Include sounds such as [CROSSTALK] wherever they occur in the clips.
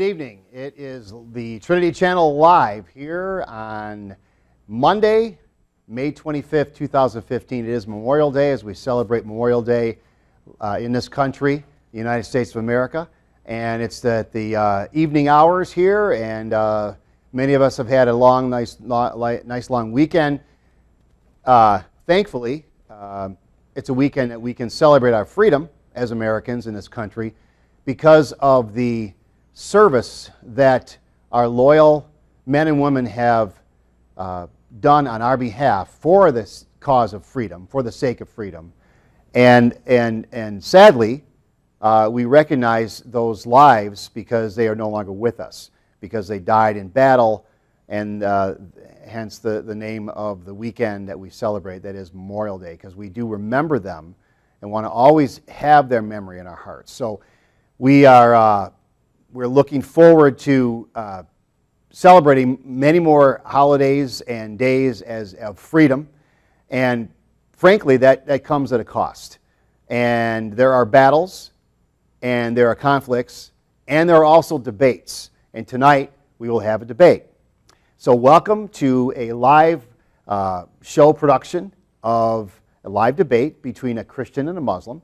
Good evening. It is the Trinity Channel live here on Monday, May 25th, 2015. It is Memorial Day as we celebrate Memorial Day uh, in this country, the United States of America. And it's at the uh, evening hours here, and uh, many of us have had a long, nice, nice long weekend. Uh, thankfully, um, it's a weekend that we can celebrate our freedom as Americans in this country because of the service that our loyal men and women have uh, done on our behalf for this cause of freedom, for the sake of freedom. And, and, and sadly, uh, we recognize those lives because they are no longer with us, because they died in battle, and uh, hence the, the name of the weekend that we celebrate, that is Memorial Day, because we do remember them and want to always have their memory in our hearts. So we are uh, we're looking forward to uh, celebrating many more holidays and days as of freedom, and frankly, that, that comes at a cost. And there are battles, and there are conflicts, and there are also debates. And tonight we will have a debate. So, welcome to a live uh, show production of a live debate between a Christian and a Muslim.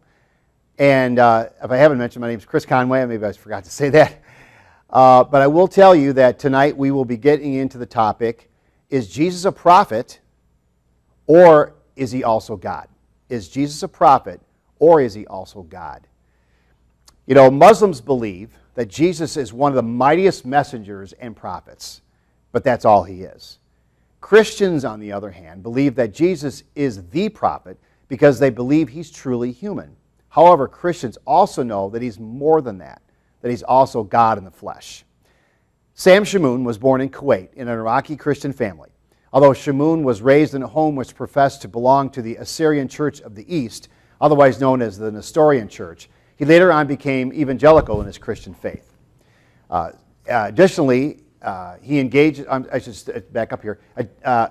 And uh, if I haven't mentioned, my name is Chris Conway. Maybe I forgot to say that. Uh, but I will tell you that tonight we will be getting into the topic Is Jesus a prophet or is he also God? Is Jesus a prophet or is he also God? You know, Muslims believe that Jesus is one of the mightiest messengers and prophets, but that's all he is. Christians, on the other hand, believe that Jesus is the prophet because they believe he's truly human. However, Christians also know that he's more than that, that he's also God in the flesh. Sam Shamoun was born in Kuwait in an Iraqi Christian family. Although Shamoun was raised in a home which professed to belong to the Assyrian Church of the East, otherwise known as the Nestorian Church, he later on became evangelical in his Christian faith. Uh, additionally, uh, he engaged, I should back up here. Uh,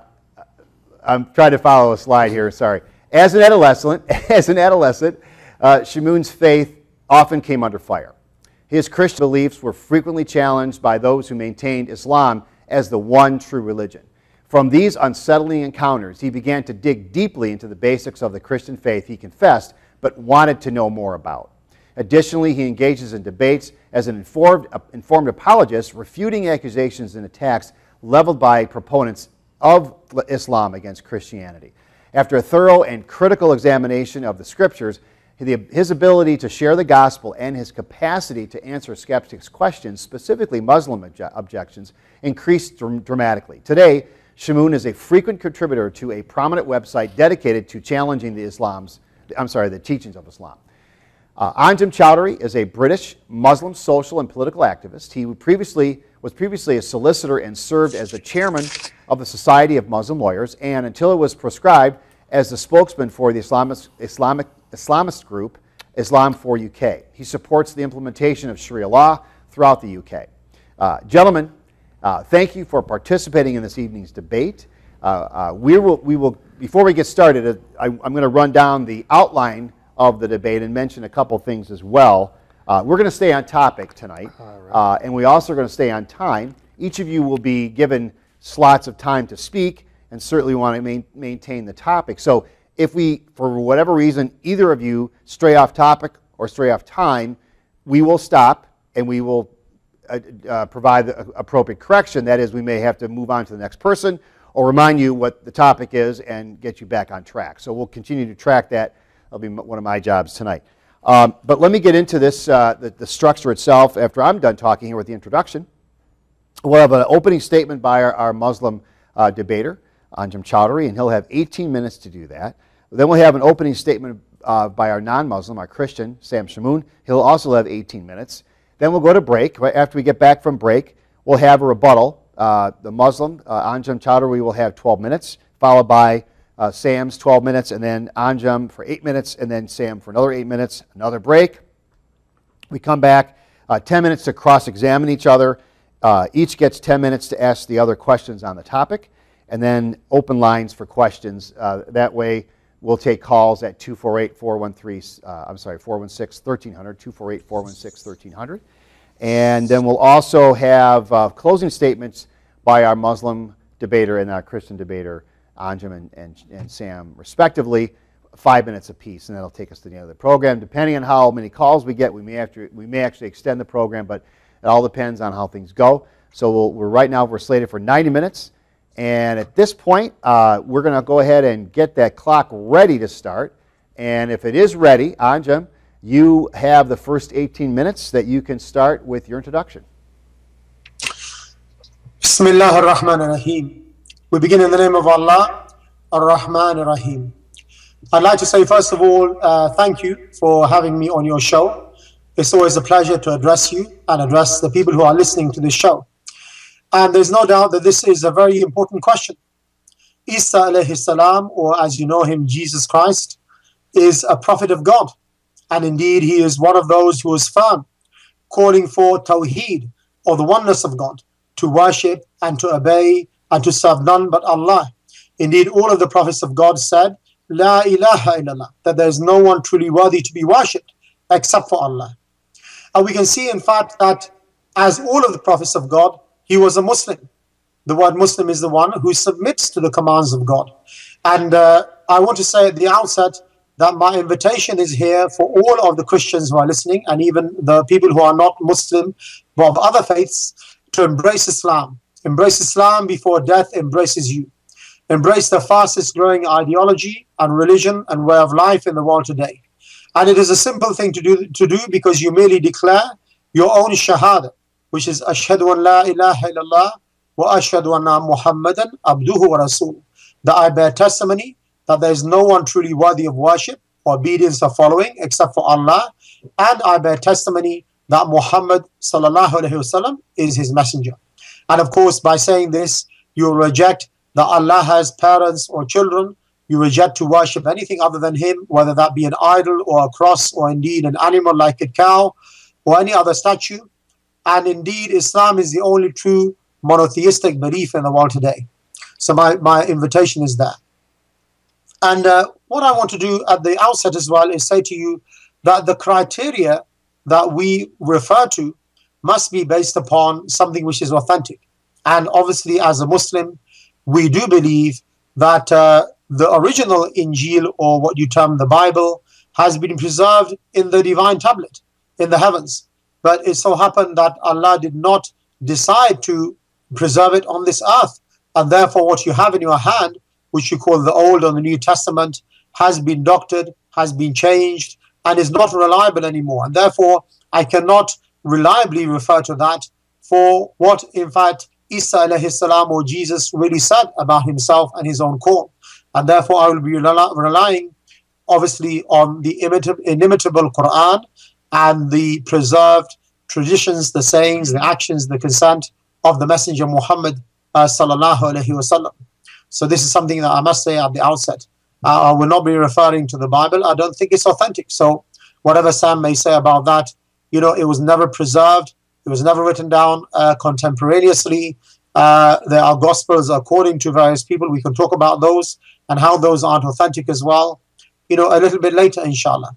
I'm trying to follow a slide here, sorry. As an adolescent, [LAUGHS] as an adolescent, uh, faith often came under fire. His Christian beliefs were frequently challenged by those who maintained Islam as the one true religion. From these unsettling encounters, he began to dig deeply into the basics of the Christian faith he confessed but wanted to know more about. Additionally, he engages in debates as an informed, uh, informed apologist, refuting accusations and attacks leveled by proponents of Islam against Christianity. After a thorough and critical examination of the scriptures, his ability to share the gospel and his capacity to answer skeptics' questions, specifically Muslim obje- objections, increased dr- dramatically. Today, Shamoun is a frequent contributor to a prominent website dedicated to challenging the Islam's, I'm sorry, the teachings of Islam. Uh, Anjem Choudary is a British Muslim social and political activist. He previously, was previously a solicitor and served as the chairman of the Society of Muslim Lawyers, and until it was proscribed, as the spokesman for the Islamist, Islamic, Islamist group Islam for UK. He supports the implementation of Sharia law throughout the UK. Uh, gentlemen, uh, thank you for participating in this evening's debate. Uh, uh we, will, we will, before we get started, uh, I, I'm going to run down the outline of the debate and mention a couple things as well. Uh, we're going to stay on topic tonight, right. and we also are going to stay on time. Each of you will be given slots of time to speak and certainly want to main, maintain the topic. So if we, for whatever reason, either of you stray off topic or stray off time, we will stop and we will uh, uh, provide the appropriate correction. That is, we may have to move on to the next person or remind you what the topic is and get you back on track. So we'll continue to track that. That'll be one of my jobs tonight. Um, but let me get into this, uh, the, the, structure itself after I'm done talking here with the introduction. We'll have an opening statement by our, our Muslim uh, debater. Anjem Choudary, and he'll have 18 minutes to do that. Then we'll have an opening statement uh, by our non Muslim, our Christian, Sam Shamoun. He'll also have 18 minutes. Then we'll go to break. Right after we get back from break, we'll have a rebuttal. Uh, the Muslim, uh, Anjem Choudary, will have 12 minutes, followed by uh, Sam's 12 minutes, and then Anjem for 8 minutes, and then Sam for another 8 minutes. Another break. We come back, uh, 10 minutes to cross examine each other. Uh, each gets 10 minutes to ask the other questions on the topic and then open lines for questions. Uh, that way, we'll take calls at 248 413, uh, I'm sorry, 416 1300, 248 416 1300. And then we'll also have uh, closing statements by our Muslim debater and our Christian debater, Anjem and, and, and Sam, respectively, five minutes apiece, and that'll take us to the end of the program. Depending on how many calls we get, we may, have to, we may actually extend the program, but it all depends on how things go. So we'll, we're right now we're slated for 90 minutes, and at this point, uh, we're going to go ahead and get that clock ready to start. And if it is ready, Anjem, you have the first 18 minutes that you can start with your introduction. Bismillah ar-Rahman ar-Rahim. We begin in the name of Allah, ar-Rahman ar-Rahim. I'd like to say, first of all, uh, thank you for having me on your show. It's always a pleasure to address you and address the people who are listening to this show. And there's no doubt that this is a very important question. Isa alayhi salam, or as you know him, Jesus Christ, is a prophet of God. And indeed, he is one of those who is firm, calling for Tawheed, or the oneness of God, to worship and to obey and to serve none but Allah. Indeed, all of the prophets of God said, La ilaha illallah, that there is no one truly worthy to be worshipped except for Allah. And we can see, in fact, that as all of the prophets of God, he was a Muslim. The word Muslim is the one who submits to the commands of God. And uh, I want to say at the outset that my invitation is here for all of the Christians who are listening and even the people who are not Muslim but of other faiths to embrace Islam. Embrace Islam before death embraces you. Embrace the fastest growing ideology and religion and way of life in the world today. And it is a simple thing to do, to do because you merely declare your own shahada, which is Ashhadu an la ilaha illallah wa ashhadu anna Muhammadan abduhu wa rasul. That I bear testimony that there is no one truly worthy of worship or obedience or following except for Allah, and I bear testimony that Muhammad sallallahu alaihi wasallam is his messenger. And of course, by saying this, you reject that Allah has parents or children. You reject to worship anything other than Him, whether that be an idol or a cross or indeed an animal like a cow or any other statue. And indeed, Islam is the only true monotheistic belief in the world today. So my, my invitation is that. And uh, what I want to do at the outset as well is say to you that the criteria that we refer to must be based upon something which is authentic. And obviously, as a Muslim, we do believe that uh, the original Injil, or what you term the Bible, has been preserved in the divine tablet in the heavens. But it so happened that Allah did not decide to preserve it on this earth. And therefore, what you have in your hand which you call the Old or the New Testament, has been doctored, has been changed, and is not reliable anymore. And therefore, I cannot reliably refer to that for what, in fact, Isa alayhi salam or Jesus really said about himself and his own call. And therefore, I will be relying, obviously, on the inimitable Quran and the preserved traditions, the sayings, the actions, the consent of the Messenger Muhammad uh, sallallahu alayhi wasallam. So this is something that I must say at the outset. Uh, I will not be referring to the Bible. I don't think it's authentic. So whatever Sam may say about that, you know, it was never preserved. It was never written down uh, contemporaneously. Uh, there are gospels according to various people. We can talk about those and how those aren't authentic as well, you know, a little bit later, inshallah.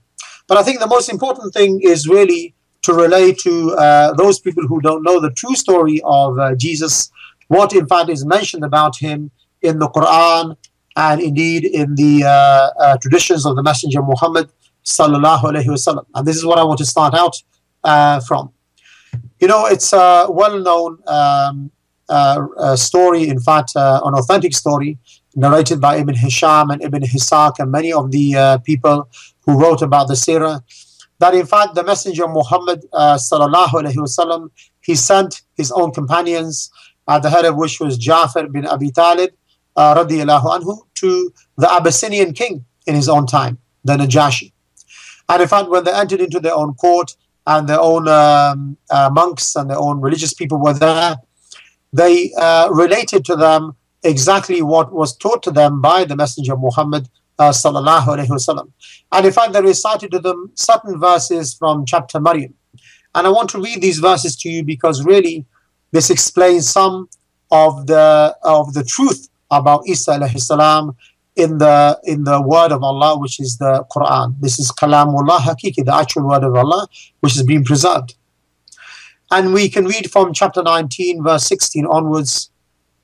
But I think the most important thing is really to relate to uh, those people who don't know the true story of uh, Jesus, what in fact is mentioned about him in the Quran and indeed in the uh, uh, traditions of the Messenger Muhammad sallallahu alaihi wasallam. And this is what I want to start out uh, from. You know, it's a well-known um, uh, story, in fact, an authentic story narrated by Ibn Hisham and Ibn Ishaq and many of the uh, people who wrote about the Sirah, that in fact the Messenger Muhammad sallallahu alaihi wasallam he sent his own companions, at the head of which was Jafar bin Abi Talib, uh, anhu, to the Abyssinian king in his own time, the Najashi. And in fact, when they entered into their own court and their own um, uh, monks and their own religious people were there, they uh, related to them exactly what was taught to them by the Messenger Muhammad uh, sallallahu alaihi wasallam. And in fact, they recited to them certain verses from chapter Maryam. And I want to read these verses to you because really this explains some of the of the truth about Isa alayhi salam in the in the word of Allah, which is the Quran. This is Kalamullah Hakiki, the actual word of Allah, which is being preserved. And we can read from chapter 19, verse 16 onwards.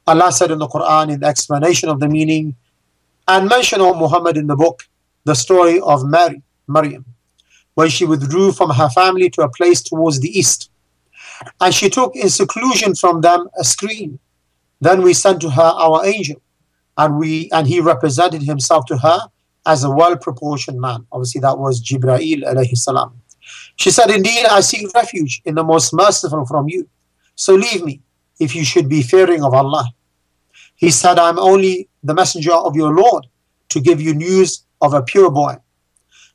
Allah said in the Quran, in the explanation of the meaning, and mention, O Muhammad, in the book, the story of Mary, Maryam, when she withdrew from her family to a place towards the east. And she took in seclusion from them a screen. Then we sent to her our angel, and we and he represented himself to her as a well-proportioned man. Obviously, that was Jibreel alayhi salam. She said, Indeed, I seek refuge in the most merciful from you. So leave me, if you should be fearing of Allah. He said, I'm only the messenger of your Lord to give you news of a pure boy.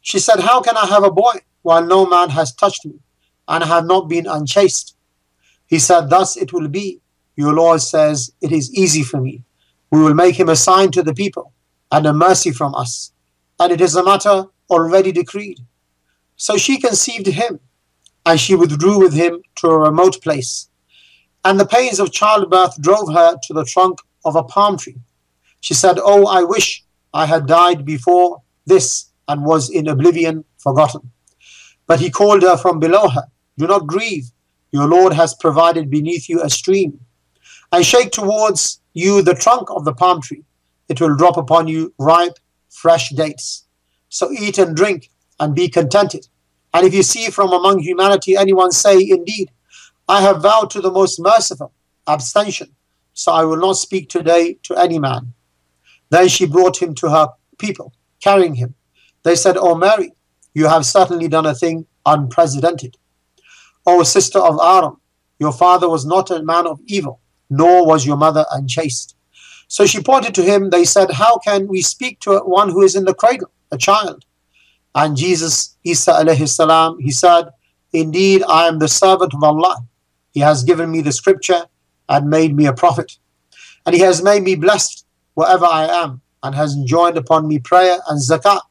She said, How can I have a boy while no man has touched me and I have not been unchaste? He said, Thus it will be. Your Lord says, It is easy for me. We will make him a sign to the people and a mercy from us. And it is a matter already decreed. So she conceived him, and she withdrew with him to a remote place. And the pains of childbirth drove her to the trunk of a palm tree. She said, Oh, I wish I had died before this and was in oblivion forgotten. But he called her from below her, Do not grieve. Your Lord has provided beneath you a stream. I shake towards you the trunk of the palm tree. It will drop upon you ripe, fresh dates. So eat and drink and be contented. And if you see from among humanity anyone say, Indeed, I have vowed to the most merciful abstention, so I will not speak today to any man. Then she brought him to her people, carrying him. They said, O Mary, you have certainly done a thing unprecedented. O sister of Aaron, your father was not a man of evil, nor was your mother unchaste. So she pointed to him. They said, How can we speak to one who is in the cradle, a child? And Jesus, Isa alayhi he said, Indeed, I am the servant of Allah. He has given me the scripture and made me a prophet. And he has made me blessed wherever I am and has enjoined upon me prayer and zakat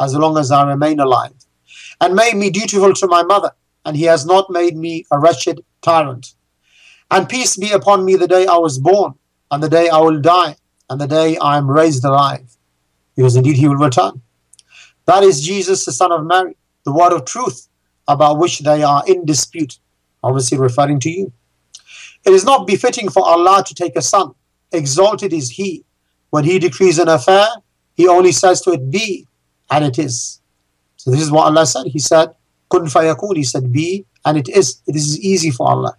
as long as I remain alive. And made me dutiful to my mother, and he has not made me a wretched tyrant. And peace be upon me the day I was born, and the day I will die, and the day I am raised alive. Because indeed he will return. That is Jesus, the Son of Mary, the word of truth about which they are in dispute, obviously referring to you. It is not befitting for Allah to take a son. Exalted is He. When He decrees an affair, He only says to it, be, and it is. So this is what Allah said. He said, kun fayakun. He said, be, and it is. This is easy for Allah.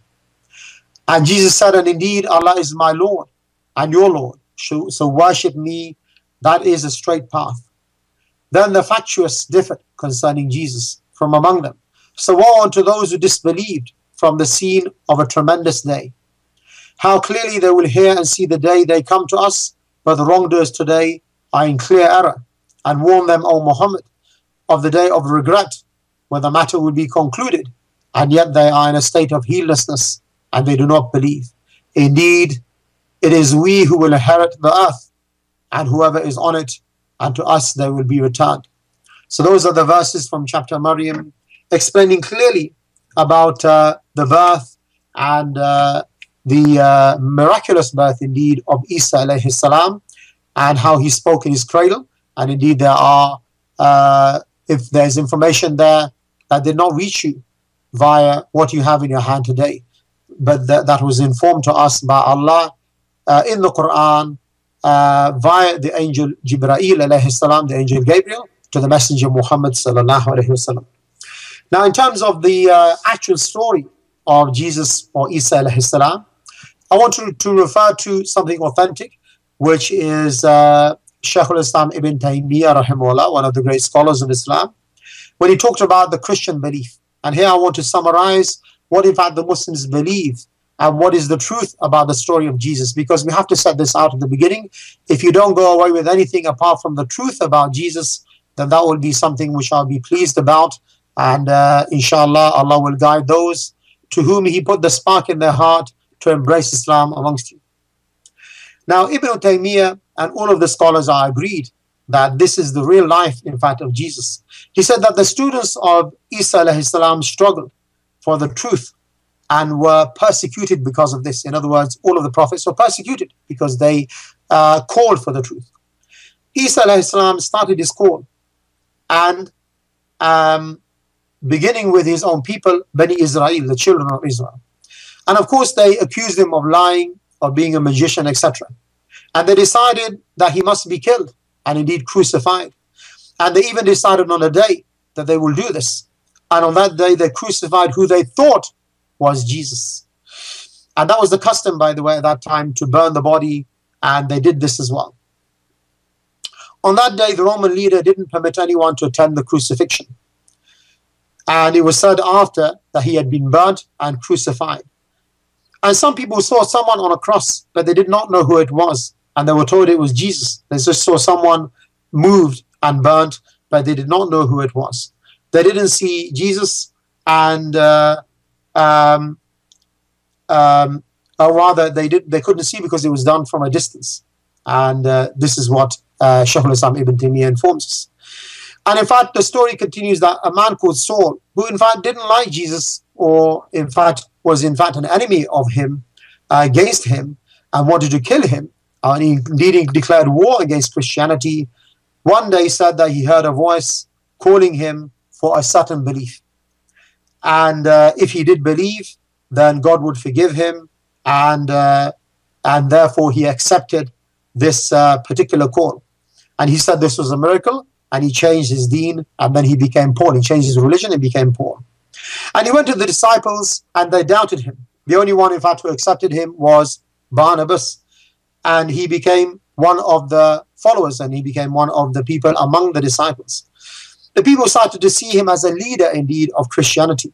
And Jesus said, and indeed Allah is my Lord and your Lord. So, worship me. That is a straight path. Then the fatuous differed concerning Jesus from among them. So woe unto those who disbelieved from the scene of a tremendous day. How clearly they will hear and see the day they come to us, but the wrongdoers today are in clear error. And warn them, O Muhammad, of the day of regret, when the matter will be concluded, and yet they are in a state of heedlessness, and they do not believe. Indeed, it is we who will inherit the earth, and whoever is on it and to us they will be returned. So those are the verses from chapter Maryam explaining clearly about uh, the birth and uh, the uh, miraculous birth indeed of Isa alayhi salam and how he spoke in his cradle. And indeed there are, uh, if there's information there that did not reach you via what you have in your hand today, but that, that was informed to us by Allah uh, in the Quran via the angel Jibreel alayhi salam, the angel Gabriel, to the messenger Muhammad sallallahu alayhi wasallam. Now, in terms of the uh, actual story of Jesus or Isa alayhi I want to, to refer to something authentic, which is uh, Shaykh al-Islam Ibn Taymiyyah rahimahullah, one of the great scholars of Islam, when he talked about the Christian belief. And here I want to summarize what in fact the Muslims believe and what is the truth about the story of Jesus because we have to set this out at the beginning. If you don't go away with anything apart from the truth about Jesus, then that will be something which I'll be pleased about. And uh, inshallah, Allah will guide those to whom He put the spark in their heart to embrace Islam amongst you. Now, Ibn Taymiyyah and all of the scholars are agreed that this is the real life, in fact, of Jesus. He said that the students of Isa struggled for the truth and were persecuted because of this. In other words, all of the prophets were persecuted because they uh, called for the truth. Isa salam started his call, and um, beginning with his own people, Bani Israel, the children of Israel. And of course, they accused him of lying, of being a magician, etc. And they decided that he must be killed and indeed crucified. And they even decided on a day that they will do this. And on that day, they crucified who they thought was Jesus. And that was the custom, by the way, at that time to burn the body, and they did this as well. On that day, the Roman leader didn't permit anyone to attend the crucifixion. And it was said after that he had been burnt and crucified. And some people saw someone on a cross, but they did not know who it was. And they were told it was Jesus. They just saw someone moved and burnt, but they did not know who it was. They didn't see Jesus, and uh, um, um, or rather, they did they couldn't see because it was done from a distance. And uh, this is what uh, Shaykh al-Islam Ibn Taymiyyah informs us. And in fact, the story continues that a man called Saul, who in fact didn't like Jesus, or in fact was in fact an enemy of him, uh, against him, and wanted to kill him, and he indeed declared war against Christianity, one day said that he heard a voice calling him for a certain belief. And uh, if he did believe, then God would forgive him, and uh, and therefore he accepted this uh, particular call. And he said this was a miracle, and he changed his deen, and then he became Paul. He changed his religion and became Paul. And he went to the disciples, and they doubted him. The only one, in fact, who accepted him was Barnabas, and he became one of the followers, and he became one of the people among the disciples. The people started to see him as a leader, indeed, of Christianity.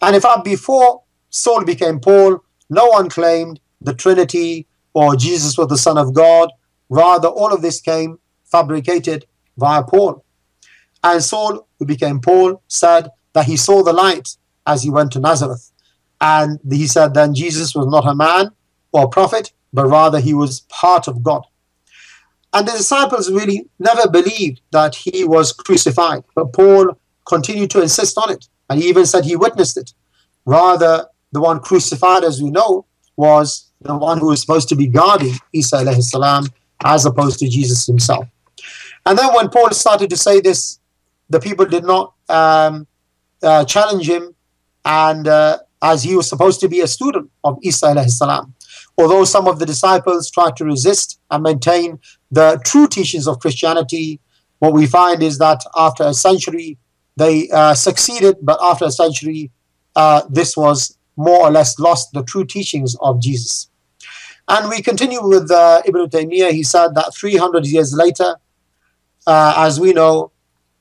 And in fact, before Saul became Paul, no one claimed the Trinity or Jesus was the Son of God. Rather, all of this came fabricated via Paul. And Saul, who became Paul, said that he saw the light as he went to Nazareth. And he said then Jesus was not a man or a prophet, but rather he was part of God. And the disciples really never believed that he was crucified, but Paul continued to insist on it. And he even said he witnessed it. Rather, the one crucified, as we know, was the one who was supposed to be guarding Isa as opposed to Jesus himself. And then when Paul started to say this, the people did not um, uh, challenge him, and uh, as he was supposed to be a student of Isa alayhi. Although some of the disciples tried to resist and maintain the true teachings of Christianity, what we find is that after a century they uh, succeeded, but after a century, uh, this was more or less lost the true teachings of Jesus. And we continue with uh, Ibn Taymiyyah. He said that 300 years later, uh, as we know,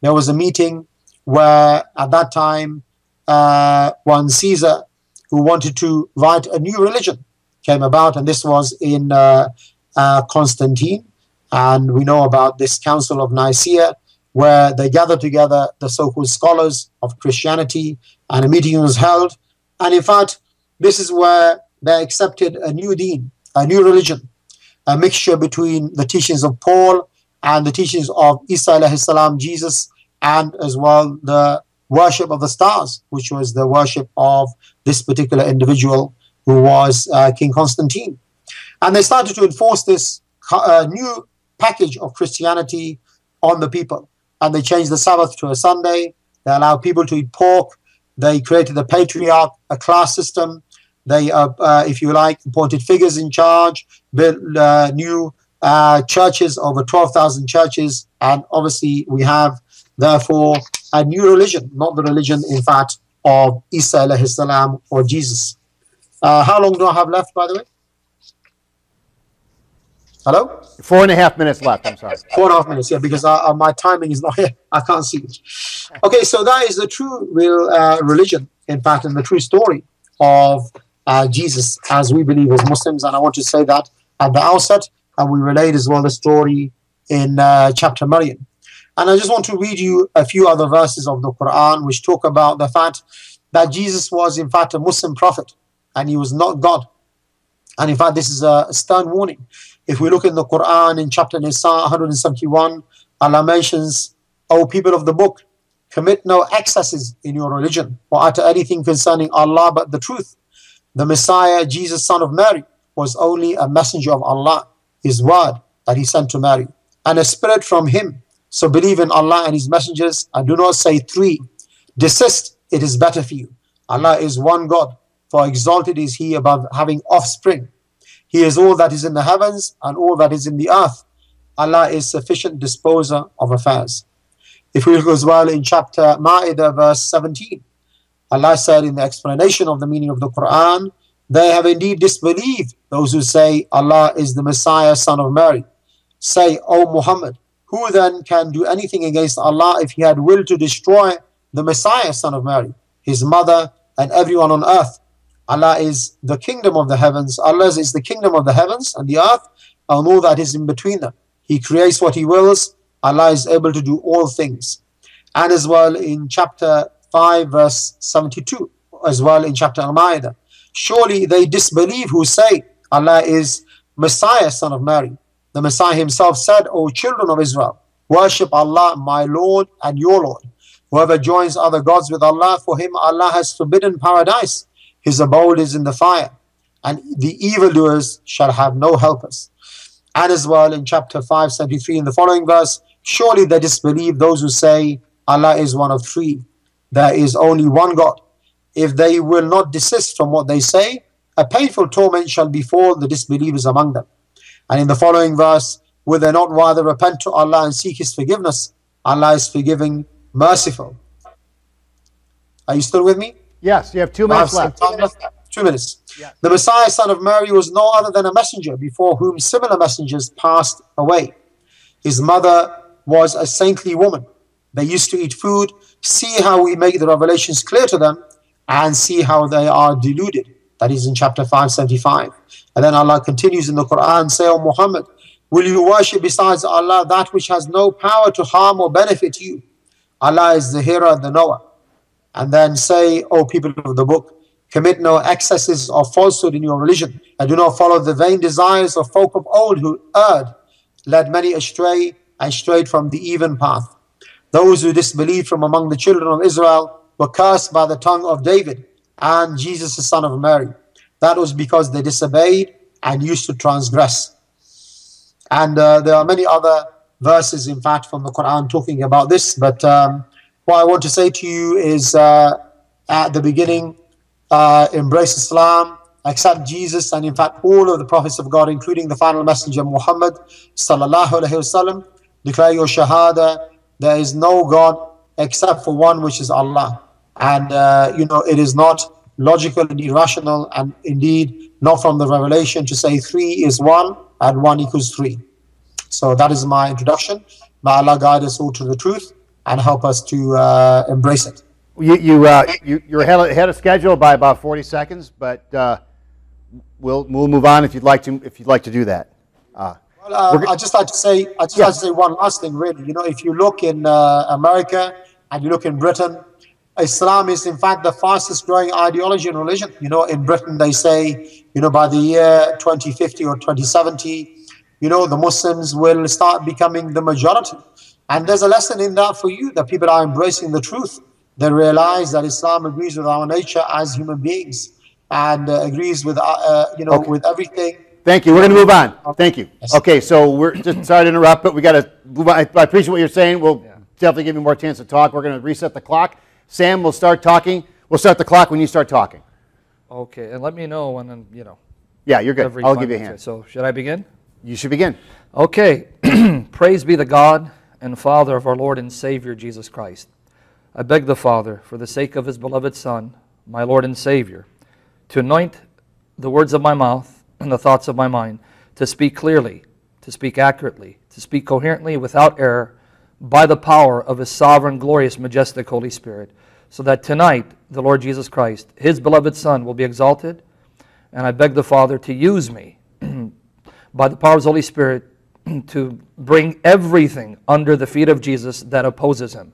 there was a meeting where at that time uh, one Caesar who wanted to write a new religion came about, and this was in uh, uh, Constantine. And we know about this Council of Nicaea, where they gathered together the so called scholars of Christianity, and a meeting was held. And in fact, this is where they accepted a new deen, a new religion, a mixture between the teachings of Paul and the teachings of Isa salam, Jesus, and as well the worship of the stars, which was the worship of this particular individual who was uh, King Constantine. And they started to enforce this uh, new package of Christianity on the people. And they changed the Sabbath to a Sunday. They allowed people to eat pork. They created a patriarch, a class system. They, uh, uh, if you like, appointed figures in charge, built uh, new uh, churches, over 12,000 churches. And obviously, we have, therefore, a new religion, not the religion, in fact, of Isa salam or Jesus. Uh, how long do I have left, by the way? Hello? Four and a half minutes left. I'm sorry. Four and a half minutes, yeah, because uh, uh my timing is not here. I can't see it. Okay, so that is the true real uh, religion, in fact, and the true story of uh, Jesus as we believe as Muslims. And I want to say that at the outset, and we relate as well the story in uh, chapter Maryam. And I just want to read you a few other verses of the Quran which talk about the fact that Jesus was, in fact, a Muslim prophet and he was not God. And in fact, this is a stern warning. If we look in the Quran in chapter Nisa 171, Allah mentions, O people of the book, commit no excesses in your religion or utter anything concerning Allah but the truth. The Messiah, Jesus, son of Mary, was only a messenger of Allah, his word that he sent to Mary, and a spirit from him. So believe in Allah and his messengers and do not say three. Desist it is better for you. Allah is one God, for exalted is He above having offspring. He is all that is in the heavens and all that is in the earth. Allah is sufficient disposer of affairs. If we look as well in chapter Ma'idah, verse 17, Allah said in the explanation of the meaning of the Quran, they have indeed disbelieved those who say Allah is the Messiah, son of Mary. Say, O Muhammad, who then can do anything against Allah if he had will to destroy the Messiah, son of Mary, his mother, and everyone on earth? Allah is the kingdom of the heavens. Allah is the kingdom of the heavens and the earth and all that is in between them. He creates what He wills. Allah is able to do all things. And as well in chapter 5, verse 72, as well in chapter Al-Ma'idah. Surely they disbelieve who say Allah is Messiah, son of Mary. The Messiah himself said, O children of Israel, worship Allah, my Lord and your Lord. Whoever joins other gods with Allah, for him Allah has forbidden paradise his abode is in the fire, and the evildoers shall have no helpers. And as well in chapter 573 in the following verse, surely they disbelieve those who say Allah is one of three. There is only one God. If they will not desist from what they say, a painful torment shall befall the disbelievers among them. And in the following verse, will they not rather repent to Allah and seek His forgiveness? Allah is forgiving, merciful. Are you still with me? Yes, you have two minutes left. Two minutes. Yes. The Messiah, son of Mary, was no other than a messenger before whom similar messengers passed away. His mother was a saintly woman. They used to eat food, see how we make the revelations clear to them, and see how they are deluded. That is in chapter 575. And then Allah continues in the Quran, say, O Muhammad, will you worship besides Allah that which has no power to harm or benefit you? Allah is the hearer and the knower and then say, O people of the book, commit no excesses of falsehood in your religion, and do not follow the vain desires of folk of old who erred, led many astray, and strayed from the even path. Those who disbelieved from among the children of Israel were cursed by the tongue of David and Jesus, the son of Mary. That was because they disobeyed and used to transgress. And uh, there are many other verses, in fact, from the Quran talking about this, but um, what I want to say to you is uh, at the beginning, uh, embrace Islam, accept Jesus, and in fact, all of the prophets of God, including the final messenger Muhammad, sallallahu wasallam, declare your shahada. There is no God except for one, which is Allah. And uh, you know, it is not logical and irrational, and indeed not from the revelation to say three is one and one equals three. So that is my introduction. May Allah guide us all to the truth and help us to uh, embrace it. You, you, uh, you, you're ahead of, ahead of schedule by about 40 seconds, but uh, we'll, we'll move on if you'd like to, if you'd like to do that. Well, uh, I'd just like to say, I'd just yeah. like to say one last thing, really. You know, if you look in uh, America and you look in Britain, Islam is in fact the fastest growing ideology and religion. You know, in Britain they say, you know, by the year 2050 or 2070, you know, the Muslims will start becoming the majority. And there's a lesson in that for you that people are embracing the truth. They realize that Islam agrees with our nature as human beings and uh, agrees with, uh, uh you know, okay. with everything. Thank you. We're going to move on. Thank you. Okay, so we're just sorry to interrupt, but we got to move on. I, I appreciate what you're saying. We'll yeah. definitely give you more chance to talk. We're going to reset the clock. Sam, we'll start talking. We'll start the clock when you start talking. Okay, and let me know when, um, you know. Yeah, you're good. I'll give you a hand. So, should I begin? You should begin. Okay. [CLEARS THROAT] Praise be the God and Father of our Lord and Savior Jesus Christ. I beg the Father, for the sake of his beloved Son, my Lord and Savior, to anoint the words of my mouth and the thoughts of my mind, to speak clearly, to speak accurately, to speak coherently without error, by the power of his sovereign, glorious, majestic Holy Spirit, so that tonight the Lord Jesus Christ, his beloved Son, will be exalted. And I beg the Father to use me [CLEARS THROAT] by the power of his Holy Spirit [CLEARS THROAT] to bring everything under the feet of Jesus that opposes him.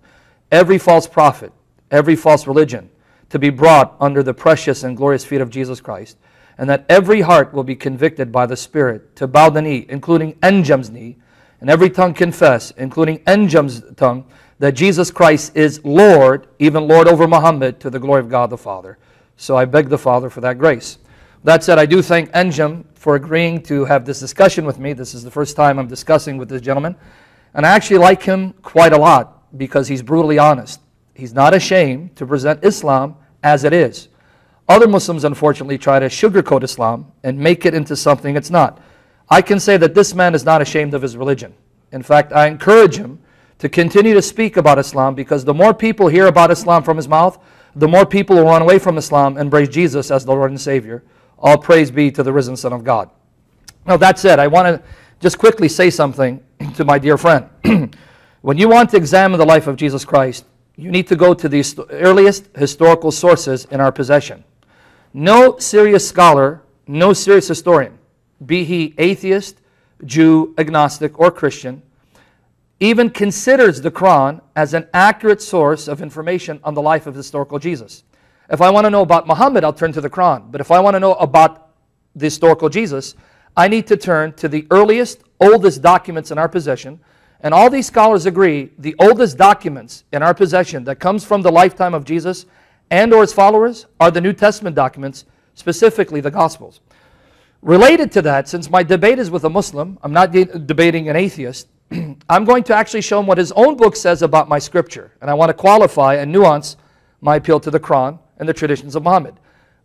Every false prophet, every false religion, to be brought under the precious and glorious feet of Jesus Christ. And that every heart will be convicted by the Spirit to bow the knee, including Anjem's knee, and every tongue confess, including Anjem's tongue, that Jesus Christ is Lord, even Lord over Muhammad, to the glory of God the Father. So I beg the Father for that grace. That said, I do thank Enjam for agreeing to have this discussion with me. This is the first time I'm discussing with this gentleman. And I actually like him quite a lot because he's brutally honest. He's not ashamed to present Islam as it is. Other Muslims, unfortunately, try to sugarcoat Islam and make it into something it's not. I can say that this man is not ashamed of his religion. In fact, I encourage him to continue to speak about Islam because the more people hear about Islam from his mouth, the more people will run away from Islam and embrace Jesus as the Lord and Savior. All praise be to the risen Son of God. Now, that said, I want to just quickly say something [CLEARS THROAT] to my dear friend. [CLEARS THROAT] when you want to examine the life of Jesus Christ, you need to go to the earliest historical sources in our possession. No serious scholar, no serious historian, be he atheist, Jew, agnostic, or Christian, even considers the Quran as an accurate source of information on the life of historical Jesus. If I want to know about Muhammad, I'll turn to the Quran. But if I want to know about the historical Jesus, I need to turn to the earliest, oldest documents in our possession. And all these scholars agree the oldest documents in our possession that comes from the lifetime of Jesus and or his followers are the New Testament documents, specifically the Gospels. Related to that, since my debate is with a Muslim, I'm not de debating an atheist, [CLEARS THROAT] I'm going to actually show him what his own book says about my scripture. And I want to qualify and nuance my appeal to the Quran and the traditions of Muhammad.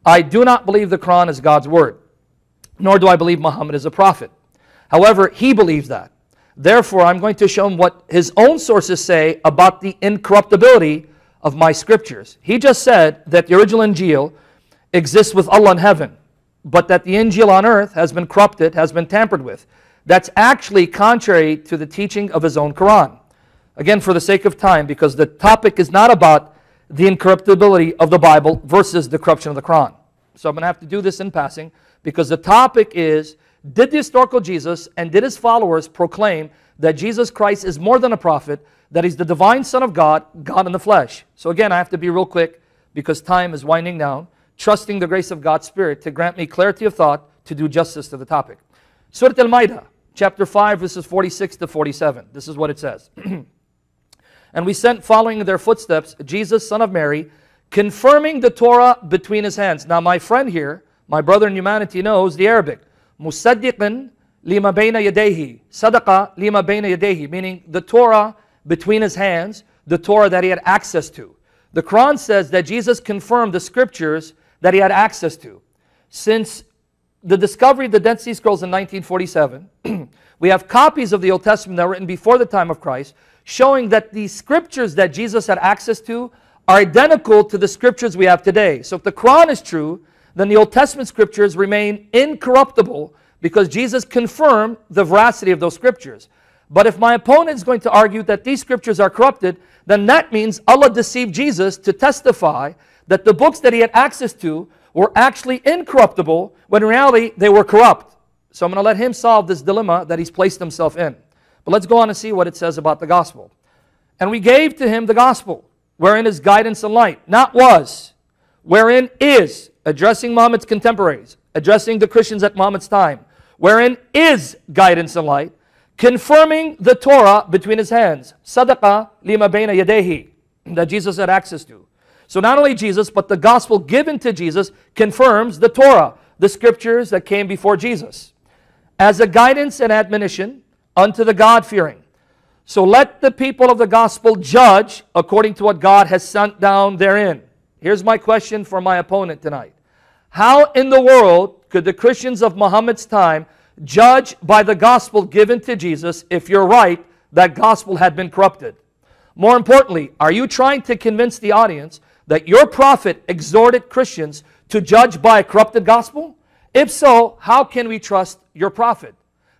I do not believe the Quran is God's word, nor do I believe Muhammad is a prophet. However, he believes that. Therefore, I'm going to show him what his own sources say about the incorruptibility of my scriptures. He just said that the original Injil exists with Allah in heaven, but that the Injil on earth has been corrupted, has been tampered with. That's actually contrary to the teaching of his own Quran. Again, for the sake of time, because the topic is not about the incorruptibility of the Bible versus the corruption of the Quran. So I'm going to have to do this in passing because the topic is did the historical Jesus and did his followers proclaim that Jesus Christ is more than a prophet, that he's the divine Son of God, God in the flesh? So again, I have to be real quick because time is winding down, trusting the grace of God's Spirit to grant me clarity of thought to do justice to the topic. Surah Al-Ma'idah, chapter 5, verses 46 to 47. This is what it says. [CLEARS THROAT] and we sent following their footsteps Jesus, son of Mary, confirming the Torah between his hands. Now, my friend here, my brother in humanity, knows the Arabic. Musaddiqan lima bayna yadehi. Sadaqa lima bayna yadehi. Meaning the Torah between his hands, the Torah that he had access to. The Quran says that Jesus confirmed the scriptures that he had access to. Since the discovery of the Dead Sea Scrolls in 1947, [CLEARS THROAT] we have copies of the Old Testament that were written before the time of Christ, showing that the scriptures that Jesus had access to are identical to the scriptures we have today. So if the Quran is true, then the Old Testament scriptures remain incorruptible because Jesus confirmed the veracity of those scriptures. But if my opponent is going to argue that these scriptures are corrupted, then that means Allah deceived Jesus to testify that the books that he had access to were actually incorruptible when in reality they were corrupt. So I'm going to let him solve this dilemma that he's placed himself in. But let's go on and see what it says about the gospel. And we gave to him the gospel, wherein is guidance and light, not was, wherein is, addressing Muhammad's contemporaries, addressing the Christians at Muhammad's time, wherein is guidance and light, confirming the Torah between his hands, sadaqah lima bayna yadehi, that Jesus had access to. So not only Jesus, but the gospel given to Jesus confirms the Torah, the scriptures that came before Jesus, as a guidance and admonition unto the God-fearing. So let the people of the gospel judge according to what God has sent down therein. Here's my question for my opponent tonight. How in the world could the Christians of Muhammad's time judge by the gospel given to Jesus if you're right that gospel had been corrupted? More importantly, are you trying to convince the audience that your prophet exhorted Christians to judge by a corrupted gospel? If so, how can we trust your prophet?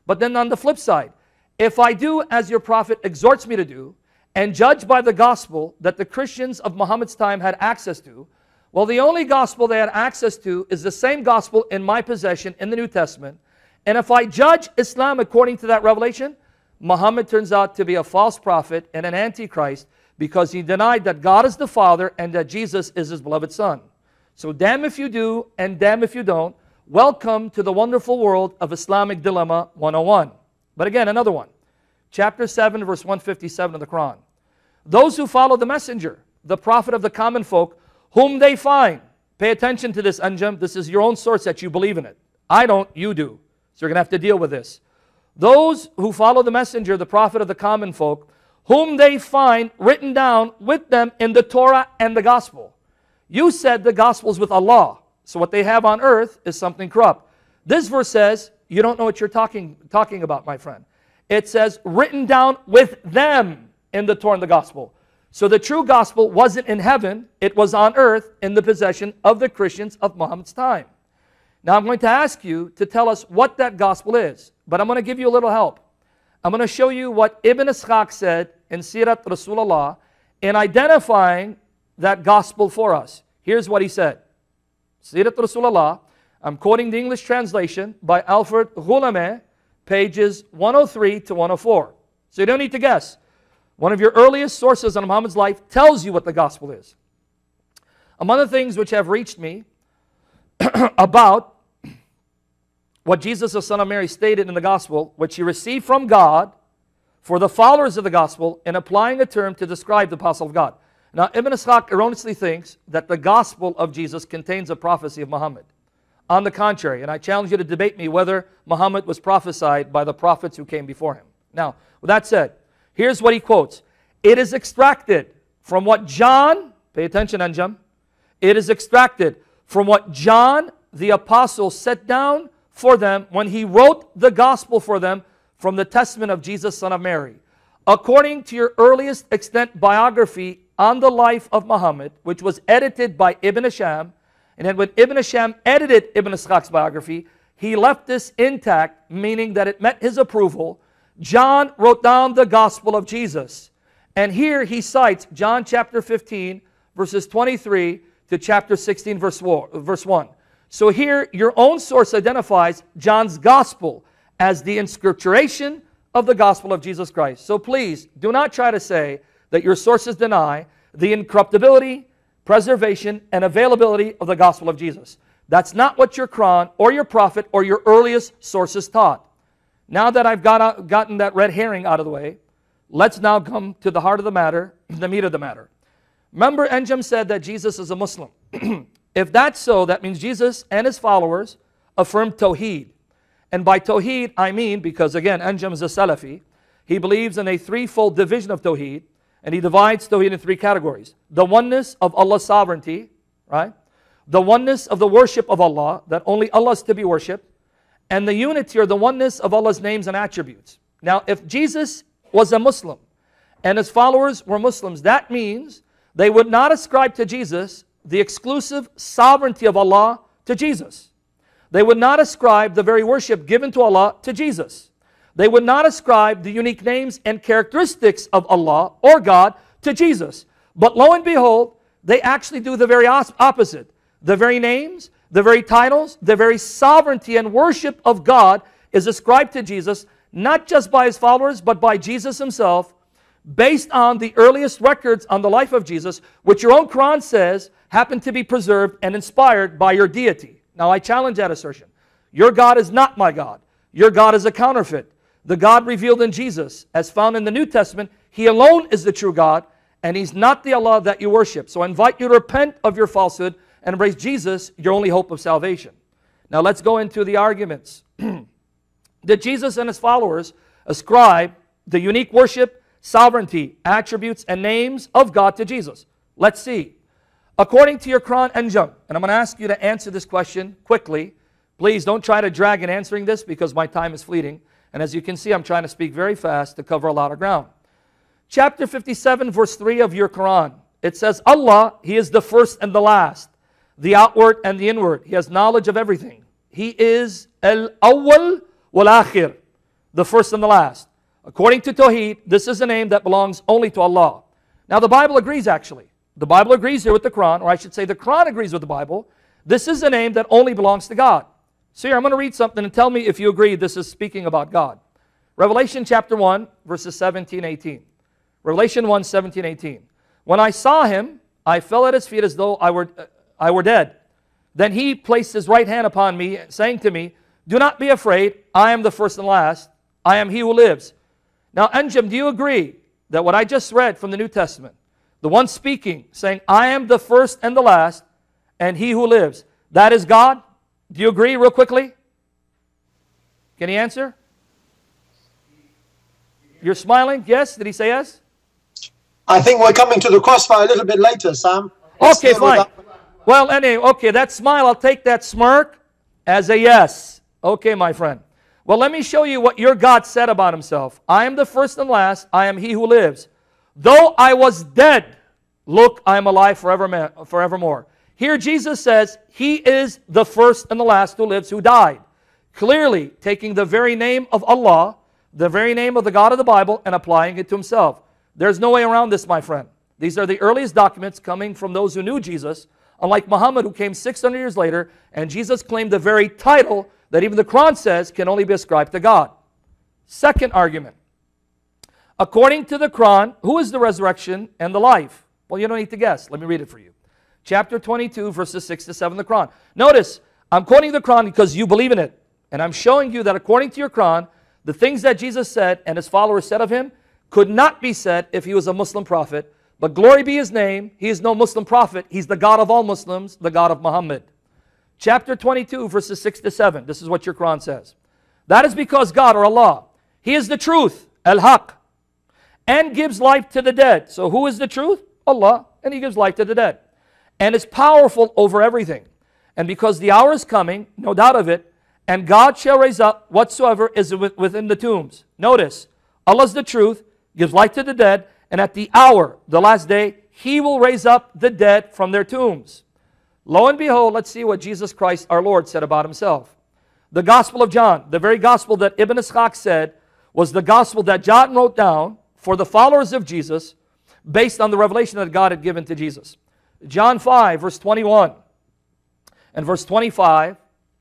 But then on the flip side, if I do as your prophet exhorts me to do, and judge by the gospel that the Christians of Muhammad's time had access to, well, the only gospel they had access to is the same gospel in my possession in the New Testament. And if I judge Islam according to that revelation, Muhammad turns out to be a false prophet and an antichrist because he denied that God is the Father and that Jesus is his beloved Son. So damn if you do and damn if you don't. Welcome to the wonderful world of Islamic Dilemma 101. But again, another one. Chapter 7, verse 157 of the Quran. Those who follow the messenger, the prophet of the common folk, whom they find. Pay attention to this, Anjem. This is your own source that you believe in it. I don't, you do. So you're going to have to deal with this. Those who follow the messenger, the prophet of the common folk, whom they find written down with them in the Torah and the gospel. You said the gospel is with Allah. So what they have on earth is something corrupt. This verse says, you don't know what you're talking, talking about, my friend. It says, written down with them in the Torah and the gospel. So the true gospel wasn't in heaven, it was on earth in the possession of the Christians of Muhammad's time. Now I'm going to ask you to tell us what that gospel is, but I'm going to give you a little help. I'm going to show you what Ibn Ishaq said in Sirat Rasulullah in identifying that gospel for us. Here's what he said. Sirat Rasulullah, I'm quoting the English translation by Alfred Guillaume, pages 103 to 104. So you don't need to guess. One of your earliest sources on Muhammad's life tells you what the gospel is. Among the things which have reached me [CLEARS THROAT] about what Jesus, the Son of Mary, stated in the gospel, which he received from God for the followers of the gospel in applying a term to describe the apostle of God. Now, Ibn Ishaq erroneously thinks that the gospel of Jesus contains a prophecy of Muhammad. On the contrary, and I challenge you to debate me whether Muhammad was prophesied by the prophets who came before him. Now, with that said, here's what he quotes It is extracted from what John, pay attention, Anjem, it is extracted from what John the apostle set down for them when he wrote the gospel for them from the testament of Jesus, son of Mary. According to your earliest extant biography on the life of Muhammad, which was edited by Ibn Hisham, and then when Ibn Hisham edited Ibn Ishaq's biography, he left this intact, meaning that it met his approval. John wrote down the gospel of Jesus. And here he cites John chapter 15, verses 23 to chapter 16, verse 1. So here, your own source identifies John's gospel as the inscripturation of the gospel of Jesus Christ. So please, do not try to say that your sources deny the incorruptibility, preservation, and availability of the gospel of Jesus. That's not what your Quran or your prophet or your earliest sources taught. Now that I've got out, gotten that red herring out of the way, let's now come to the heart of the matter, [CLEARS THROAT] the meat of the matter. Remember, Anjem said that Jesus is a Muslim. [CLEARS THROAT] if that's so, that means Jesus and his followers affirm Tawheed. And by Tawheed, I mean, because again, Anjem is a Salafi, he believes in a threefold division of Tawheed. And he divides Tawheed in three categories. The oneness of Allah's sovereignty, right? The oneness of the worship of Allah, that only Allah is to be worshipped. And the unity or the oneness of Allah's names and attributes. Now, if Jesus was a Muslim and his followers were Muslims, that means they would not ascribe to Jesus the exclusive sovereignty of Allah to Jesus. They would not ascribe the very worship given to Allah to Jesus. They would not ascribe the unique names and characteristics of Allah or God to Jesus. But lo and behold, they actually do the very opposite. The very names, the very titles, the very sovereignty and worship of God is ascribed to Jesus, not just by his followers, but by Jesus himself, based on the earliest records on the life of Jesus, which your own Quran says happened to be preserved and inspired by your deity. Now I challenge that assertion. Your God is not my God. Your God is a counterfeit the God revealed in Jesus, as found in the New Testament, He alone is the true God, and He's not the Allah that you worship. So I invite you to repent of your falsehood and embrace Jesus, your only hope of salvation. Now let's go into the arguments. [CLEARS THROAT] Did Jesus and His followers ascribe the unique worship, sovereignty, attributes, and names of God to Jesus? Let's see. According to your Quran Anjem, and I'm going to ask you to answer this question quickly. Please don't try to drag in answering this because my time is fleeting. And as you can see, I'm trying to speak very fast to cover a lot of ground. Chapter 57, verse 3 of your Quran. It says, Allah, He is the first and the last, the outward and the inward. He has knowledge of everything. He is Al Awwal wal Akhir, the first and the last. According to Tawheed, this is a name that belongs only to Allah. Now, the Bible agrees actually. The Bible agrees here with the Quran, or I should say, the Quran agrees with the Bible. This is a name that only belongs to God. So here, I'm going to read something and tell me if you agree this is speaking about God. Revelation chapter 1, verses 17, 18. Revelation 1, 17, 18. When I saw him, I fell at his feet as though I were, uh, I were dead. Then he placed his right hand upon me, saying to me, Do not be afraid. I am the first and last. I am he who lives. Now, Anjem, do you agree that what I just read from the New Testament, the one speaking, saying, I am the first and the last, and he who lives, that is God? Do you agree, real quickly? Can he answer? You're smiling? Yes? Did he say yes? I think we're coming to the crossfire a little bit later, Sam. Let's Okay, fine. Well, anyway, okay, that smile, I'll take that smirk as a yes. Okay, my friend. Well, let me show you what your God said about himself. I am the first and last, I am he who lives. Though I was dead, look, I am alive forever, forevermore. Here Jesus says, He is the first and the last who lives, who died. Clearly taking the very name of Allah, the very name of the God of the Bible, and applying it to himself. There's no way around this, my friend. These are the earliest documents coming from those who knew Jesus, unlike Muhammad, who came 600 years later, and Jesus claimed the very title that even the Quran says can only be ascribed to God. Second argument. According to the Quran, who is the resurrection and the life? Well, you don't need to guess. Let me read it for you. Chapter 22, verses 6 to 7 of the Quran. Notice, I'm quoting the Quran because you believe in it. And I'm showing you that according to your Quran, the things that Jesus said and his followers said of him could not be said if he was a Muslim prophet. But glory be his name, he is no Muslim prophet. He's the God of all Muslims, the God of Muhammad. Chapter 22, verses 6 to 7. This is what your Quran says. That is because God or Allah, He is the truth, Al Haq, and gives life to the dead. So who is the truth? Allah, and He gives life to the dead, and is powerful over everything. And because the hour is coming, no doubt of it, and God shall raise up whatsoever is within the tombs. Notice, Allah is the truth, gives life to the dead, and at the hour, the last day, He will raise up the dead from their tombs. Lo and behold, let's see what Jesus Christ our Lord said about himself. The Gospel of John, the very Gospel that Ibn Ishaq said was the Gospel that John wrote down for the followers of Jesus based on the revelation that God had given to Jesus. John 5, verse 21 and verse 25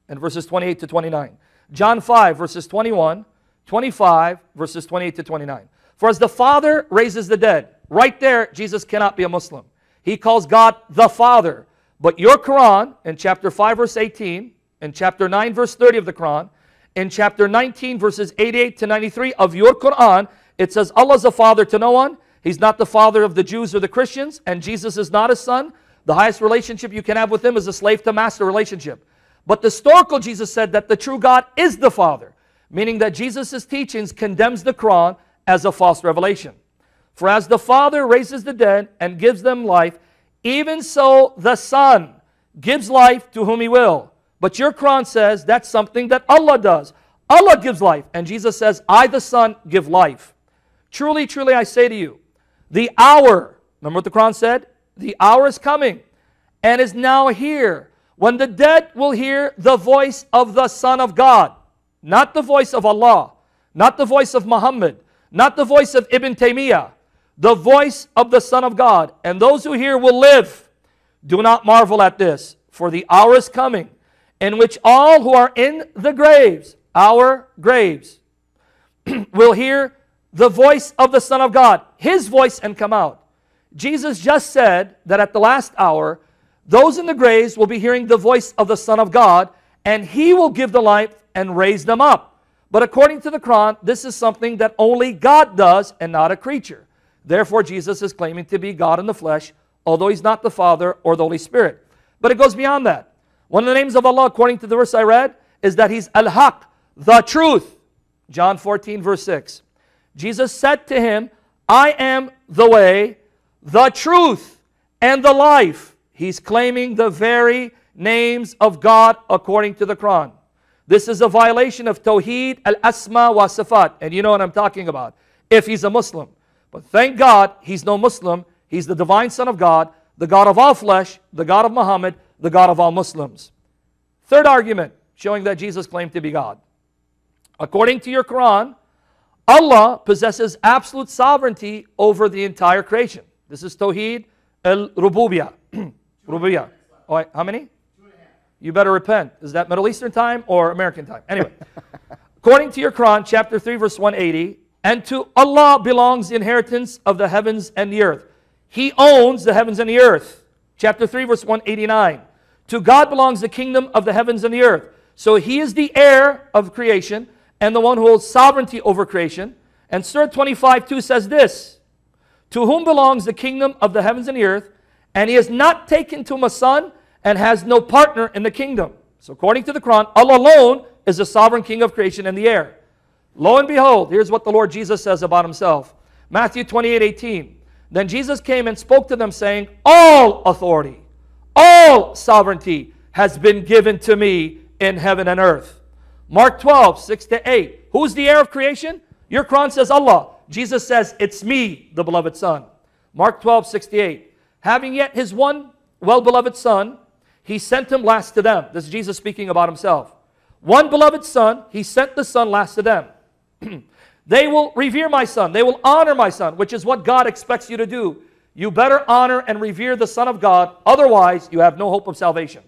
and verses 28 to 29. John 5, verses 21, 25, verses 28 to 29. For as the Father raises the dead, right there, Jesus cannot be a Muslim. He calls God the Father. But your Quran, in chapter 5, verse 18, in chapter 9, verse 30 of the Quran, in chapter 19, verses 88 to 93 of your Quran, it says Allah is a father to no one. He's not the father of the Jews or the Christians, and Jesus is not a son. The highest relationship you can have with him is a slave to master relationship. But the historical Jesus said that the true God is the Father, meaning that Jesus' teachings condemns the Quran as a false revelation. For as the Father raises the dead and gives them life, even so the Son gives life to whom he will. But your Quran says that's something that Allah does. Allah gives life. And Jesus says, I, the Son, give life. Truly, truly, I say to you, the hour, remember what the Quran said? The hour is coming and is now here when the dead will hear the voice of the Son of God, not the voice of Allah, not the voice of Muhammad, not the voice of Ibn Taymiyyah, the voice of the Son of God. And those who hear will live. Do not marvel at this, for the hour is coming in which all who are in the graves, our graves, [CLEARS THROAT] will hear the voice of the Son of God, His voice, and come out. Jesus just said that at the last hour, those in the graves will be hearing the voice of the Son of God, and He will give the life and raise them up. But according to the Quran, this is something that only God does and not a creature. Therefore, Jesus is claiming to be God in the flesh, although He's not the Father or the Holy Spirit. But it goes beyond that. One of the names of Allah, according to the verse I read, is that He's Al Haq, the truth. John 14, verse 6. Jesus said to him, I am the way, the truth, and the life. He's claiming the very names of God according to the Quran. This is a violation of Tawheed al Asma wa Sifat. And you know what I'm talking about. If he's a Muslim. But thank God he's no Muslim. He's the divine Son of God, the God of all flesh, the God of Muhammad, the God of all Muslims. Third argument showing that Jesus claimed to be God. According to your Quran, Allah possesses absolute sovereignty over the entire creation. This is Tawheed al [CLEARS THROAT] Rububiyah. Right, how many? You better repent. Is that Middle Eastern time or American time? Anyway, [LAUGHS] according to your Quran, chapter 3, verse 180, and to Allah belongs the inheritance of the heavens and the earth. He owns the heavens and the earth. Chapter 3, verse 189. To God belongs the kingdom of the heavens and the earth. So he is the heir of creation and the one who holds sovereignty over creation. And Surah 25, 2 says this To whom belongs the kingdom of the heavens and the earth, and he has not taken to him a son and has no partner in the kingdom. So according to the Quran, Allah alone is the sovereign king of creation and the heir. Lo and behold, here's what the Lord Jesus says about himself. Matthew 28, 18. Then Jesus came and spoke to them, saying, All authority, all sovereignty has been given to me in heaven and earth. Mark 12, 6 to 8. Who's the heir of creation? Your Quran says Allah. Jesus says, It's me, the beloved Son. Mark 12, 68. Having yet his one well beloved Son, he sent him last to them. This is Jesus speaking about himself. One beloved Son, he sent the Son last to them. [CLEARS THROAT] they will revere my Son. They will honor my Son, which is what God expects you to do. You better honor and revere the Son of God, otherwise, you have no hope of salvation.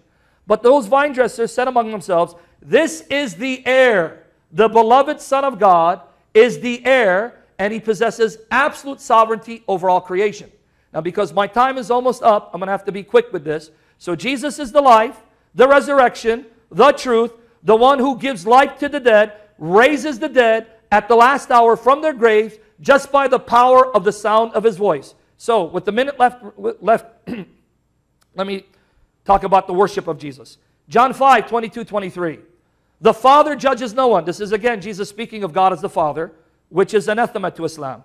But those vine dressers said among themselves, This is the heir. The beloved Son of God is the heir, and he possesses absolute sovereignty over all creation. Now, because my time is almost up, I'm going to have to be quick with this. So, Jesus is the life, the resurrection, the truth, the one who gives life to the dead, raises the dead at the last hour from their graves just by the power of the sound of his voice. So, with the minute left, left [CLEARS THROAT] let me talk about the worship of Jesus. John 5, 22, 23. The Father judges no one. This is again Jesus speaking of God as the Father, which is anathema to Islam.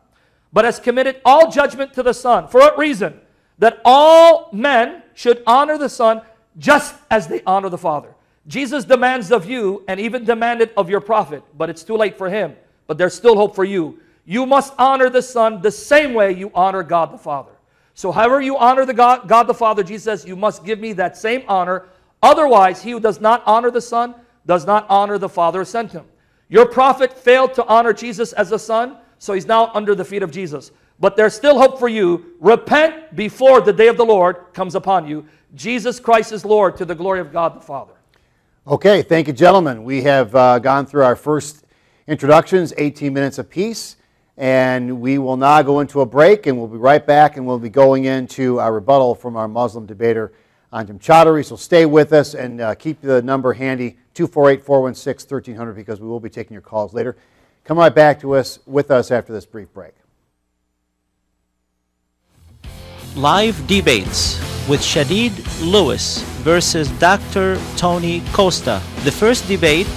But has committed all judgment to the Son. For what reason? That all men should honor the Son just as they honor the Father. Jesus demands of you and even demanded of your prophet, but it's too late for him. But there's still hope for you. You must honor the Son the same way you honor God the Father. So, however you honor the God, God the Father, Jesus says, you must give me that same honor. Otherwise, he who does not honor the Son does not honor the Father who sent him. Your prophet failed to honor Jesus as a son, so he's now under the feet of Jesus. But there's still hope for you. Repent before the day of the Lord comes upon you. Jesus Christ is Lord to the glory of God the Father. Okay, thank you, gentlemen. We have uh, gone through our first introductions, 18 minutes apiece, and we will now go into a break, and we'll be right back, and we'll be going into our rebuttal from our Muslim debater, Anjem Choudary. So stay with us and uh, keep the number handy, 248-416-1300, because we will be taking your calls later. Come right back to us with us after this brief break. Live debates with Shadid Lewis versus Dr. Tony Costa. The first debate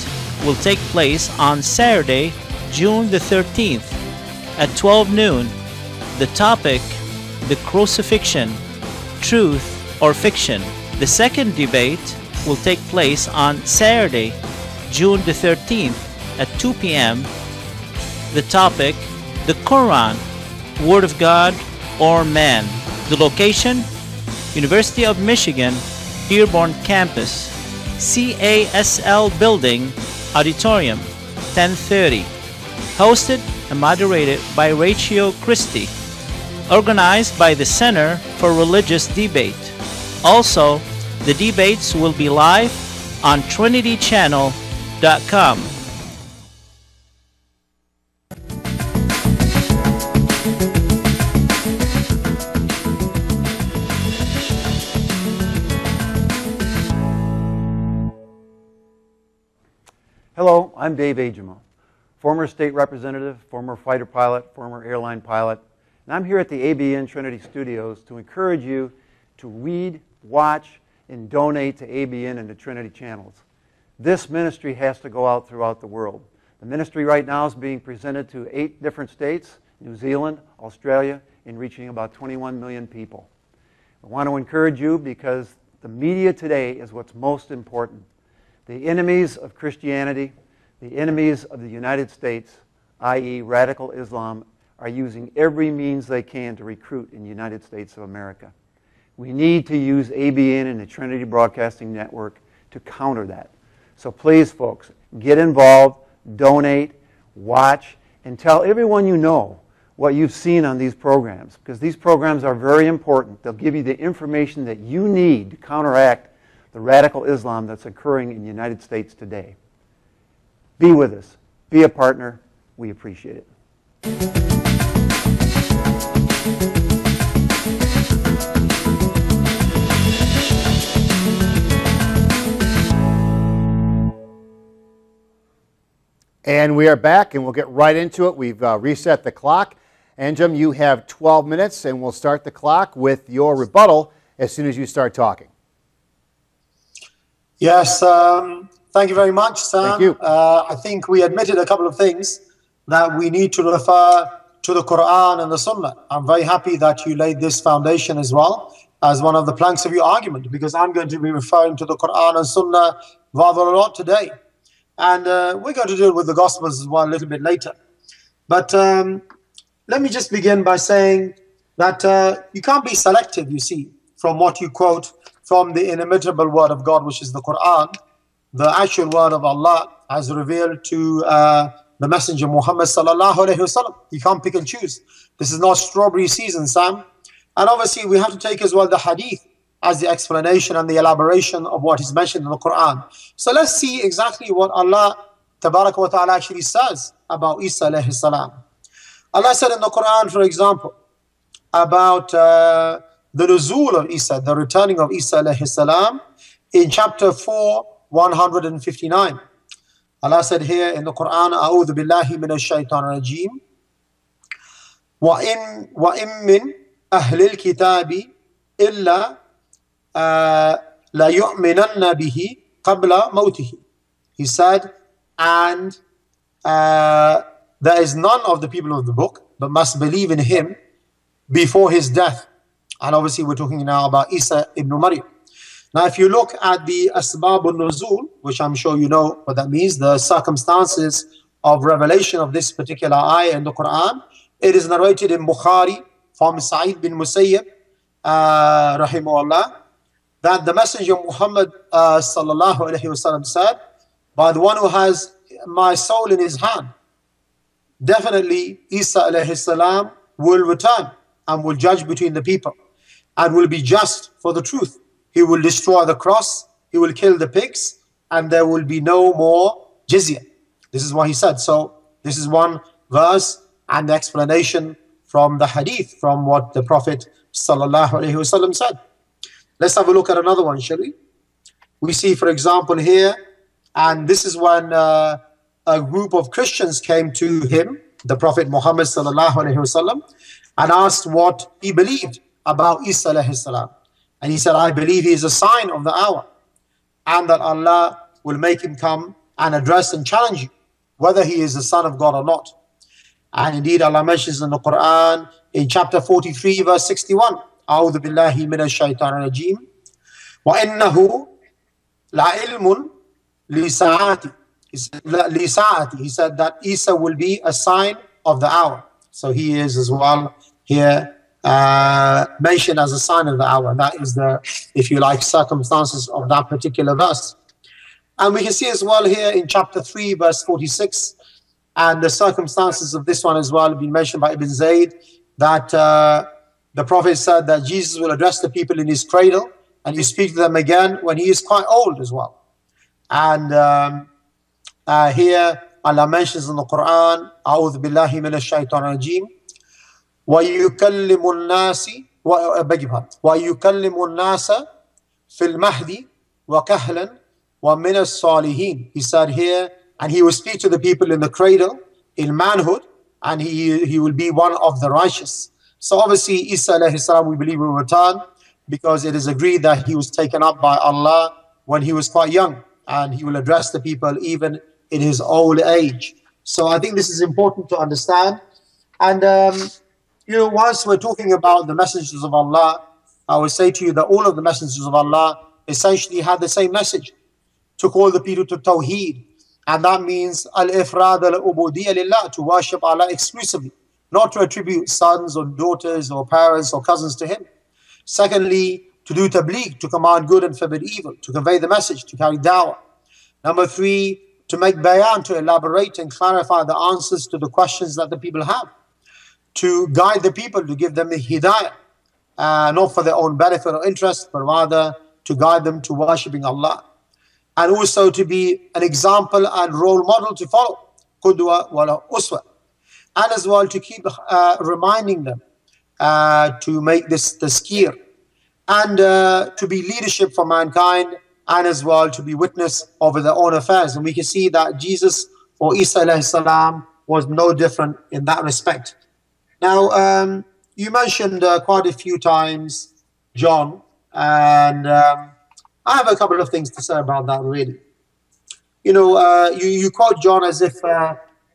will take place on Saturday, June the 13th at 12 noon. The topic, the crucifixion, truth or fiction. The second debate will take place on Saturday, June the 13th at 2 p.m. The topic, the Quran, Word of God or Man. The location, University of Michigan, Dearborn Campus, CASL Building, Auditorium, 1030. Hosted and moderated by Rachel Christie. Organized by the Center for Religious Debate. Also, the debates will be live on trinitychannel.com. I'm Dave Agema, former state representative, former fighter pilot, former airline pilot, and I'm here at the ABN Trinity Studios to encourage you to read, watch, and donate to ABN and the Trinity channels. This ministry has to go out throughout the world. The ministry right now is being presented to eight different states, New Zealand, Australia, and reaching about 21 million people. I want to encourage you because the media today is what's most important. The enemies of Christianity, the enemies of the United States, i.e., radical Islam, are using every means they can to recruit in the United States of America. We need to use ABN and the Trinity Broadcasting Network to counter that. So please, folks, get involved, donate, watch, and tell everyone you know what you've seen on these programs because these programs are very important. They'll give you the information that you need to counteract the radical Islam that's occurring in the United States today. Be with us. Be a partner. We appreciate it. And we are back, and we'll get right into it. We've uh, reset the clock. Anjem, you have 12 minutes, and we'll start the clock with your rebuttal as soon as you start talking. Yes, um, thank you very much, Sam. Thank you. Uh, I think we admitted a couple of things that we need to refer to the Quran and the Sunnah. I'm very happy that you laid this foundation as well as one of the planks of your argument because I'm going to be referring to the Quran and Sunnah rather a lot today. And uh, we're going to deal with the Gospels as well a little bit later. But um, let me just begin by saying that uh, you can't be selective, you see, from what you quote from the inimitable word of God, which is the Quran, the actual word of Allah as revealed to uh, the Messenger Muhammad sallallahu alaihi wasallam. You can't pick and choose. This is not strawberry season, Sam. And obviously, we have to take as well the hadith as the explanation and the elaboration of what is mentioned in the Quran. So let's see exactly what Allah Tabarak wa ta'ala actually says about Isa alayhi salam. Allah said in the Quran, for example, about uh, the nuzul of Isa, the returning of Isa alayhi salam, in chapter 4, 159. Allah said here in the Quran, أعوذ بالله من الشيطان الرجيم وإن وإن من أهل الكتاب إلا لا يؤمنن به قبل موته. He said, and uh, there is none of the people of the book but must believe in him before his death. And obviously, we're talking now about Isa ibn Maryam. Now, if you look at the Asbab al-Nuzul, which I'm sure you know what that means, the circumstances of revelation of this particular ayah in the Quran, it is narrated in Bukhari from Sa'id bin Musayyib, uh, rahimahullah, that the Messenger Muhammad uh, sallallahu alayhi wasallam said, by the one who has my soul in his hand, definitely Isa alayhi salam will return and will judge between the people and will be just for the truth. He will destroy the cross, he will kill the pigs, and there will be no more jizya. This is what he said. So, this is one verse and the explanation from the hadith, from what the Prophet ﷺ said. Let's have a look at another one, shall we? We see, for example, here, and this is when uh, a group of Christians came to him, the Prophet Muhammad ﷺ, and asked what he believed about Isa. And he said, I believe he is a sign of the hour and that Allah will make him come and address and challenge you, whether he is the son of God or not. And indeed, Allah mentions in the Quran in chapter 43, verse 61, أعوذ بالله من الشيطان الرجيم وإنه لعلم لساعتي لساعتي He said that Isa will be a sign of the hour. So he is as well here uh, mentioned as a sign of the hour. That is the, if you like, circumstances of that particular verse. And we can see as well here in chapter 3, verse 46, and the circumstances of this one as well have been mentioned by Ibn Zayd, that uh, the Prophet said that Jesus will address the people in his cradle, and you speak to them again when he is quite old as well. And um, uh, here Allah mentions in the Quran, أعوذ بالله من الشيطان الرجيم ويكلم الناس ويكلم الناس في المهدي وكهلا ومن الصالحين he said here and he will speak to the people in the cradle in manhood and he he will be one of the righteous so obviously Isa alayhi salam we believe will return because it is agreed that he was taken up by Allah when he was quite young and he will address the people even in his old age so I think this is important to understand and um, you know, whilst we're talking about the messengers of Allah, I would say to you that all of the messengers of Allah essentially had the same message to call the people to Tawheed. And that means al-ifrad al-ubudiyya lillah, to worship Allah exclusively, not to attribute sons or daughters or parents or cousins to Him. Secondly, to do tabligh, to command good and forbid evil, to convey the message, to carry dawah. Number three, to make bayan, to elaborate and clarify the answers to the questions that the people have to guide the people, to give them the hidayah, uh, not for their own benefit or interest, but rather to guide them to worshipping Allah. And also to be an example and role model to follow, qudwa wala uswa. And as well to keep uh, reminding them uh, to make this tazkir and uh, to be leadership for mankind and as well to be witness over their own affairs. And we can see that Jesus or Isa salam was no different in that respect. Now, um, you mentioned uh, quite a few times John, and um, I have a couple of things to say about that, really. You know, uh, you, you quote John as if, uh,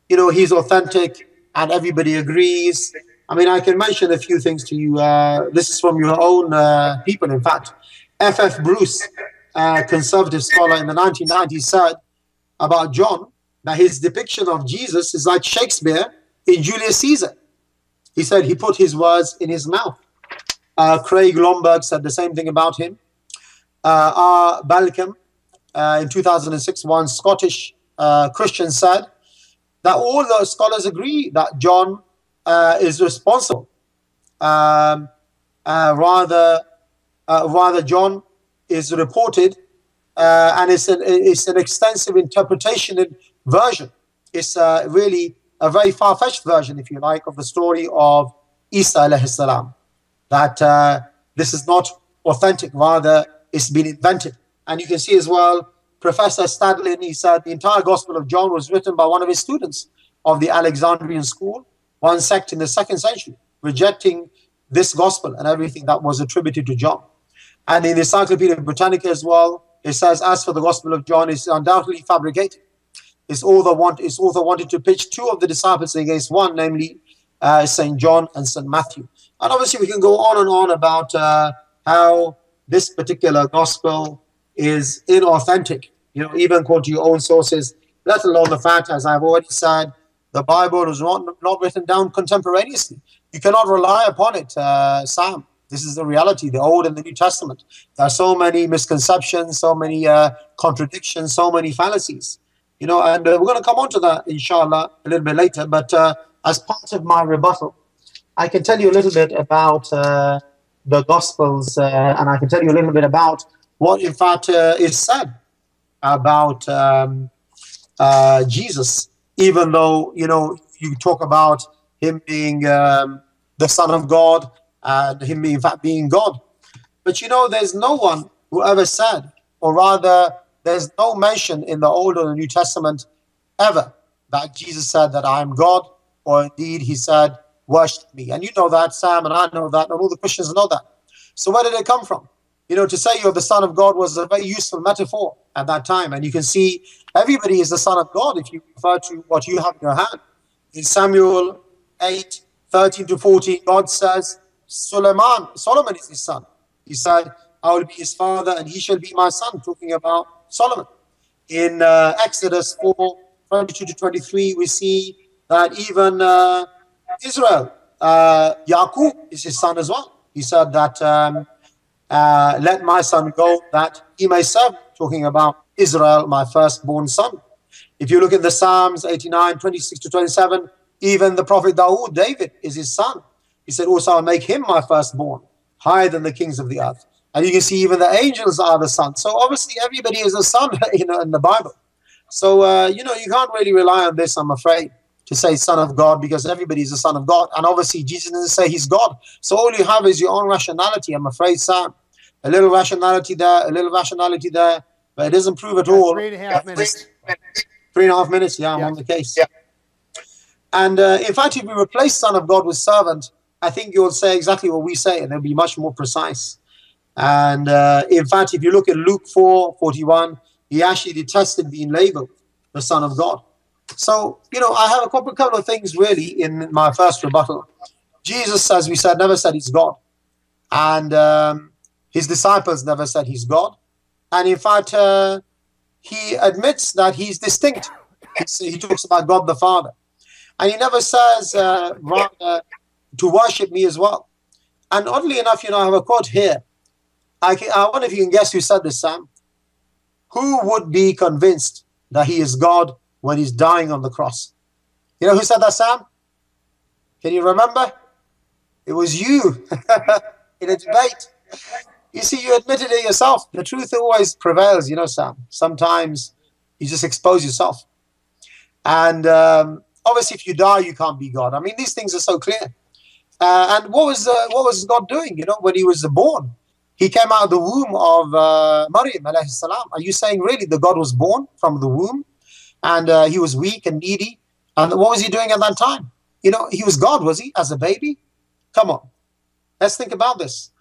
you know, he's authentic and everybody agrees. I mean, I can mention a few things to you. Uh, this is from your own uh, people, in fact. F.F. Bruce, a conservative scholar in the 1990s, said about John that his depiction of Jesus is like Shakespeare in Julius Caesar. He said he put his words in his mouth. Uh, Craig Blomberg said the same thing about him. Uh, R. Bauckham, uh, in 2006, one Scottish uh, Christian said that all the scholars agree that John uh, is responsible. Um, uh, rather, rather John is reported, and it's an, it's an extensive interpretation and version. It's really a very far-fetched version, if you like, of the story of Isa alayhi salam. That uh, this is not authentic, rather it's been invented. And you can see as well, Professor Stadlin, he said the entire Gospel of John was written by one of his students of the Alexandrian school, one sect in the second century, rejecting this gospel and everything that was attributed to John. And in the Encyclopedia Britannica as well, it says, as for the Gospel of John, it's undoubtedly fabricated. Its author, want, its author wanted to pitch two of the disciples against one, namely uh, St. John and St. Matthew. And obviously, we can go on and on about uh, how this particular gospel is inauthentic. You know, even quote to your own sources, let alone the fact, as I've already said, the Bible was not, not written down contemporaneously. You cannot rely upon it, uh, Sam. This is the reality, the Old and the New Testament. There are so many misconceptions, so many uh, contradictions, so many fallacies. You know, and uh, we're going to come on to that, inshallah, a little bit later. But uh, as part of my rebuttal, I can tell you a little bit about uh, the Gospels, uh, and I can tell you a little bit about what, in fact, uh, is said about um, uh, Jesus. Even though you know you talk about him being um, the Son of God and him, in fact, being God, but you know, there's no one who ever said, or rather, there's no mention in the Old or the New Testament ever that Jesus said that I am God, or indeed he said, worship me. And you know that, Sam, and I know that, and all the Christians know that. So where did it come from? You know, to say you're the Son of God was a very useful metaphor at that time. And you can see everybody is the Son of God if you refer to what you have in your hand. In Samuel 8, 13 to 14, God says, Solomon, Solomon is his son. He said, I will be his father and he shall be my son, talking about Solomon. In uh, Exodus 4, 22 to 23, we see that even uh, Israel, uh, Yaqub is his son as well. He said that, um, uh, let my son go that he may serve, talking about Israel, my firstborn son. If you look at the Psalms 89, 26 to 27, even the prophet Dawood, David, is his son. He said, also I'll make him my firstborn, higher than the kings of the earth. And you can see even the angels are the son. So obviously everybody is a son you know, in the Bible. So, uh, you know, you can't really rely on this, I'm afraid, to say son of God because everybody is a son of God. And obviously Jesus doesn't say he's God. So all you have is your own rationality, I'm afraid, Sam. A little rationality there, a little rationality there, but it doesn't prove at all. Three and a half minutes. Three and a half minutes, yeah, I'm Yeah. on the case. Yeah. And uh, in fact, if we replace son of God with servant, I think you'll say exactly what we say, and it'll be much more precise. And uh, in fact, if you look at Luke 4 41, he actually detested being labeled the Son of God. So, you know, I have a couple, couple of things really in my first rebuttal. Jesus, as we said, never said he's God. And um, his disciples never said he's God. And in fact, uh, he admits that he's distinct. He talks about God the Father. And he never says, uh, rather, to worship me as well. And oddly enough, you know, I have a quote here. I, can, I wonder if you can guess who said this, Sam. Who would be convinced that he is God when he's dying on the cross? You know who said that, Sam? Can you remember? It was you [LAUGHS] in a debate. You see, you admitted it yourself. The truth always prevails, you know, Sam. Sometimes you just expose yourself. And um, obviously, if you die, you can't be God. I mean, these things are so clear. Uh, and what was uh, what was God doing? You know, when he was born, he came out of the womb of uh, Maryam alayhi salam. Are you saying really the God was born from the womb, and uh, he was weak and needy? And what was he doing at that time? You know, he was God, was he, as a baby? Come on, let's think about this.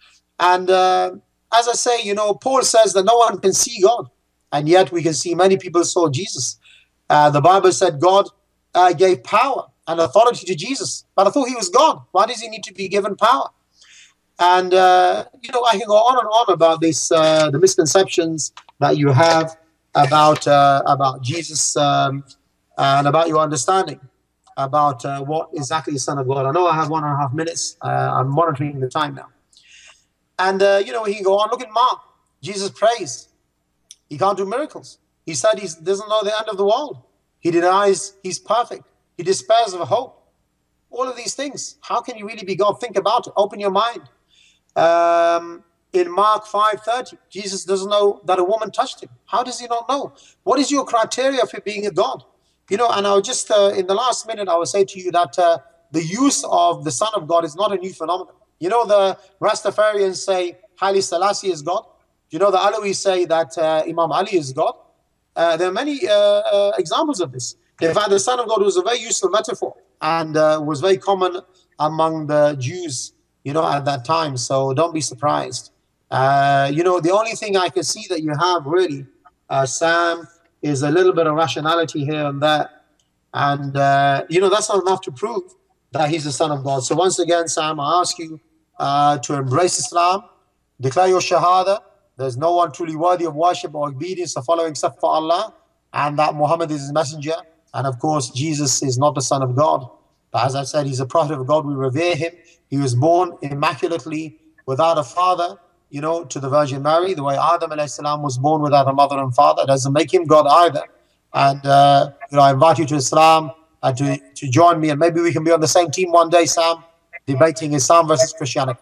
And uh, as I say, you know, Paul says that no one can see God, and yet we can see many people saw Jesus. Uh, the Bible said God uh, gave power and authority to Jesus. But I thought he was God. Why does he need to be given power? And uh, you know, I can go on and on about this, uh, the misconceptions that you have about uh, about Jesus um, and about your understanding about uh, what exactly the Son of God. I know I have one and a half minutes. Uh, I'm monitoring the time now. And uh, you know, he can go on. Look at Mark. Jesus prays. He can't do miracles. He said he doesn't know the end of the world. He denies he's perfect. He despairs of hope. All of these things. How can you really be God? Think about it. Open your mind. Um, in Mark 5:30, Jesus doesn't know that a woman touched him. How does he not know? What is your criteria for being a God? You know, and I'll just uh, in the last minute I will say to you that uh, the use of the Son of God is not a new phenomenon. You know, the Rastafarians say Haile Selassie is God. You know, the Alawis say that uh, Imam Ali is God. Uh, there are many uh, uh, examples of this. In fact, the Son of God was a very useful metaphor and was very common among the Jews, you know, at that time. So don't be surprised. Uh, you know, the only thing I can see that you have really, uh, Sam, is a little bit of rationality here and there. And, uh, you know, that's not enough to prove that he's the Son of God. So, once again, Sam, I ask you uh, to embrace Islam, declare your Shahada. There's no one truly worthy of worship or obedience or following except for Allah, and that Muhammad is his messenger. And of course, Jesus is not the Son of God. But as I said, he's a prophet of God. We revere him. He was born immaculately without a father you know, to the Virgin Mary, the way Adam salam was born without a mother and father, doesn't make him God either. And, uh, you know, I invite you to Islam and to, to join me, and maybe we can be on the same team one day, Sam, debating Islam versus Christianity.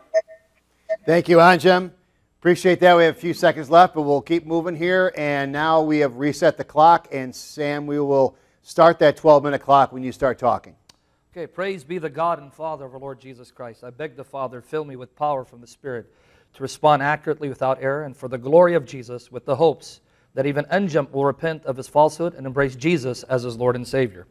Thank you, Anjem. Appreciate that. We have a few seconds left, but we'll keep moving here. And now we have reset the clock. And Sam, we will start that 12 minute clock when you start talking. Okay, praise be the God and Father of our Lord Jesus Christ. I beg the Father, fill me with power from the Spirit to respond accurately without error, and for the glory of Jesus, with the hopes that even Anjem will repent of his falsehood and embrace Jesus as his Lord and Savior.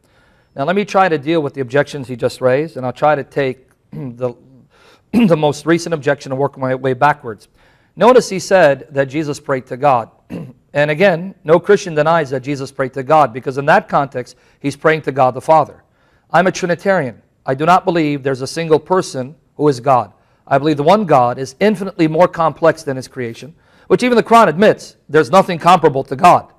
Now, let me try to deal with the objections he just raised, and I'll try to take [CLEARS THROAT] the, [CLEARS THROAT] the most recent objection and work my way backwards. Notice he said that Jesus prayed to God. [CLEARS THROAT] and again, no Christian denies that Jesus prayed to God because, in that context, he's praying to God the Father. I'm a Trinitarian. I do not believe there's a single person who is God. I believe the one God is infinitely more complex than his creation, which even the Quran admits there's nothing comparable to God.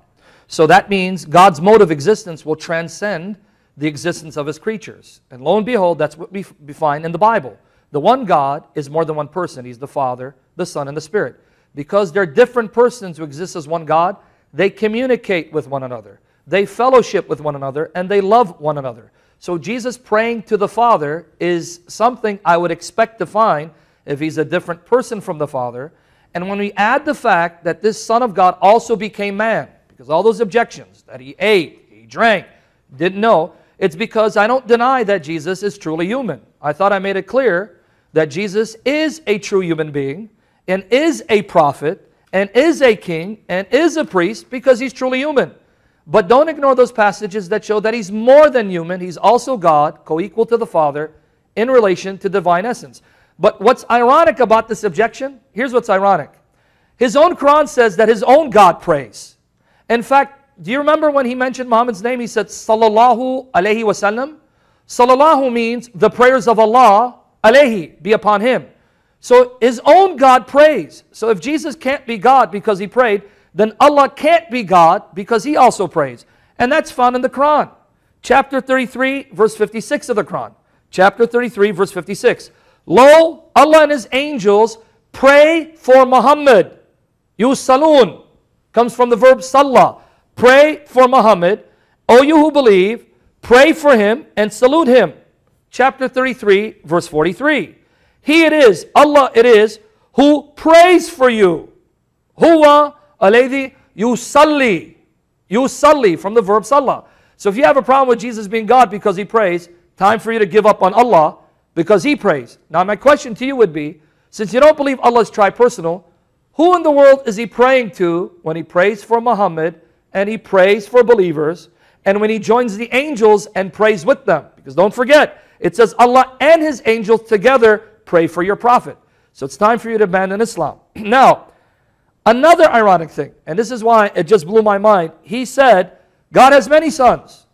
So that means God's mode of existence will transcend the existence of his creatures. And lo and behold, that's what we find in the Bible. The one God is more than one person. He's the Father, the Son, and the Spirit. Because they're different persons who exist as one God, they communicate with one another. They fellowship with one another, and they love one another. So Jesus praying to the Father is something I would expect to find if he's a different person from the Father. And when we add the fact that this Son of God also became man, because all those objections that he ate, he drank, didn't know, it's because I don't deny that Jesus is truly human. I thought I made it clear that Jesus is a true human being and is a prophet and is a king and is a priest because he's truly human. But don't ignore those passages that show that he's more than human. He's also God, co-equal to the Father, in relation to divine essence. But what's ironic about this objection? Here's what's ironic. His own Quran says that his own God prays. In fact, do you remember when he mentioned Muhammad's name? He said, Sallallahu alayhi wasallam. Sallallahu means the prayers of Allah, alayhi, be upon him. So his own God prays. So if Jesus can't be God because he prayed, then Allah can't be God because He also prays. And that's found in the Quran. Chapter 33, verse 56 of the Quran. Chapter 33, verse 56. Lo, Allah and His angels pray for Muhammad. You Yusaloon comes from the verb salah. Pray for Muhammad. O you who believe, pray for him and salute him. Chapter 33, verse 43. He it is, Allah it is, who prays for you. Huwa Alayhi yusalli. Yusalli from the verb salah. So if you have a problem with Jesus being God because he prays, time for you to give up on Allah because he prays. Now my question to you would be, since you don't believe Allah is tripersonal, who in the world is he praying to when he prays for Muhammad and he prays for believers and when he joins the angels and prays with them? Because don't forget, it says Allah and his angels together pray for your prophet. So it's time for you to abandon Islam. [CLEARS THROAT] now, Another ironic thing, and this is why it just blew my mind. He said, God has many sons.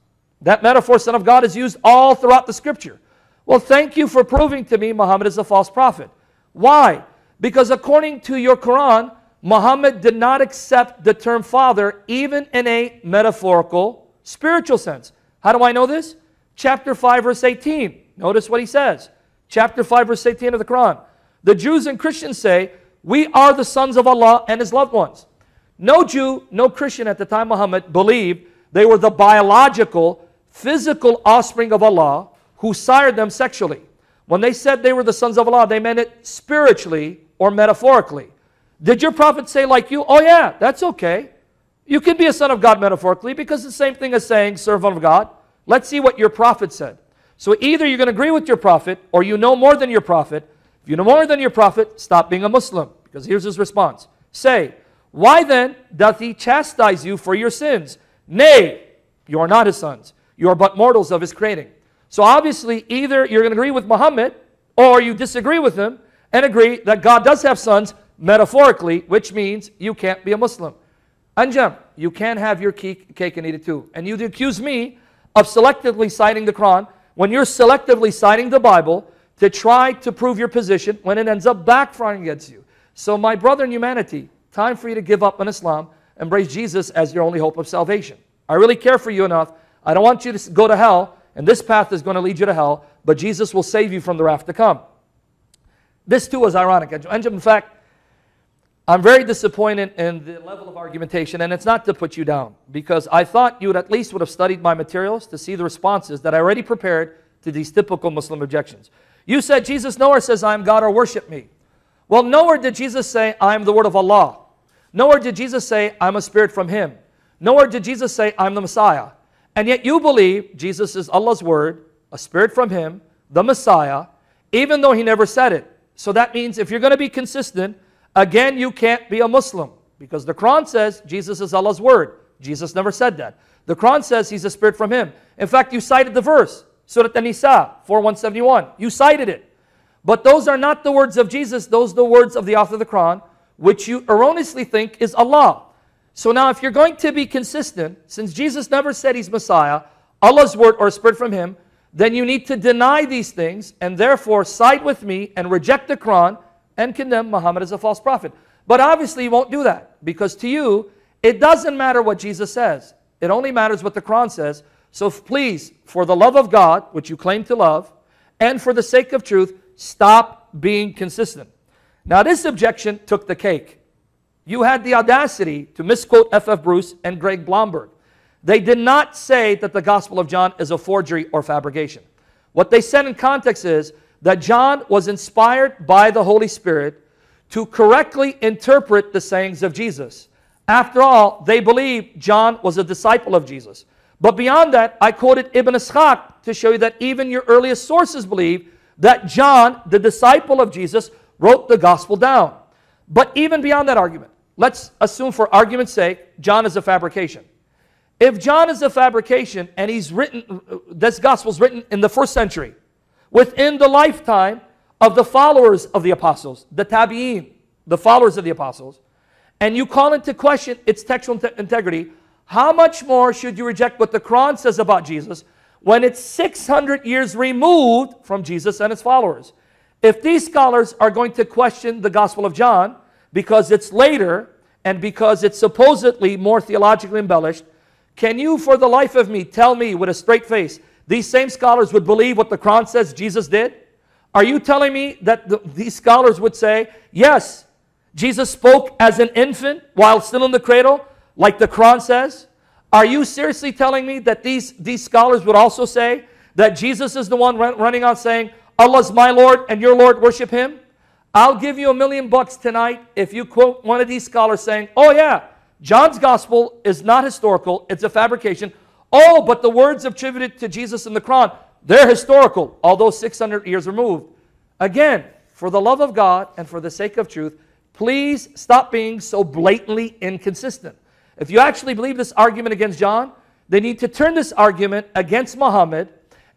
That metaphor, Son of God, is used all throughout the scripture. Well, thank you for proving to me Muhammad is a false prophet. Why? Because according to your Quran, Muhammad did not accept the term father even in a metaphorical, spiritual sense. How do I know this? Chapter 5, verse 18. Notice what he says. Chapter 5, verse 18 of the Quran. The Jews and Christians say, We are the sons of Allah and His loved ones. No Jew, no Christian at the time Muhammad believed they were the biological, physical offspring of Allah who sired them sexually. When they said they were the sons of Allah, they meant it spiritually or metaphorically. Did your prophet say like you? Oh yeah, that's okay. You can be a son of God metaphorically because the same thing as saying servant of God. Let's see what your prophet said. So either you're going to agree with your prophet or you know more than your prophet. If you know more than your prophet, stop being a Muslim. Because here's his response. Say, why then doth he chastise you for your sins? Nay, you are not his sons. You are but mortals of his creating. So obviously, either you're going to agree with Muhammad or you disagree with him and agree that God does have sons metaphorically, which means you can't be a Muslim. Anjem, you can't have your cake and eat it too. And you accuse me of selectively citing the Quran when you're selectively citing the Bible to try to prove your position when it ends up backfiring against you. So, my brother in humanity, time for you to give up on Islam, embrace Jesus as your only hope of salvation. I really care for you enough. I don't want you to go to hell, and this path is going to lead you to hell, but Jesus will save you from the wrath to come. This too was ironic. In fact, I'm very disappointed in the level of argumentation, and it's not to put you down, because I thought you would at least would have studied my materials to see the responses that I already prepared to these typical Muslim objections. You said Jesus nowhere says, I am God or worship me. Well, nowhere did Jesus say, I am the word of Allah. Nowhere did Jesus say, I'm a spirit from him. Nowhere did Jesus say, I'm the Messiah. And yet you believe Jesus is Allah's word, a spirit from him, the Messiah, even though he never said it. So that means if you're going to be consistent, Again, you can't be a Muslim because the Quran says Jesus is Allah's word. Jesus never said that. The Quran says he's a spirit from him. In fact, you cited the verse, Surah An-Nisa 4171. You cited it. But those are not the words of Jesus, those are the words of the author of the Quran, which you erroneously think is Allah. So now if you're going to be consistent, since Jesus never said he's Messiah, Allah's word or spirit from him, then you need to deny these things and therefore side with me and reject the Quran and condemn Muhammad as a false prophet. But obviously, you won't do that because to you, it doesn't matter what Jesus says. It only matters what the Quran says. So please, for the love of God, which you claim to love, and for the sake of truth, stop being consistent. Now, this objection took the cake. You had the audacity to misquote F.F. Bruce and Craig Blomberg. They did not say that the Gospel of John is a forgery or fabrication. What they said in context is that John was inspired by the Holy Spirit to correctly interpret the sayings of Jesus. After all, they believed John was a disciple of Jesus. But beyond that, I quoted Ibn Ishaq to show you that even your earliest sources believe that John, the disciple of Jesus, wrote the gospel down. But even beyond that argument, let's assume for argument's sake, John is a fabrication. If John is a fabrication and he's written, this gospel is written in the first century, within the lifetime of the followers of the apostles, the tabi'in, the followers of the apostles, and you call into question its textual integrity, how much more should you reject what the Quran says about Jesus when it's 600 years removed from Jesus and his followers? If these scholars are going to question the Gospel of John because it's later and because it's supposedly more theologically embellished, can you, for the life of me, tell me with a straight face these same scholars would believe what the Quran says Jesus did? Are you telling me that the, these scholars would say, yes, Jesus spoke as an infant while still in the cradle, like the Quran says? Are you seriously telling me that these, these scholars would also say that Jesus is the one run, running on saying, Allah's my Lord and your Lord, worship him? I'll give you a million bucks tonight if you quote one of these scholars saying, oh yeah, John's gospel is not historical, it's a fabrication. Oh, but the words attributed to Jesus in the Quran, they're historical, although 600 years removed. Again, for the love of God and for the sake of truth, please stop being so blatantly inconsistent. If you actually believe this argument against John, they need to turn this argument against Muhammad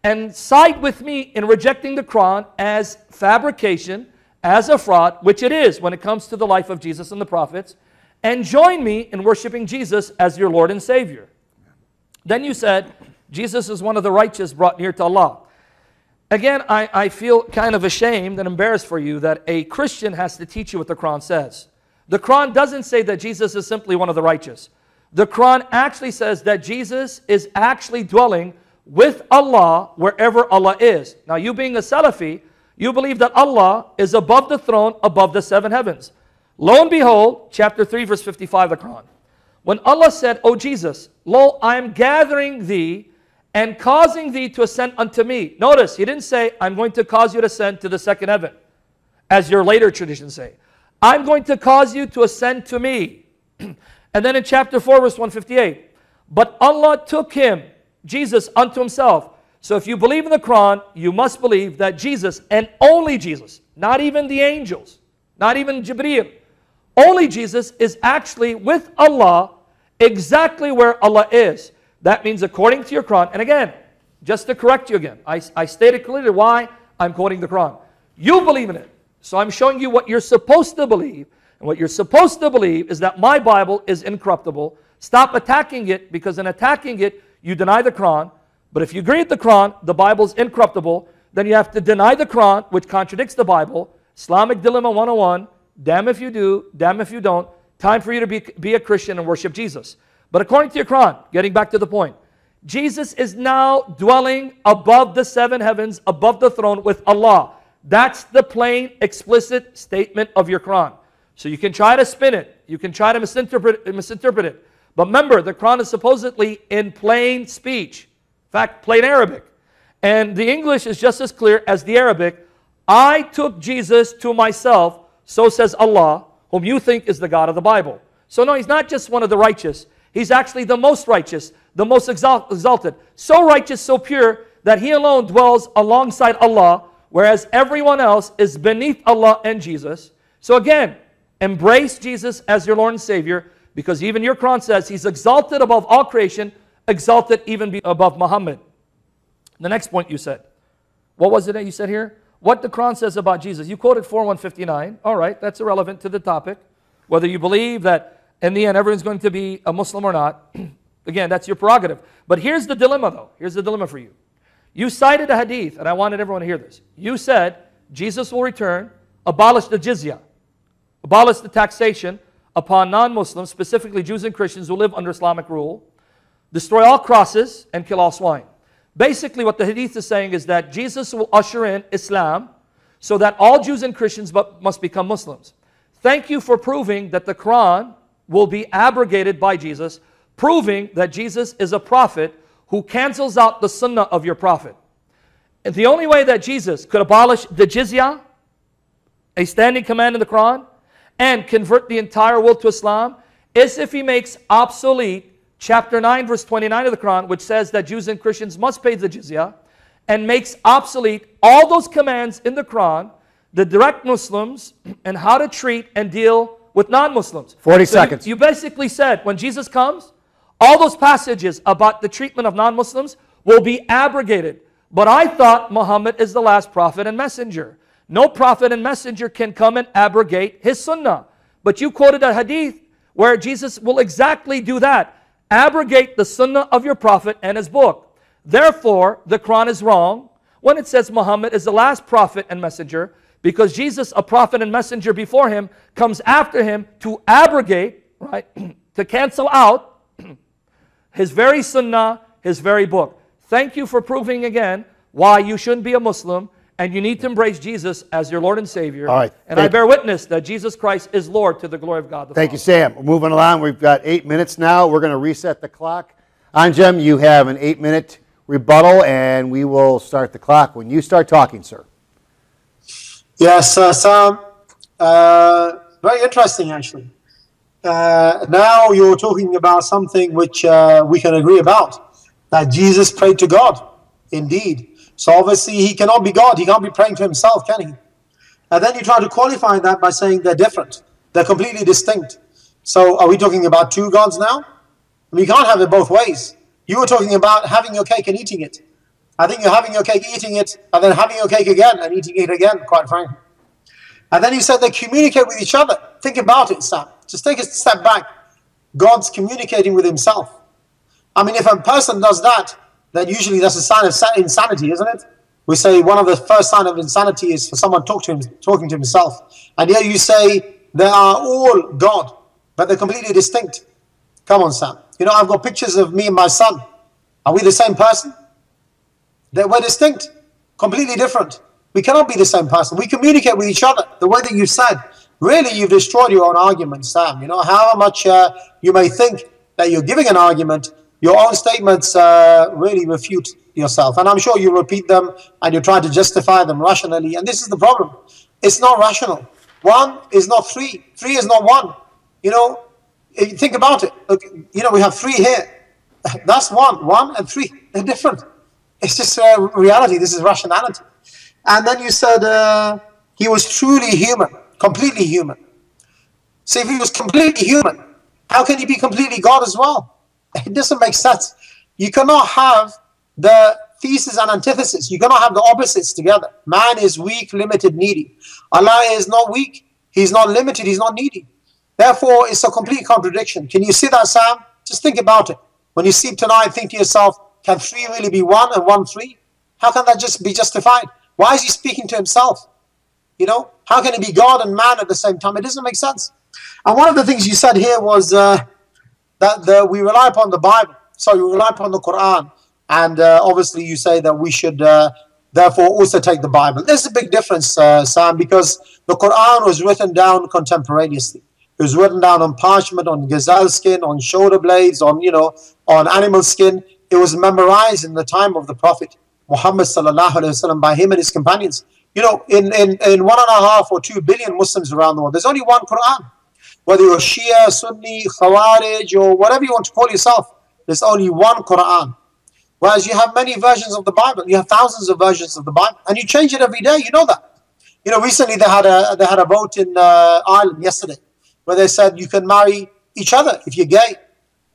and side with me in rejecting the Quran as fabrication, as a fraud, which it is when it comes to the life of Jesus and the prophets, and join me in worshiping Jesus as your Lord and Savior. Then you said, Jesus is one of the righteous brought near to Allah. Again, I, I feel kind of ashamed and embarrassed for you that a Christian has to teach you what the Quran says. The Quran doesn't say that Jesus is simply one of the righteous. The Quran actually says that Jesus is actually dwelling with Allah wherever Allah is. Now, you being a Salafi, you believe that Allah is above the throne, above the seven heavens. Lo and behold, chapter 3, verse 55 of the Quran. When Allah said, O Jesus, lo, I am gathering thee and causing thee to ascend unto me. Notice, he didn't say, I'm going to cause you to ascend to the second heaven, as your later traditions say. I'm going to cause you to ascend to me. [CLEARS THROAT] and then in chapter 4, verse 158, but Allah took him, Jesus, unto himself. So if you believe in the Quran, you must believe that Jesus, and only Jesus, not even the angels, not even Jibreel, only Jesus is actually with Allah exactly where Allah is. That means according to your Quran, and again, just to correct you again, I, I stated clearly why I'm quoting the Quran. You believe in it. So I'm showing you what you're supposed to believe. And what you're supposed to believe is that my Bible is incorruptible. Stop attacking it because in attacking it, you deny the Quran. But if you agree with the Quran, the Bible is incorruptible, then you have to deny the Quran, which contradicts the Bible. Islamic Dilemma 101 damn if you do, damn if you don't. Time for you to be, be a Christian and worship Jesus. But according to your Quran, getting back to the point, Jesus is now dwelling above the seven heavens, above the throne with Allah. That's the plain, explicit statement of your Quran. So you can try to spin it, you can try to misinterpret, misinterpret it. But remember, the Quran is supposedly in plain speech, in fact, plain Arabic. And the English is just as clear as the Arabic. I took Jesus to myself, so says Allah, whom you think is the God of the Bible. So, no, he's not just one of the righteous. He's actually the most righteous, the most exalted. So righteous, so pure, that he alone dwells alongside Allah, whereas everyone else is beneath Allah and Jesus. So again, embrace Jesus as your Lord and Savior, because even your Quran says he's exalted above all creation, exalted even above Muhammad. The next point you said. What was it that you said here? What the Quran says about Jesus. You quoted 4159. All right, that's irrelevant to the topic. Whether you believe that in the end, everyone's going to be a Muslim or not. [CLEARS THROAT] Again, that's your prerogative. But here's the dilemma, though. Here's the dilemma for you. You cited a hadith, and I wanted everyone to hear this. You said Jesus will return, abolish the jizya, abolish the taxation upon non Muslims, specifically Jews and Christians who live under Islamic rule, destroy all crosses, and kill all swine. Basically, what the hadith is saying is that Jesus will usher in Islam so that all Jews and Christians must become Muslims. Thank you for proving that the Quran will be abrogated by Jesus, proving that Jesus is a prophet who cancels out the sunnah of your prophet. And the only way that Jesus could abolish the jizya, a standing command in the Quran, and convert the entire world to Islam is if he makes obsolete chapter 9, verse 29 of the Quran, which says that Jews and Christians must pay the jizya, and makes obsolete all those commands in the Quran, the direct Muslims, and how to treat and deal with non Muslims. 40 so seconds. You, you basically said when Jesus comes, all those passages about the treatment of non Muslims will be abrogated. But I thought Muhammad is the last prophet and messenger. No prophet and messenger can come and abrogate his sunnah. But you quoted a hadith where Jesus will exactly do that abrogate the sunnah of your prophet and his book. Therefore, the Quran is wrong when it says Muhammad is the last prophet and messenger because Jesus, a prophet and messenger before him, comes after him to abrogate, right, [CLEARS THROAT] to cancel out his very sunnah, his very book. Thank you for proving again why you shouldn't be a Muslim and you need to embrace Jesus as your Lord and Savior. All right. And I bear witness that Jesus Christ is Lord to the glory of God. Thank Father. you, Sam. We're moving along. We've got eight minutes now. We're going to reset the clock. Anjem, you have an eight minute rebuttal, and we will start the clock when you start talking, sir. Yes, uh, Sam. Uh, very interesting, actually. Uh, now you're talking about something which uh, we can agree about that Jesus prayed to God, indeed. So obviously, he cannot be God. He can't be praying to himself, can he? And then you try to qualify that by saying they're different, they're completely distinct. So are we talking about two gods now? We can't have it both ways. You were talking about having your cake and eating it. I think you're having your cake, eating it, and then having your cake again and eating it again, quite frankly. And then you said they communicate with each other. Think about it, Sam. Just take a step back. God's communicating with himself. I mean, if a person does that, then usually that's a sign of insanity, isn't it? We say one of the first signs of insanity is for someone talk to him, talking to himself. And here you say they are all God, but they're completely distinct. Come on, Sam. You know, I've got pictures of me and my son. Are we the same person? They we're distinct, completely different. We cannot be the same person. We communicate with each other the way that you said. Really, you've destroyed your own argument, Sam. You know, however much uh, you may think that you're giving an argument, your own statements uh, really refute yourself. And I'm sure you repeat them and you try to justify them rationally. And this is the problem. It's not rational. One is not three. Three is not one. You know, think about it. Look, you know, we have three here. [LAUGHS] That's one. One and three. They're different. It's just uh, reality. This is rationality. And then you said uh, he was truly human, completely human. So if he was completely human, how can he be completely God as well? [LAUGHS] It doesn't make sense. You cannot have the thesis and antithesis. You cannot have the opposites together. Man is weak, limited, needy. Allah is not weak. He's not limited. He's not needy. Therefore, it's a complete contradiction. Can you see that, Sam? Just think about it. When you sleep tonight, think to yourself, can three really be one and one three? How can that just be justified? Why is he speaking to himself? You know, how can he be God and man at the same time? It doesn't make sense. And one of the things you said here was uh, that the, we rely upon the Bible. So we rely upon the Quran. And uh, obviously, you say that we should uh, therefore also take the Bible. There's a big difference, uh, Sam, because the Quran was written down contemporaneously. It was written down on parchment, on gazelle skin, on shoulder blades, on you know, on animal skin. It was memorized in the time of the Prophet Muhammad sallallahu alaihi wasallam by him and his companions. You know, in, in, in one and a half or two billion Muslims around the world, there's only one Quran. Whether you're Shia, Sunni, Khawarij, or whatever you want to call yourself, there's only one Quran. Whereas you have many versions of the Bible, you have thousands of versions of the Bible, and you change it every day. You know that. You know, recently they had a they had a vote in uh, Ireland yesterday where they said you can marry each other if you're gay.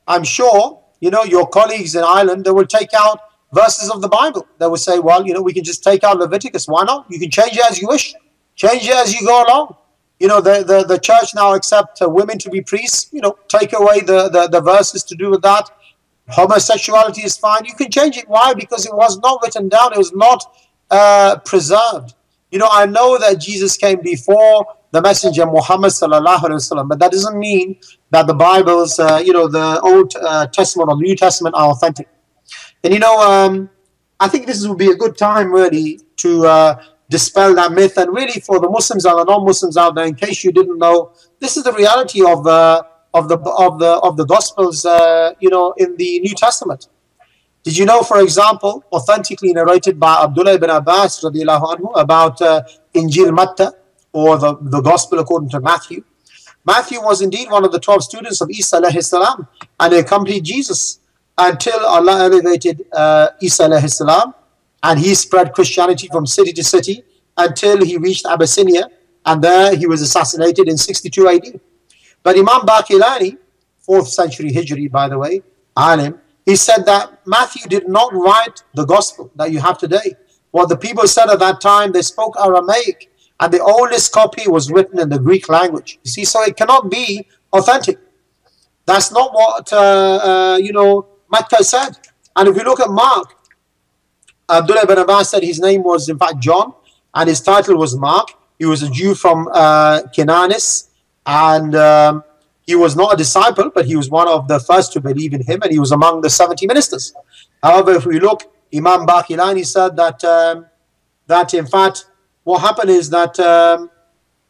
I'm sure, you know, your colleagues in Ireland, they will take out verses of the Bible. They will say, well, you know, we can just take out Leviticus. Why not? You can change it as you wish. Change it as you go along. You know, the, the, the church now accept uh, women to be priests. You know, take away the, the, the verses to do with that. Homosexuality is fine. You can change it. Why? Because it was not written down. It was not uh, preserved. You know, I know that Jesus came before the messenger Muhammad sallallahu alaihi wasallam. But that doesn't mean that the Bibles, uh, you know, the Old uh, Testament or New Testament are authentic. And you know, um, I think this would be a good time really to uh, dispel that myth. And really, for the Muslims and the non-Muslims out there, in case you didn't know, this is the reality of uh, of the of the of the Gospels, uh, you know, in the New Testament. Did you know, for example, authentically narrated by Abdullah ibn Abbas anhu, about uh, Injil Matta, or the, the gospel according to Matthew. Matthew was indeed one of the 12 students of Isa and he accompanied Jesus until Allah elevated uh, Isa salam, and he spread Christianity from city to city until he reached Abyssinia and there he was assassinated in 62 AD. But Imam Baqillani, 4th century Hijri by the way, alim, he said that Matthew did not write the gospel that you have today. What the people said at that time, they spoke Aramaic and the oldest copy was written in the Greek language. You see, so it cannot be authentic. That's not what uh, uh, you know Matta said. And if you look at Mark, Abdullah ibn Abbas said his name was in fact John, and his title was Mark. He was a Jew from uh, and um, he was not a disciple, but he was one of the first to believe in him, and he was among the 70 ministers. However, if we look, Imam Baqillani said that um, that in fact what happened is that um,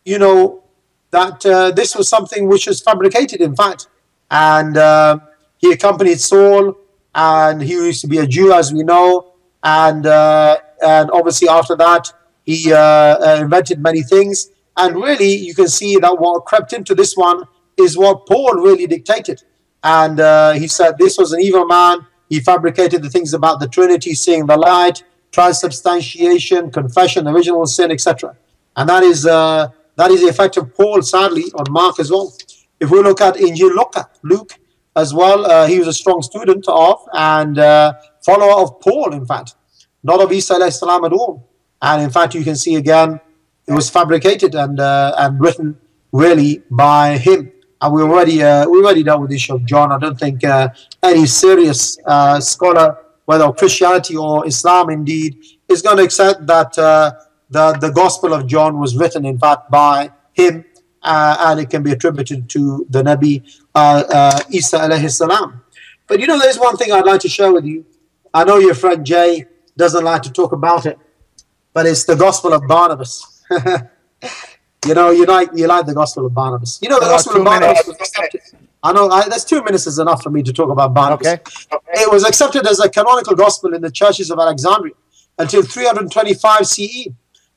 you know that uh, this was something which was fabricated, in fact, and uh, he accompanied Saul, and he used to be a Jew, as we know, and uh, and obviously after that he uh, uh, invented many things, and really you can see that what crept into this one is what Paul really dictated, and uh, he said this was an evil man. He fabricated the things about the Trinity, seeing the light, transubstantiation, confession, original sin, etc. And that is uh, that is the effect of Paul, sadly, on Mark as well. If we look at Injil Luke, Luke as well, uh, he was a strong student of and uh, follower of Paul, in fact, not of Isa salam at all. And in fact, you can see again, it was fabricated and uh, and written really by him. And we already uh, we already dealt with the issue of John. I don't think uh, any serious scholar whether Christianity or Islam indeed, is going to accept that uh, the, the Gospel of John was written, in fact, by him, uh, and it can be attributed to the Nabi uh, uh, Isa alayhi salam. But you know, there's one thing I'd like to share with you. I know your friend Jay doesn't like to talk about it, but it's the Gospel of Barnabas. [LAUGHS] you know, you like you like the Gospel of Barnabas. You know, the Gospel of Barnabas minutes. was accepted. I know I, that's two minutes is enough for me to talk about Barnabas. Okay. It was accepted as a canonical gospel in the churches of Alexandria until 325 CE.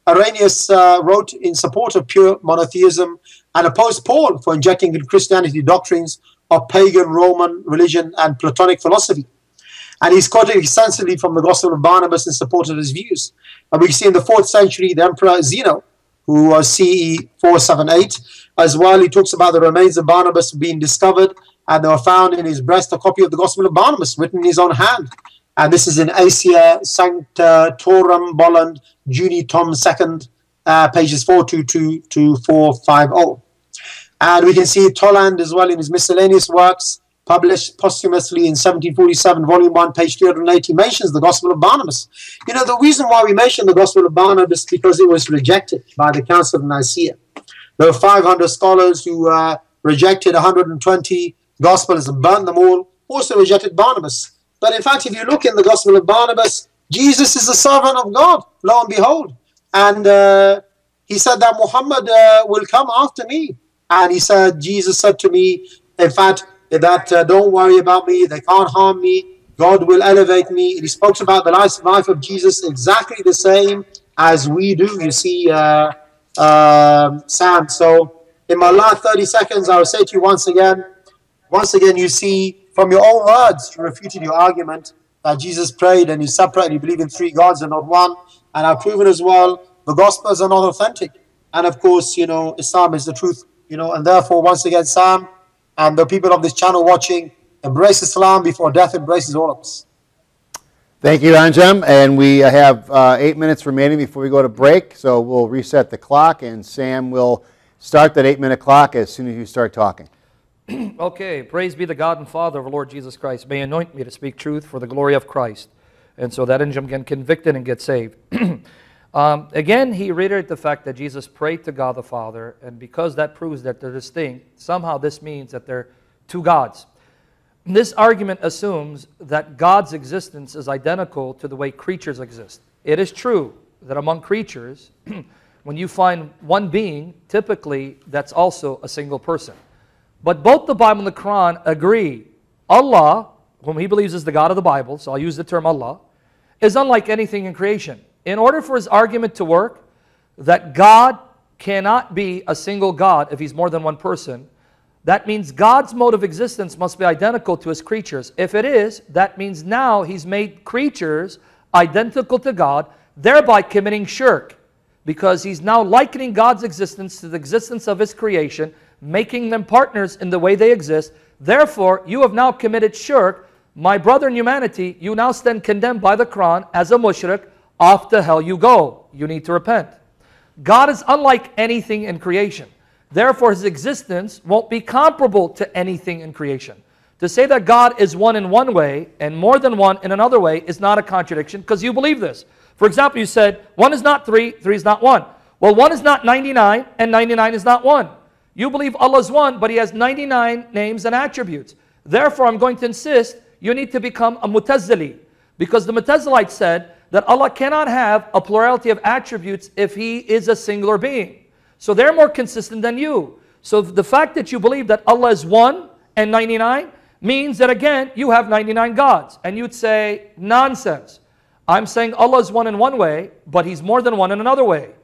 Irenaeus uh, wrote in support of pure monotheism and opposed Paul for injecting in Christianity doctrines of pagan Roman religion and Platonic philosophy. And he's quoted extensively from the Gospel of Barnabas in support of his views. And we see in the fourth century, the Emperor Zeno, who was CE 478, as well, he talks about the remains of Barnabas being discovered, and they were found in his breast a copy of the Gospel of Barnabas written in his own hand. And this is in Acta Sanctorum Bolland, Juni Tom 2nd, uh, pages 422 to 450. And we can see Toland as well in his miscellaneous works, published posthumously in 1747, volume 1, page 380, mentions the Gospel of Barnabas. You know, the reason why we mention the Gospel of Barnabas is because it was rejected by the Council of Nicaea. There were 500 scholars who uh, rejected 120 Gospels and burned them all, also rejected Barnabas. But in fact, if you look in the Gospel of Barnabas, Jesus is the servant of God, lo and behold. And uh, he said that Muhammad uh, will come after me. And he said, Jesus said to me, in fact, that uh, don't worry about me, they can't harm me, God will elevate me. And he spoke about the life, life of Jesus exactly the same as we do, you see, uh, um, Sam. So, in my last 30 seconds, I will say to you once again, once again, you see from your own words, you refuted your argument that Jesus prayed and he's separate and you believe in three gods and not one. And I've proven as well the Gospels are not authentic. And of course, you know, Islam is the truth, you know, and therefore, once again, Sam and the people of this channel watching, embrace Islam before death embraces all of us. Thank you, Anjem. And we uh, have uh, eight minutes remaining before we go to break, so we'll reset the clock, and Sam will start that eight-minute clock as soon as you start talking. [CLEARS THROAT] Okay, praise be the God and Father of our Lord Jesus Christ. May anoint me to speak truth for the glory of Christ, and so that Anjem can convict it and get saved. [CLEARS THROAT] um, again, he reiterated the fact that Jesus prayed to God the Father, and because that proves that they're distinct, somehow this means that they're two gods. This argument assumes that God's existence is identical to the way creatures exist. It is true that among creatures, [CLEARS THROAT] when you find one being, typically that's also a single person. But both the Bible and the Quran agree Allah, whom he believes is the God of the Bible, so I'll use the term Allah, is unlike anything in creation. In order for his argument to work, that God cannot be a single God if he's more than one person, that means God's mode of existence must be identical to his creatures. If it is, that means now he's made creatures identical to God, thereby committing shirk, because he's now likening God's existence to the existence of his creation, making them partners in the way they exist. Therefore, you have now committed shirk. My brother in humanity, you now stand condemned by the Quran as a mushrik. Off to hell you go. You need to repent. God is unlike anything in creation. Therefore, his existence won't be comparable to anything in creation. To say that God is one in one way and more than one in another way is not a contradiction because you believe this. For example, you said one is not three, three is not one. Well, one is not 99 and 99 is not one. You believe Allah is one, but He has 99 names and attributes. Therefore, I'm going to insist you need to become a Mutazili because the Mutazilites said that Allah cannot have a plurality of attributes if He is a singular being. So they're more consistent than you. So the fact that you believe that Allah is one and 99 means that again, you have 99 gods. And you'd say, nonsense. I'm saying Allah is one in one way, but He's more than one in another way.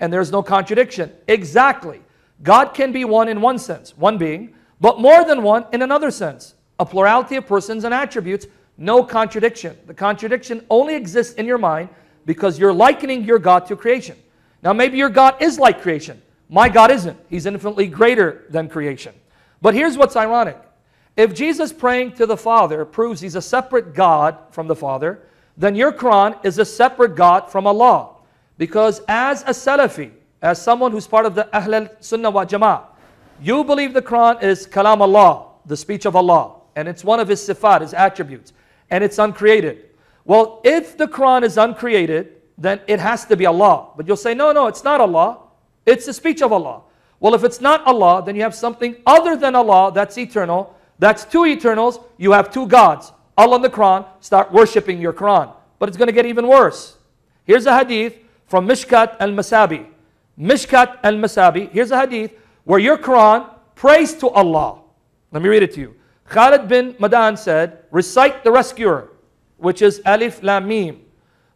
And there's no contradiction. Exactly. God can be one in one sense, one being, but more than one in another sense. A plurality of persons and attributes, no contradiction. The contradiction only exists in your mind because you're likening your God to creation. Now, maybe your God is like creation. My God isn't. He's infinitely greater than creation. But here's what's ironic. If Jesus praying to the Father proves he's a separate God from the Father, then your Quran is a separate God from Allah. Because as a Salafi, as someone who's part of the Ahl al-Sunnah wa Jama'ah, you believe the Quran is Kalam Allah, the speech of Allah, and it's one of His sifat, His attributes, and it's uncreated. Well, if the Quran is uncreated, then it has to be Allah. But you'll say, no, no, it's not Allah. It's the speech of Allah. Well, if it's not Allah, then you have something other than Allah that's eternal. That's two eternals. You have two gods. Allah and the Quran. Start worshiping your Quran. But it's going to get even worse. Here's a hadith from Mishkat al-Masabi. Mishkat al-Masabi. Here's a hadith where your Quran prays to Allah. Let me read it to you. Khalid bin Madan said, recite the rescuer, which is Alif Lam Mim,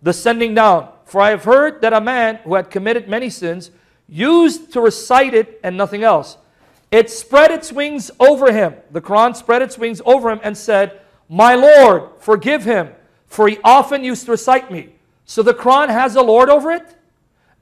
the sending down. For I have heard that a man who had committed many sins used to recite it and nothing else. It spread its wings over him. The Quran spread its wings over him and said, My Lord, forgive him, for he often used to recite me. So the Quran has a Lord over it,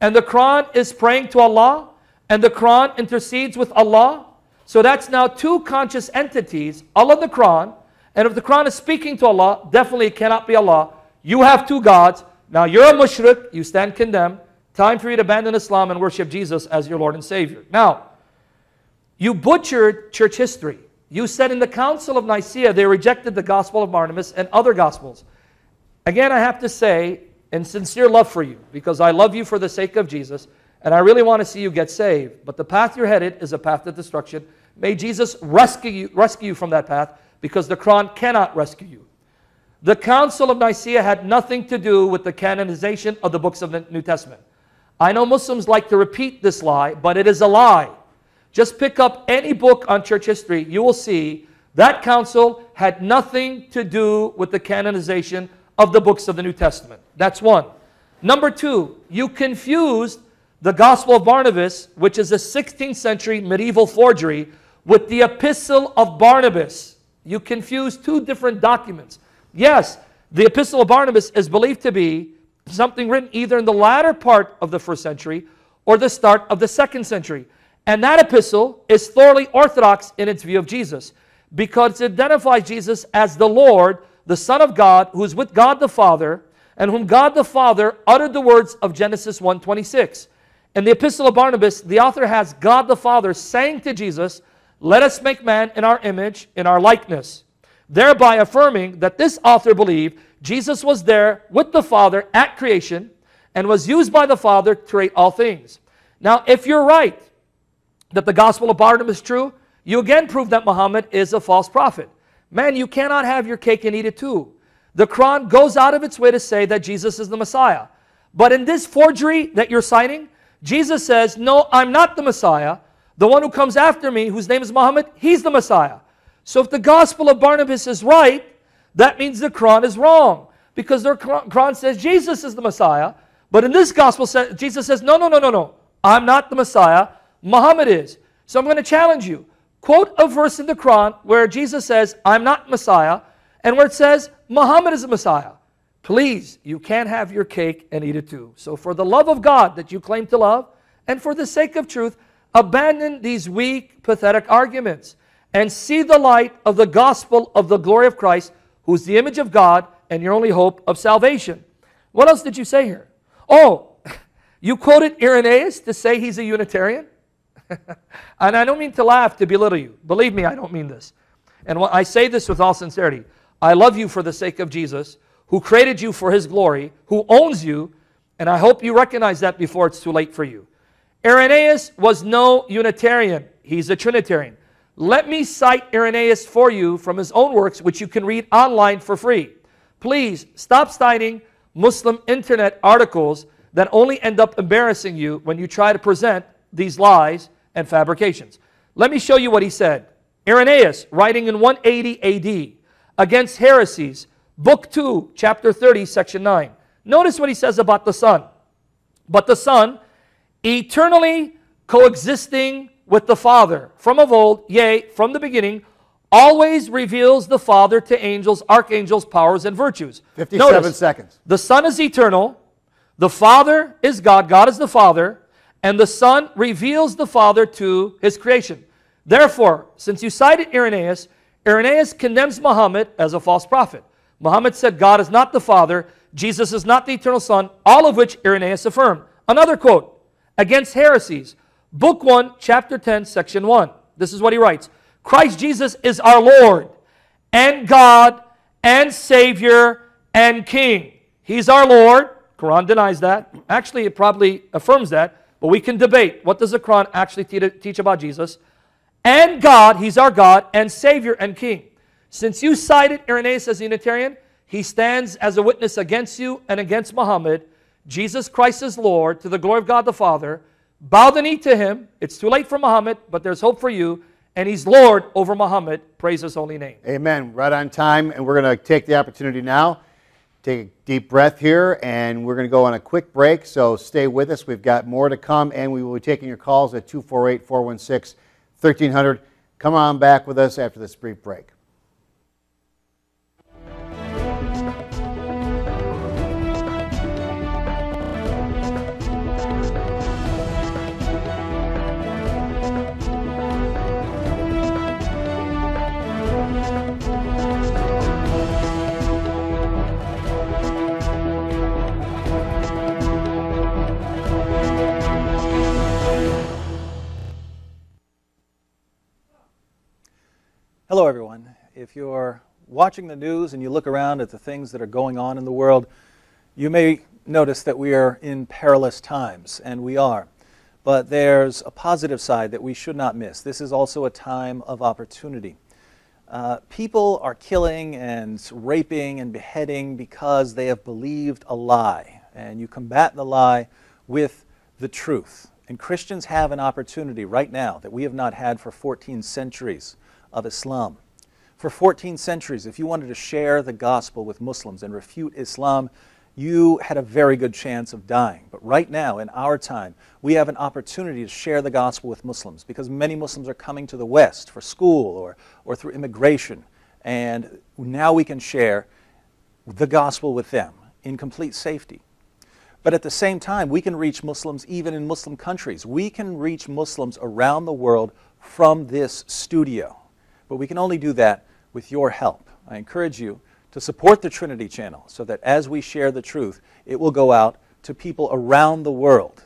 and the Quran is praying to Allah, and the Quran intercedes with Allah. So that's now two conscious entities, Allah the Quran. And if the Quran is speaking to Allah, definitely it cannot be Allah. You have two gods. Now you're a mushrik, you stand condemned. Time for you to abandon Islam and worship Jesus as your Lord and Savior. Now, you butchered church history. You said in the Council of Nicaea they rejected the Gospel of Barnabas and other Gospels. Again, I have to say, in sincere love for you, because I love you for the sake of Jesus, and I really want to see you get saved. But the path you're headed is a path to destruction. May Jesus rescue you, rescue you from that path, because the Quran cannot rescue you. The Council of Nicaea had nothing to do with the canonization of the books of the New Testament. I know Muslims like to repeat this lie, but it is a lie. Just pick up any book on church history, you will see that council had nothing to do with the canonization of the books of the New Testament. That's one. Number two, you confused the Gospel of Barnabas, which is a 16th century medieval forgery, with the Epistle of Barnabas. You confuse two different documents. Yes, the Epistle of Barnabas is believed to be something written either in the latter part of the first century or the start of the second century. And that epistle is thoroughly orthodox in its view of Jesus because it identifies Jesus as the Lord, the Son of God, who is with God the Father, and whom God the Father uttered the words of Genesis 1:26. In the epistle of Barnabas, the author has God the Father saying to Jesus, "Let us make man in our image, in our likeness." Thereby affirming that this author believed Jesus was there with the Father at creation and was used by the Father to create all things. Now, if you're right that the gospel of Barnabas is true, you again prove that Muhammad is a false prophet. Man, you cannot have your cake and eat it too. The Quran goes out of its way to say that Jesus is the Messiah. But in this forgery that you're citing, Jesus says, No, I'm not the Messiah. The one who comes after me, whose name is Muhammad, he's the Messiah. So if the gospel of Barnabas is right, that means the Quran is wrong. Because the Quran says Jesus is the Messiah. But in this gospel, Jesus says, No, no, no, no, no. I'm not the Messiah. Muhammad is. So I'm going to challenge you. Quote a verse in the Quran where Jesus says, I'm not Messiah, and where it says, Muhammad is the Messiah. Please, you can't have your cake and eat it too. So for the love of God that you claim to love, and for the sake of truth, abandon these weak, pathetic arguments and see the light of the gospel of the glory of Christ, who's the image of God and your only hope of salvation. What else did you say here? Oh, [LAUGHS] you quoted Irenaeus to say he's a Unitarian? [LAUGHS] and I don't mean to laugh to belittle you. Believe me, I don't mean this. And I say this with all sincerity. I love you for the sake of Jesus, who created you for his glory, who owns you, and I hope you recognize that before it's too late for you. Irenaeus was no Unitarian. He's a Trinitarian. Let me cite Irenaeus for you from his own works, which you can read online for free. Please stop citing Muslim internet articles that only end up embarrassing you when you try to present these lies and fabrications. Let me show you what he said. Irenaeus, writing in 180 AD, against heresies, book 2, chapter 30, section 9. Notice what he says about the Son. But the Son, eternally coexisting with the Father from of old, yea, from the beginning, always reveals the Father to angels, archangels, powers, and virtues. 57 Notice, seconds. The Son is eternal, the Father is God, God is the Father, and the Son reveals the Father to his creation. Therefore, since you cited Irenaeus, Irenaeus condemns Muhammad as a false prophet. Muhammad said God is not the Father, Jesus is not the eternal Son, all of which Irenaeus affirmed. Another quote, against heresies, Book 1, chapter 10, section 1. This is what he writes. Christ Jesus is our Lord and God and Savior and King. He's our Lord. Quran denies that. Actually, it probably affirms that. But we can debate. What does the Quran actually teach about Jesus? And God, He's our God, and Savior and King. Since you cited Irenaeus as a Unitarian, he stands as a witness against you and against Muhammad. Jesus Christ is Lord to the glory of God the Father. Bow the knee to him. It's too late for Muhammad, but there's hope for you. And he's Lord over Muhammad. Praise his holy name. Amen. Right on time. And we're going to take the opportunity now. Take a deep breath here, and we're going to go on a quick break. So stay with us. We've got more to come, and we will be taking your calls at 248 416 1300. Come on back with us after this brief break. Watching the news and you look around at the things that are going on in the world, you may notice that we are in perilous times, and we are. But there's a positive side that we should not miss. This is also a time of opportunity. Uh, people are killing and raping and beheading because they have believed a lie, and you combat the lie with the truth. And Christians have an opportunity right now that we have not had for 14 centuries of Islam. For 14 centuries, if you wanted to share the gospel with Muslims and refute Islam, you had a very good chance of dying. But right now, in our time, we have an opportunity to share the gospel with Muslims because many Muslims are coming to the West for school or, or through immigration. And now we can share the gospel with them in complete safety. But at the same time, we can reach Muslims even in Muslim countries. We can reach Muslims around the world from this studio. But we can only do that with your help. I encourage you to support the Trinity channel so that as we share the truth, it will go out to people around the world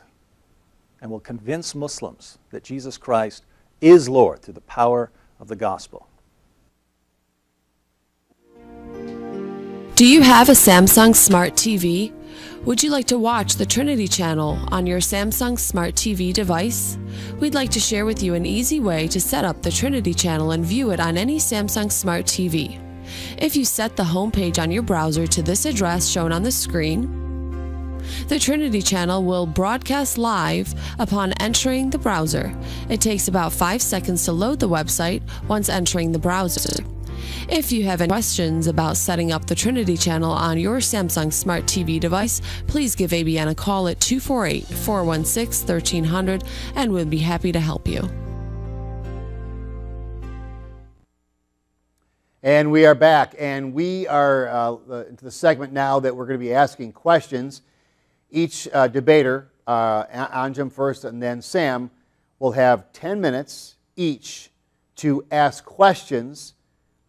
and will convince Muslims that Jesus Christ is Lord through the power of the gospel. Do you have a Samsung Smart TV? Would you like to watch the Trinity channel on your Samsung Smart TV device? We'd like to share with you an easy way to set up the Trinity channel and view it on any Samsung Smart TV. If you set the homepage on your browser to this address shown on the screen, the Trinity channel will broadcast live upon entering the browser. It takes about 5 seconds to load the website once entering the browser. If you have any questions about setting up the Trinity channel on your Samsung Smart TV device, please give ABN a call at 248 416 1300 and we'll be happy to help you. And we are back, and we are uh, into the segment now that we're going to be asking questions. Each uh, debater, uh, Anjem first and then Sam, will have 10 minutes each to ask questions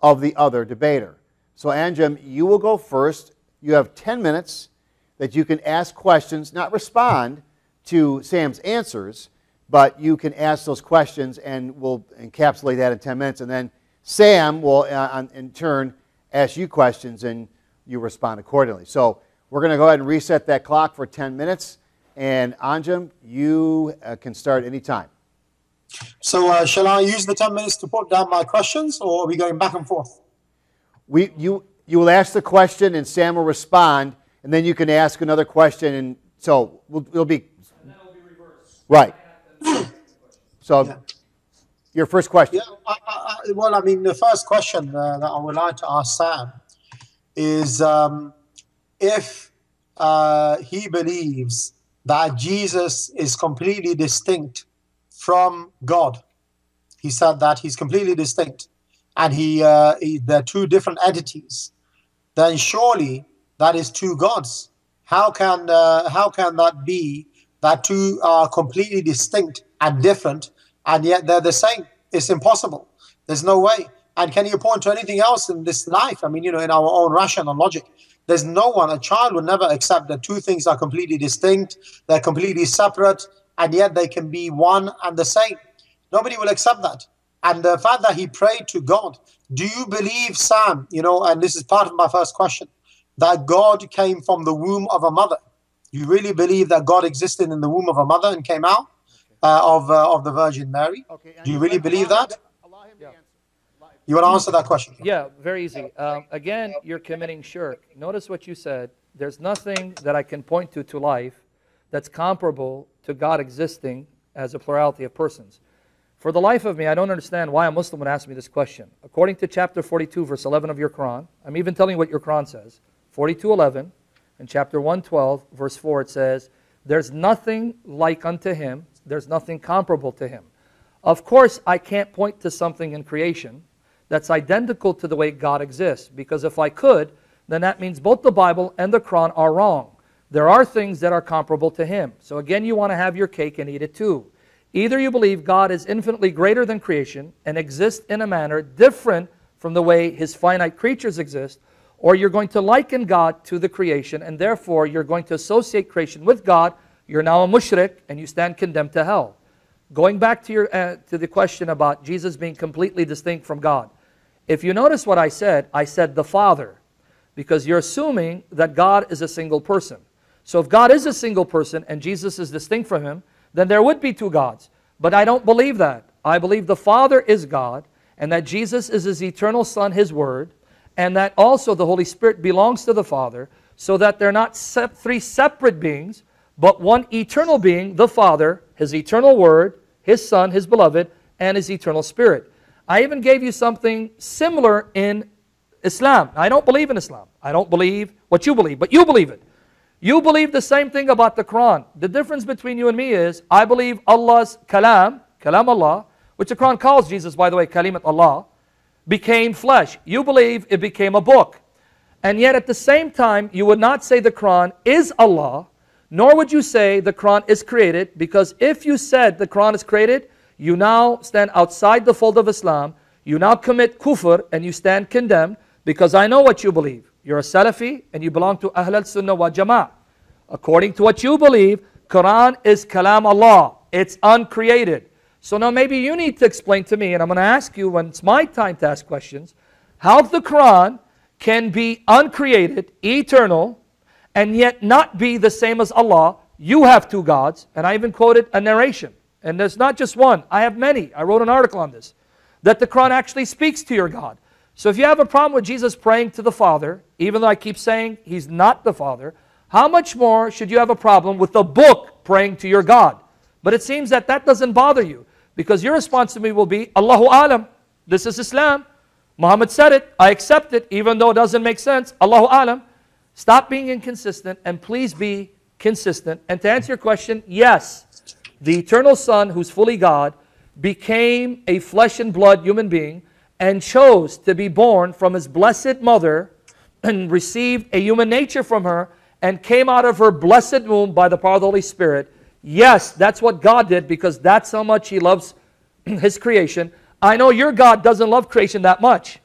of the other debater. So, Anjem, you will go first. You have 10 minutes that you can ask questions, not respond to Sam's answers, but you can ask those questions and we'll encapsulate that in 10 minutes. And then Sam will, uh, in turn, ask you questions and you respond accordingly. So, we're going to go ahead and reset that clock for 10 minutes. And Anjem, you uh, can start anytime. So, uh, shall I use the 10 minutes to put down my questions, or are we going back and forth? We, you, you will ask the question, and Sam will respond, and then you can ask another question. And so we'll, it'll be. And that'll be reversed. Right. So, yeah. your first question. Yeah, I, I, well, I mean, the first question uh, that I would like to ask Sam is um, if uh, he believes that Jesus is completely distinct from God. He said that he's completely distinct and he, uh, he they're two different entities. Then surely that is two gods. How can uh, how can that be that two are completely distinct and different and yet they're the same? It's impossible. There's no way. And can you point to anything else in this life? I mean, you know, in our own rational logic, there's no one, a child would never accept that two things are completely distinct, they're completely separate, and yet they can be one and the same. Nobody will accept that. And the fact that he prayed to God, do you believe, Sam, you know, and this is part of my first question, that God came from the womb of a mother? You really believe that God existed in the womb of a mother and came out uh, of, uh, of the Virgin Mary? Okay. Do you really believe that? to- allow him to answer. You want to answer that question? Yeah, very easy. Um, again, you're committing shirk. Notice what you said. There's nothing that I can point to to life that's comparable to God existing as a plurality of persons. For the life of me, I don't understand why a Muslim would ask me this question. According to chapter 42, verse 11 of your Quran, I'm even telling you what your Quran says. 42:11 and chapter 112, verse 4, it says, "There's nothing like unto him. There's nothing comparable to him." Of course, I can't point to something in creation that's identical to the way God exists. Because if I could, then that means both the Bible and the Quran are wrong. There are things that are comparable to Him. So again, you want to have your cake and eat it too. Either you believe God is infinitely greater than creation and exists in a manner different from the way His finite creatures exist, or you're going to liken God to the creation, and therefore you're going to associate creation with God. You're now a mushrik and you stand condemned to hell. Going back to, your, uh, to the question about Jesus being completely distinct from God. If you notice what I said, I said the Father, because you're assuming that God is a single person. So if God is a single person and Jesus is distinct from him, then there would be two gods. But I don't believe that. I believe the Father is God, and that Jesus is his eternal Son, his Word, and that also the Holy Spirit belongs to the Father, so that they're not sep- three separate beings, but one eternal being, the Father, his eternal Word, his Son, his beloved, and his eternal Spirit. I even gave you something similar in Islam. I don't believe in Islam. I don't believe what you believe, but you believe it. You believe the same thing about the Quran. The difference between you and me is I believe Allah's kalam, kalam Allah, which the Quran calls Jesus, by the way, kalimat Allah, became flesh. You believe it became a book. And yet at the same time, you would not say the Quran is Allah, nor would you say the Quran is created, because if you said the Quran is created, you now stand outside the fold of Islam, you now commit kufr, and you stand condemned, because I know what you believe. You're a Salafi, and you belong to Ahl al-Sunnah wa Jama'ah. According to what you believe, Quran is kalam Allah. It's uncreated. So now maybe you need to explain to me, and I'm going to ask you when it's my time to ask questions, how the Quran can be uncreated, eternal, and yet not be the same as Allah. You have two gods, and I even quoted a narration. And there's not just one, I have many. I wrote an article on this. That the Quran actually speaks to your God. So if you have a problem with Jesus praying to the Father, even though I keep saying he's not the Father, how much more should you have a problem with the book praying to your God? But it seems that that doesn't bother you because your response to me will be, Allahu Alam, this is Islam. Muhammad said it, I accept it, even though it doesn't make sense. Allahu Alam. Stop being inconsistent and please be consistent. And to answer your question, yes, the eternal Son, who's fully God, became a flesh and blood human being and chose to be born from his blessed mother and received a human nature from her and came out of her blessed womb by the power of the Holy Spirit. Yes, that's what God did because that's how much He loves [CLEARS THROAT] His creation. I know your God doesn't love creation that much,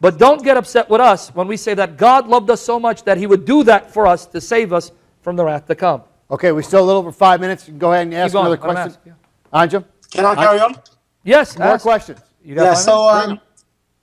but don't get upset with us when we say that God loved us so much that He would do that for us to save us from the wrath to come. Okay, we still a little over five minutes. You can go ahead and ask another question. ask, Anjem? Can I carry on? Yes, More ask. questions. You got Yeah, so, um,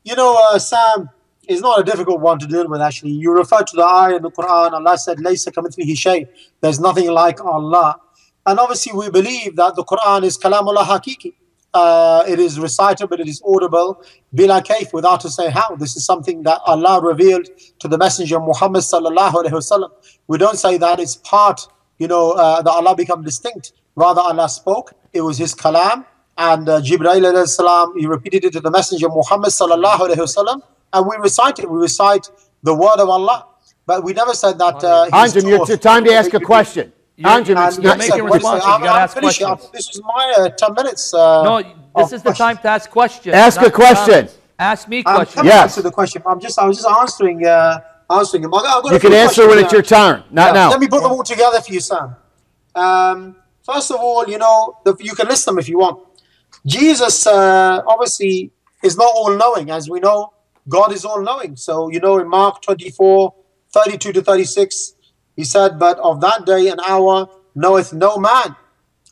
you know, uh, Sam, is not a difficult one to deal with, actually. You refer to the ayah in the Quran, Allah said, Laysa kamithlihi shay. There's nothing like Allah. And obviously, we believe that the Quran is kalamullah hakiki. Uh, it is but it is audible, bila kayf, without to say how. This is something that Allah revealed to the Messenger Muhammad sallallahu alayhi wasallam. We don't say that it's part, you know, uh, that Allah become distinct. Rather, Allah spoke, it was His kalam, and uh, Jibreel alayhi salam, He repeated it to the Messenger Muhammad sallallahu alaihi wasallam, and we recite it. We recite the word of Allah, but we never said that. Uh, Anjem, it's time to ask a question. You're- Anjem, it's and You're making second, one responses. You gotta I'm- I'm ask finishing. I'm- This is my uh, 10 minutes. Uh, No, this is the time to ask questions. Ask a question. comments. Ask me questions. Yes. back to the question. I'm just, I was just answering, uh, answering him. I've got- I've got a you can few answer when it's your turn, not yeah, now. Let me put them all together for you, Sam. Um, first of all, you know, the, you can list them if you want. Jesus, uh, obviously, is not all knowing. As we know, God is all knowing. So, you know, in Mark 24 32 to 36, he said, But of that day and hour knoweth no man,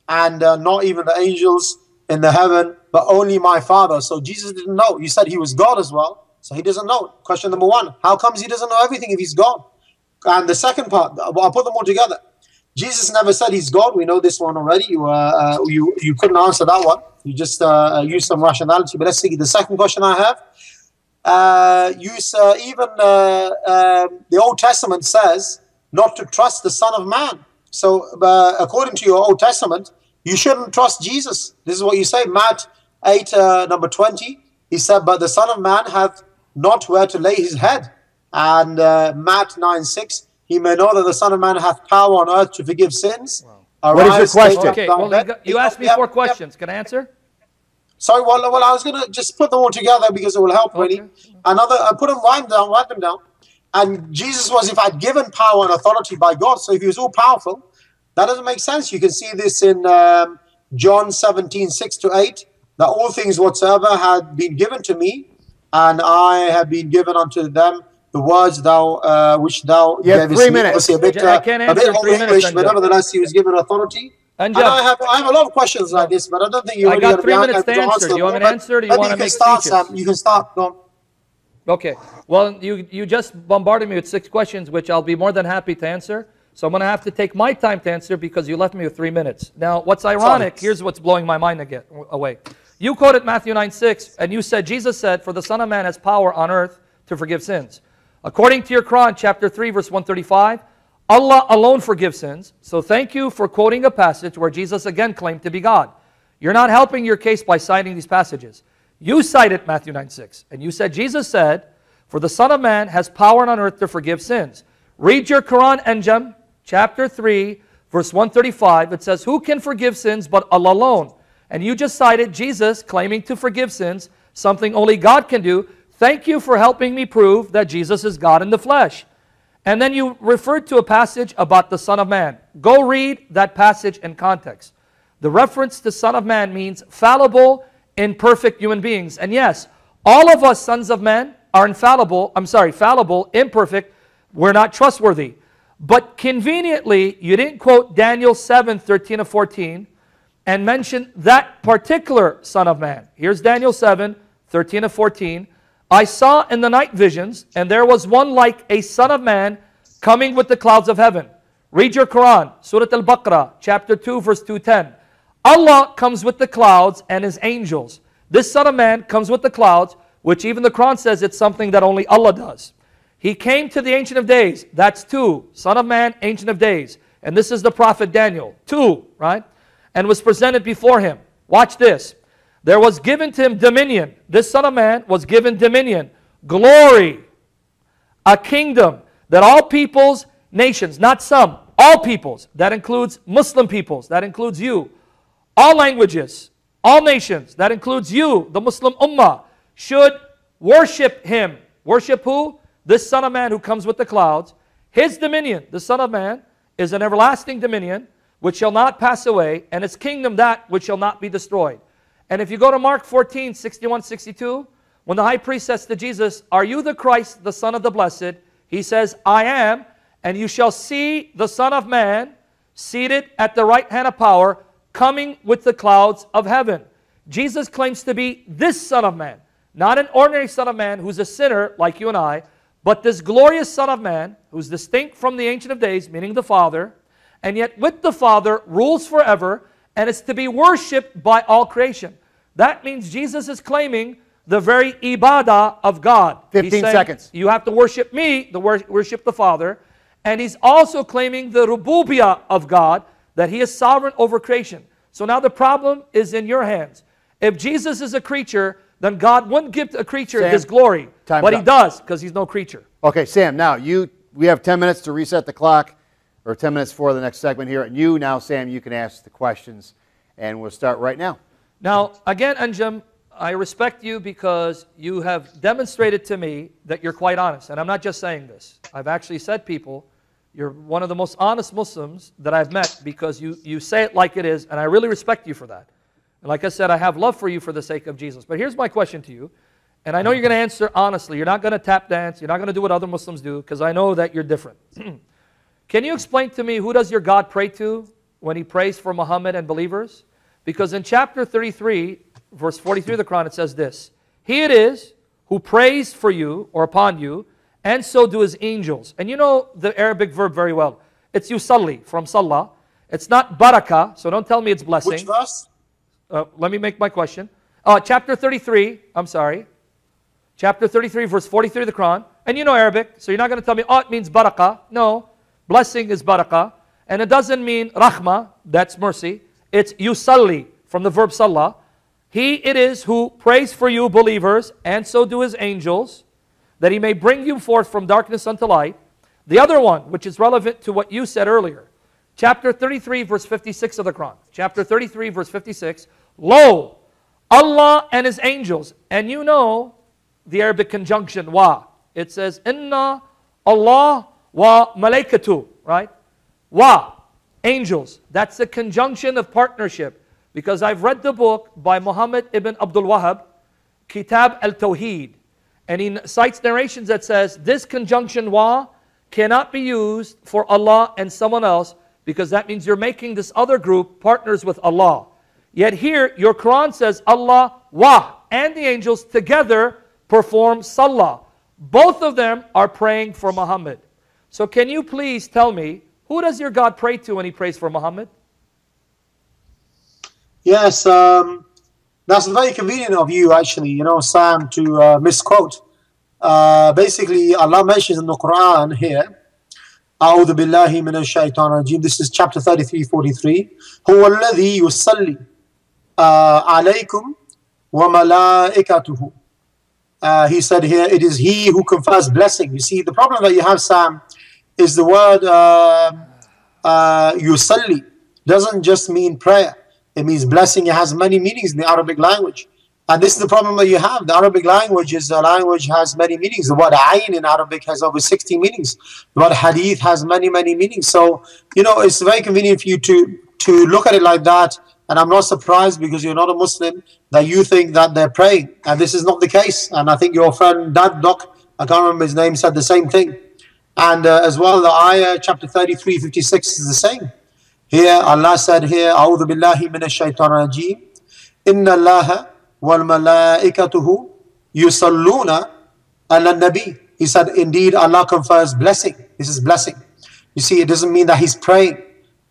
and uh, not even the angels in the heaven, but only my Father. So, Jesus didn't know. You said he was God as well. So, he doesn't know. Question number one How comes he doesn't know everything if he's God? And the second part, I'll put them all together. Jesus never said he's God. We know this one already. You uh, uh, you you couldn't answer that one. You just uh, used some rationality. But let's see the second question I have. Uh, use uh, even uh, um, the Old Testament says not to trust the Son of Man. So uh, according to your Old Testament, you shouldn't trust Jesus. This is what you say, Matt eight uh, number twenty. He said, "But the Son of Man hath not where to lay his head." And uh, Matt nine six he may know that the Son of Man hath power on earth to forgive sins. What is your question? Okay, well, you, got- you asked me Yep, four yep. questions. Can I answer? Sorry, well, well, I was going to just put them all together because it will help really. Okay. Another, I put them, write them down, write them down. And Jesus was, in fact, given power and authority by God. So if he was all powerful, that doesn't make sense. You can see this in um, John 17, 6 to 8, that all things whatsoever had been given to me, and I have been given unto them the words thou uh, which thou You have three minutes. Obviously a bit, I uh, can't a answer bit three old minutes, English, but nevertheless he was given authority. Anjem. And I have I have a lot of questions like this, but I don't think you I really got three minutes to answer. Do you want me to them all, answer do you wanna maybe make can start, speeches? Sam. You can start. Go on. Okay. Well, you, you just bombarded me with six questions, which I'll be more than happy to answer. So I'm going to have to take my time to answer because you left me with three minutes. Now, what's ironic, here's what's blowing my mind again, away. You quoted Matthew 9 6, and you said, Jesus said, For the Son of Man has power on earth to forgive sins. According to your Quran, chapter 3, verse 135, Allah alone forgives sins. So thank you for quoting a passage where Jesus again claimed to be God. You're not helping your case by citing these passages. You cited Matthew 9 6, and you said, Jesus said, For the Son of Man has power on earth to forgive sins. Read your Quran, Anjem, chapter 3, verse 135. It says, Who can forgive sins but Allah alone? And you just cited Jesus claiming to forgive sins, something only God can do. Thank you for helping me prove that Jesus is God in the flesh. And then you referred to a passage about the Son of Man. Go read that passage in context. The reference to Son of Man means fallible, imperfect human beings. And yes, all of us sons of men are infallible, I'm sorry, fallible, imperfect, we're not trustworthy. But conveniently, you didn't quote Daniel 7, 13 to 14 and mention that particular Son of Man. Here's Daniel 7, 13 to 14. I saw in the night visions, and there was one like a Son of Man coming with the clouds of heaven. Read your Quran, Surah Al Baqarah, chapter 2, verse 210. Allah comes with the clouds and his angels. This Son of Man comes with the clouds, which even the Quran says it's something that only Allah does. He came to the Ancient of Days. That's two. Son of Man, Ancient of Days. And this is the prophet Daniel. Two, right? And was presented before him. Watch this. There was given to him dominion. This Son of Man was given dominion, glory, a kingdom that all peoples, nations, not some, all peoples, that includes Muslim peoples, that includes you, all languages, all nations, that includes you, the Muslim Ummah, should worship him. Worship who? This Son of Man who comes with the clouds. His dominion, the Son of Man, is an everlasting dominion which shall not pass away, and his kingdom that which shall not be destroyed. And if you go to Mark 14, 61, 62, when the high priest says to Jesus, Are you the Christ, the Son of the Blessed? He says, I am, and you shall see the Son of Man seated at the right hand of power, coming with the clouds of heaven. Jesus claims to be this Son of Man, not an ordinary Son of Man who's a sinner like you and I, but this glorious Son of Man who's distinct from the Ancient of Days, meaning the Father, and yet with the Father rules forever and it's to be worshiped by all creation. That means Jesus is claiming the very ibadah of God. He's 15 saying, seconds. You have to worship me, the wor- worship the Father. And he's also claiming the rububiyah of God, that he is sovereign over creation. So now the problem is in your hands. If Jesus is a creature, then God wouldn't give a creature Sam, his glory. But he up. does, because he's no creature. Okay, Sam, now you we have 10 minutes to reset the clock, or 10 minutes for the next segment here. And you now, Sam, you can ask the questions, and we'll start right now. Now, again, Anjem, I respect you because you have demonstrated to me that you're quite honest. And I'm not just saying this. I've actually said people, you're one of the most honest Muslims that I've met because you, you say it like it is, and I really respect you for that. And like I said, I have love for you for the sake of Jesus. But here's my question to you, and I know you're going to answer honestly. You're not going to tap dance. You're not going to do what other Muslims do because I know that you're different. [CLEARS THROAT] Can you explain to me who does your God pray to when he prays for Muhammad and believers? Because in chapter 33, verse 43 of the Quran, it says this He it is who prays for you or upon you and so do his angels. And you know the Arabic verb very well. It's yusalli from salah. It's not barakah, so don't tell me it's blessing. Which verse? Uh, let me make my question. Uh, chapter 33, I'm sorry. Chapter 33, verse 43 of the Quran. And you know Arabic, so you're not going to tell me, oh, it means barakah. No, blessing is barakah. And it doesn't mean rahma, that's mercy. It's yusalli, from the verb salah. He it is who prays for you, believers, and so do his angels, that he may bring you forth from darkness unto light. The other one, which is relevant to what you said earlier, chapter 33, verse 56 of the Quran. Chapter 33, verse 56. Lo, Allah and His angels. And you know the Arabic conjunction wa. It says inna Allah wa malaikatu, right? Wa, angels. That's a conjunction of partnership. Because I've read the book by Muhammad ibn Abdul Wahhab, Kitab al-Tawheed. And he cites narrations that says this conjunction wa cannot be used for Allah and someone else because that means you're making this other group partners with Allah. Yet here, your Quran says Allah wa and the angels together perform salah. Both of them are praying for Muhammad. So can you please tell me, who does your God pray to when he prays for Muhammad? Yes, um, that's very convenient of you, actually, you know, Sam, to uh, misquote. Uh, basically, Allah mentions in the Quran here, أعوذ بالله من الشيطان الرجيم This is chapter 33, 43 هو الذي يصلي uh, عليكم وملائكته uh, He said here, it is He who confers blessing. You see, the problem that you have, Sam, is the word uh, uh, yusalli doesn't just mean prayer. It means blessing. It has many meanings in the Arabic language. And this is the problem that you have. The Arabic language is a language has many meanings. The word ayn in Arabic has over 60 meanings. The word hadith has many, many meanings. So, you know, it's very convenient for you to, to look at it like that. And I'm not surprised because you're not a Muslim that you think that they're praying. And this is not the case. And I think your friend Dad Doc, I can't remember his name, said the same thing. And uh, as well, the ayah, chapter 33, 56 is the same. Here, Allah said here, أعوذ بالله من الشيطان الرجيم إن الله وَالْمَلَائِكَتُهُ يُصَلُّونَ عَلَى النَّبِي He said, indeed, Allah confers blessing. This is blessing. You see, it doesn't mean that he's praying.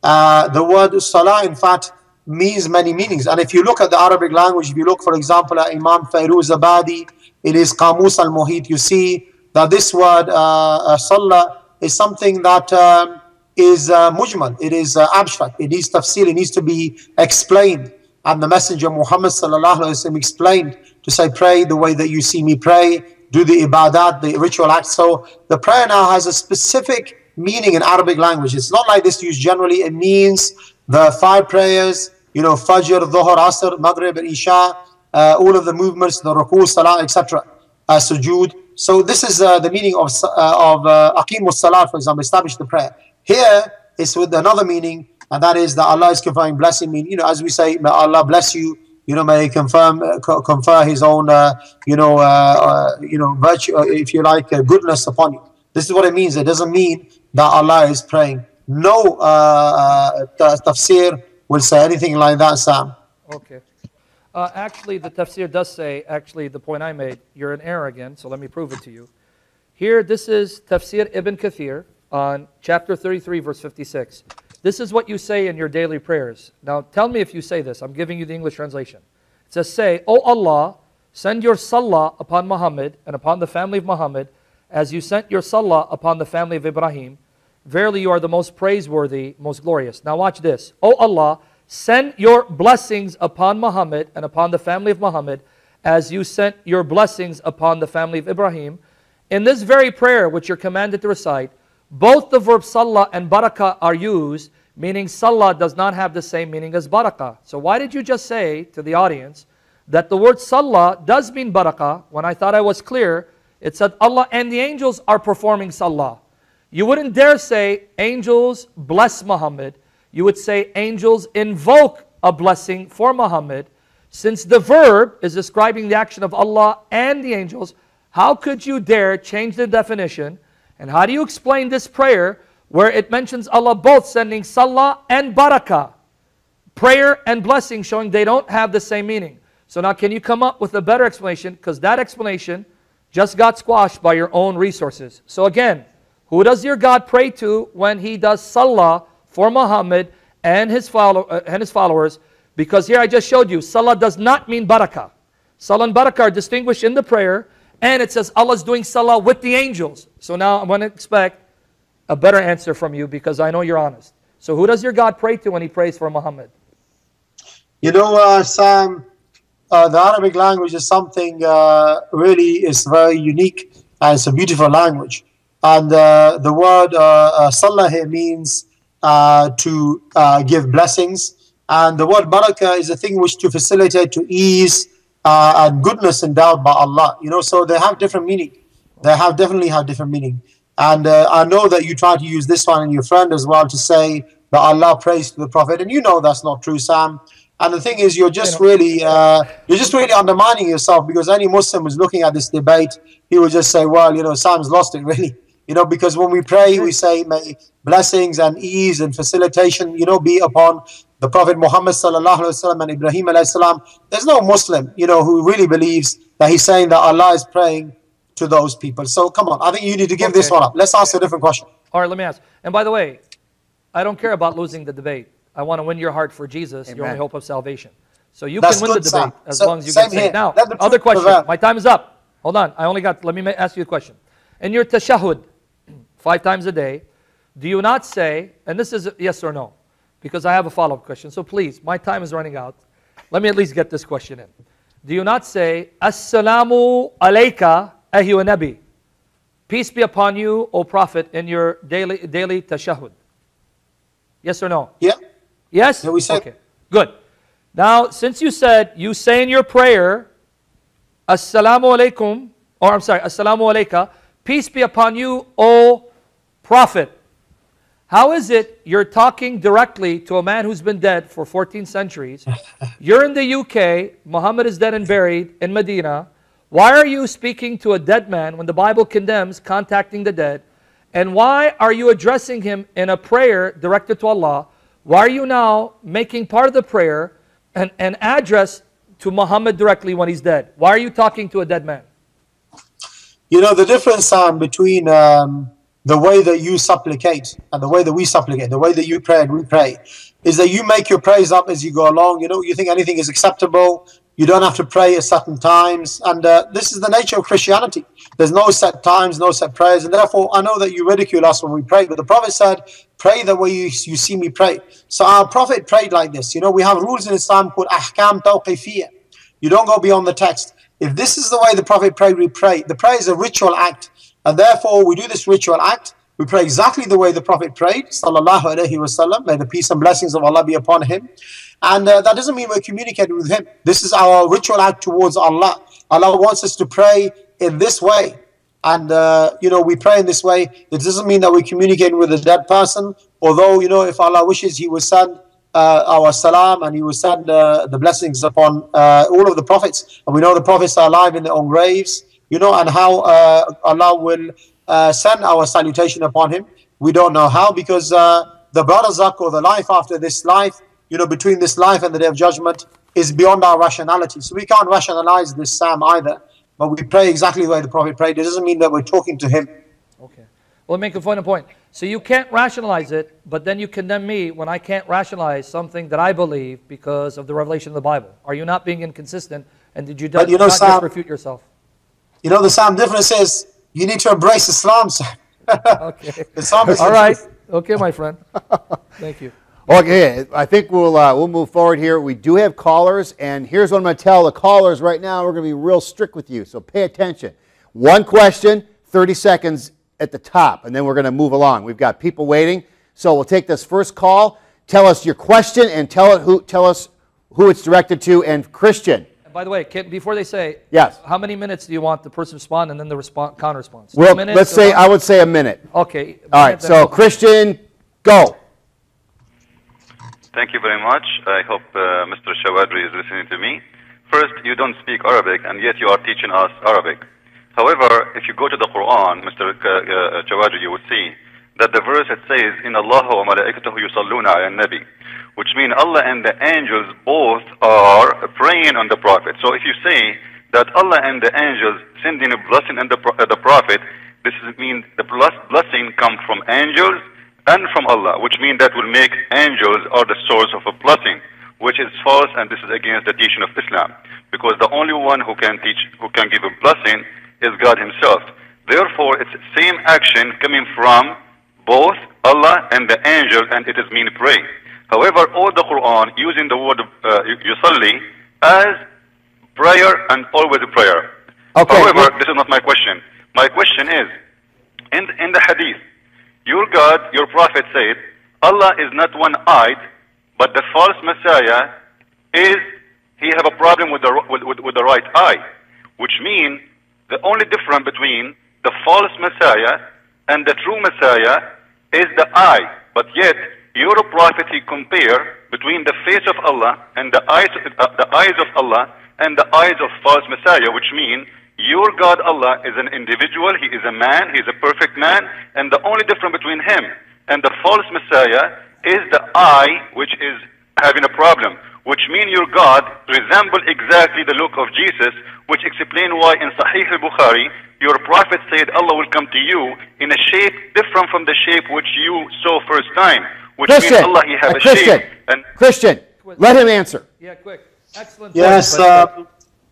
Uh, the word salah, in fact, means many meanings. And if you look at the Arabic language, if you look, for example, at Imam Fairuz Abadi, in his Qamus al-Muhit, you see that this word, uh, uh, salah, is something that um, is uh, mujmal. It is uh, abstract. It needs tafsir. It needs to be explained. And the Messenger Muhammad sallallahu explained to say, pray the way that you see me pray, do the ibadat, the ritual act. So the prayer now has a specific meaning in Arabic language. It's not like this used generally. It means the five prayers, you know, Fajr, Dhuhr, Asr, Maghrib, and Isha, uh, all of the movements, the ruku, salah, etc., uh, sujood. So this is uh, the meaning of uh, of uh, salah, for example, establish the prayer. Here is with another meaning, and that is that Allah is conferring blessing. Mean, you know, as we say, may Allah bless you. You know, may He confirm, uh, confer His own, uh, you know, uh, you know, virtue, if you like, goodness upon you. This is what it means. It doesn't mean that Allah is praying. No tafsir will say anything like that, Sam. Okay. Uh, actually, the tafsir does say, actually, the point I made, you're an error again, so let me prove it to you. Here, this is Tafsir Ibn Kathir on chapter 33, verse 56. This is what you say in your daily prayers. Now, tell me if you say this. I'm giving you the English translation. It says, Say, O Allah, send your salah upon Muhammad and upon the family of Muhammad, as you sent your salah upon the family of Ibrahim. Verily, you are the most praiseworthy, most glorious. Now, watch this. O Allah, send your blessings upon Muhammad and upon the family of Muhammad, as you sent your blessings upon the family of Ibrahim. In this very prayer, which you're commanded to recite, both the verb salah and barakah are used, meaning salah does not have the same meaning as barakah. So why did you just say to the audience that the word salah does mean barakah when I thought I was clear? It said Allah and the angels are performing salah. You wouldn't dare say angels bless Muhammad. You would say angels invoke a blessing for Muhammad. Since the verb is describing the action of Allah and the angels, how could you dare change the definition and how do you explain this prayer where it mentions Allah both sending salah and barakah? Prayer and blessing showing they don't have the same meaning. So now can you come up with a better explanation? Because that explanation just got squashed by your own resources. So again, who does your God pray to when he does salah for Muhammad and his, follow, uh, and his followers? Because here I just showed you, salah does not mean barakah. Salah and barakah are distinguished in the prayer, and it says Allah is doing salah with the angels. So now I'm going to expect a better answer from you because I know you're honest. So who does your God pray to when he prays for Muhammad? You know, uh, Sam, uh, the Arabic language is something uh, really is very unique and it's a beautiful language. And uh, the word uh, uh, salah here means to uh, give blessings. And the word barakah is a thing which to facilitate, to ease, uh, and goodness endowed by Allah. You know, so they have different meaning. They have definitely have different meaning. And uh, I know that you try to use this one and your friend as well to say that Allah prays to the Prophet, and you know that's not true, Sam. And the thing is, you're just really, uh, you're just really undermining yourself because any Muslim who's looking at this debate, he will just say, well, you know, Sam's lost it really. You know, because when we pray, we say, may blessings and ease and facilitation, you know, be upon the Prophet Muhammad sallallahu alaihi wasallam and Ibrahim alayhi salam. There's no Muslim, you know, who really believes that he's saying that Allah is praying to those people. So come on, I think you need to give this one up. Let's ask a different question. All right, let me ask. And by the way, I don't care about losing the debate. I want to win your heart for Jesus, your only hope of salvation. So you That's can win good, the debate Sam. as So- long as you same get saved. Now, other truth question. prevail. My time is up. Hold on. I only got, let me ask you a question. In your tashahud, five times a day, do you not say, and this is a yes or no, because I have a follow-up question. So please, my time is running out. Let me at least get this question in. Do you not say, Assalamu alayka ayyuha nabi? Peace be upon you, O Prophet, in your daily, daily tashahud. Yes or no? Yeah. Yes? Yeah, we said- Okay, good. Now, since you said, you say in your prayer, Assalamu alaikum, or I'm sorry, Assalamu alayka, peace be upon you, O Prophet. How is it you're talking directly to a man who's been dead for 14 centuries? [LAUGHS] You're in the UK, Muhammad is dead and buried in Medina. Why are you speaking to a dead man when the Bible condemns contacting the dead? And why are you addressing him in a prayer directed to Allah? Why are you now making part of the prayer an, an address to Muhammad directly when he's dead? Why are you talking to a dead man? You know, the difference, Sam, between um, the way that you supplicate and the way that we supplicate, the way that you pray and we pray, is that you make your prayers up as you go along. You know, you think anything is acceptable. You don't have to pray at certain times. And uh, this is the nature of Christianity. There's no set times, no set prayers. And therefore, I know that you ridicule us when we pray, but the Prophet said, pray the way you, you see me pray. So our Prophet prayed like this. You know, we have rules in Islam called ahkam tawqifiyah. You don't go beyond the text. If this is the way the Prophet prayed, we pray. The prayer is a ritual act. And therefore, we do this ritual act. We pray exactly the way the Prophet prayed, sallallahu alaihi wasallam. May the peace and blessings of Allah be upon him. And uh, that doesn't mean we're communicating with him. This is our ritual act towards Allah. Allah wants us to pray in this way. And, uh, you know, we pray in this way. It doesn't mean that we're communicating with a dead person. Although, you know, if Allah wishes, He will send uh, our salam and He will send uh, the blessings upon uh, all of the prophets. And we know the prophets are alive in their own graves, you know, and how uh, Allah will uh, send our salutation upon Him. We don't know how because uh, the barzakh or the life after this life, you know, between this life and the day of judgment is beyond our rationality. So we can't rationalize this Sam either. But we pray exactly the way the Prophet prayed. It doesn't mean that we're talking to him. Okay. Well, make a point. A point. So you can't rationalize it, but then you condemn me when I can't rationalize something that I believe because of the revelation of the Bible. Are you not being inconsistent? And did you, But you know, not just refute yourself? You know, the Sam difference is you need to embrace Islam, Sam. [LAUGHS] Okay. Islam is All the right. truth. Okay, my friend. Thank you. Okay, I think we'll uh, we'll move forward here. We do have callers, and here's what I'm going to tell the callers right now. We're going to be real strict with you, so pay attention. One question, 30 seconds at the top, and then we're going to move along. We've got people waiting, so we'll take this first call. Tell us your question and tell it who tell us who it's directed to. And Christian, And by the way, can, before they say, Yes. how many minutes do you want the person to respond and then the respond, counter response? Two well, minutes let's say I would say a minute. Okay. All right, then- so Christian, go. Thank you very much. I hope uh, Mr. Shawadri is listening to me. First, you don't speak Arabic, and yet you are teaching us Arabic. However, if you go to the Quran, Mr. K- uh, Shawadri, you will see that the verse it says, "In Allah wa malaikatahu yusalluna ala nabi," which means Allah and the angels both are praying on the Prophet. So if you say that Allah and the angels sending a blessing on the, uh, the Prophet, this means the bless- blessing come from angels and from Allah, which means that will make angels are the source of a blessing, which is false and this is against the teaching of Islam. Because the only one who can teach, who can give a blessing is God Himself. Therefore, it's same action coming from both Allah and the angel, and it is mean pray. However, all the Quran using the word uh, yusalli as prayer and always a prayer. Okay. However, this is not my question. My question is, in, in the hadith, your God, your prophet said, Allah is not one-eyed, but the false Messiah is, he have a problem with the, with, with, with the right eye. Which means, the only difference between the false Messiah and the true Messiah is the eye. But yet, your prophet, he compare between the face of Allah and the eyes, uh, the eyes of Allah and the eyes of false Messiah, which mean your God Allah is an individual, He is a man, He is a perfect man, and the only difference between Him and the false Messiah is the eye which is having a problem, which mean your God resemble exactly the look of Jesus, which explain why in Sahih al-Bukhari, your prophet said Allah will come to you in a shape different from the shape which you saw first time, which Christian, means Allah He have uh, a Christian. And Christian, let him answer. Yeah, quick. Excellent. Yes, point, but- uh,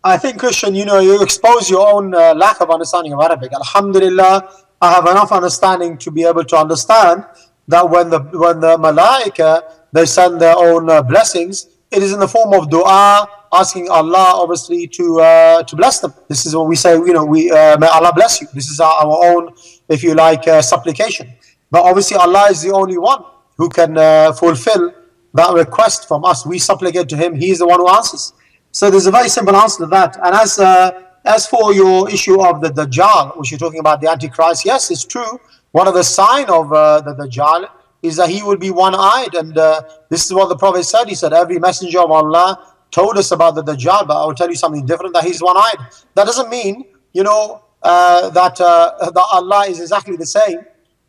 I think Christian, you know, you expose your own uh, lack of understanding of Arabic. Alhamdulillah, I have enough understanding to be able to understand that when the when the malaika they send their own uh, blessings, it is in the form of du'a, asking Allah obviously to uh, to bless them. This is what we say. You know, we uh, may Allah bless you. This is our, our own, if you like, uh, supplication. But obviously, Allah is the only one who can uh, fulfill that request from us. We supplicate to Him. He is the one who answers. So there's a very simple answer to that. And as uh, as for your issue of the Dajjal, which you're talking about the Antichrist, yes, it's true. One of the sign of uh, the Dajjal is that he will be one-eyed, and uh, this is what the Prophet said. He said, "Every messenger of Allah told us about the Dajjal, but I will tell you something different: that he's one-eyed." That doesn't mean, you know, uh, that uh, that Allah is exactly the same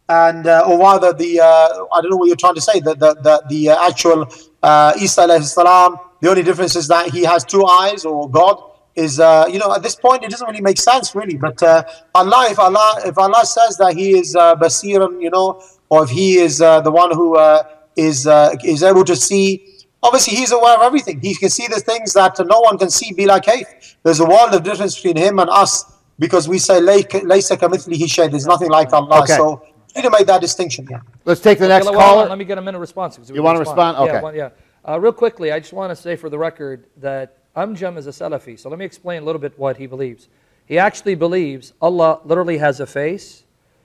and uh, or rather the uh, I don't know what you're trying to say the the the, the uh, actual uh, Isa salam the only difference is that he has two eyes or God is uh, you know at this point it doesn't really make sense really. But uh, Allah if Allah if Allah says that he is uh, basiran you know or if he is uh, the one who uh, is uh, is able to see obviously he's aware of everything. He can see the things that no one can see bila kayf. There's a world of difference between him and us because we say laysa kamithlihi shay. There's nothing like Allah. Okay. so you need to make that distinction yeah Let's take the next Okay, well, hold on, caller. Let me get a minute response. You wanna respond? Yeah, Okay. one- Yeah. Uh, real quickly, I just want to say for the record that Anjem is a Salafi. So let me explain a little bit what he believes. He actually believes Allah literally has a face,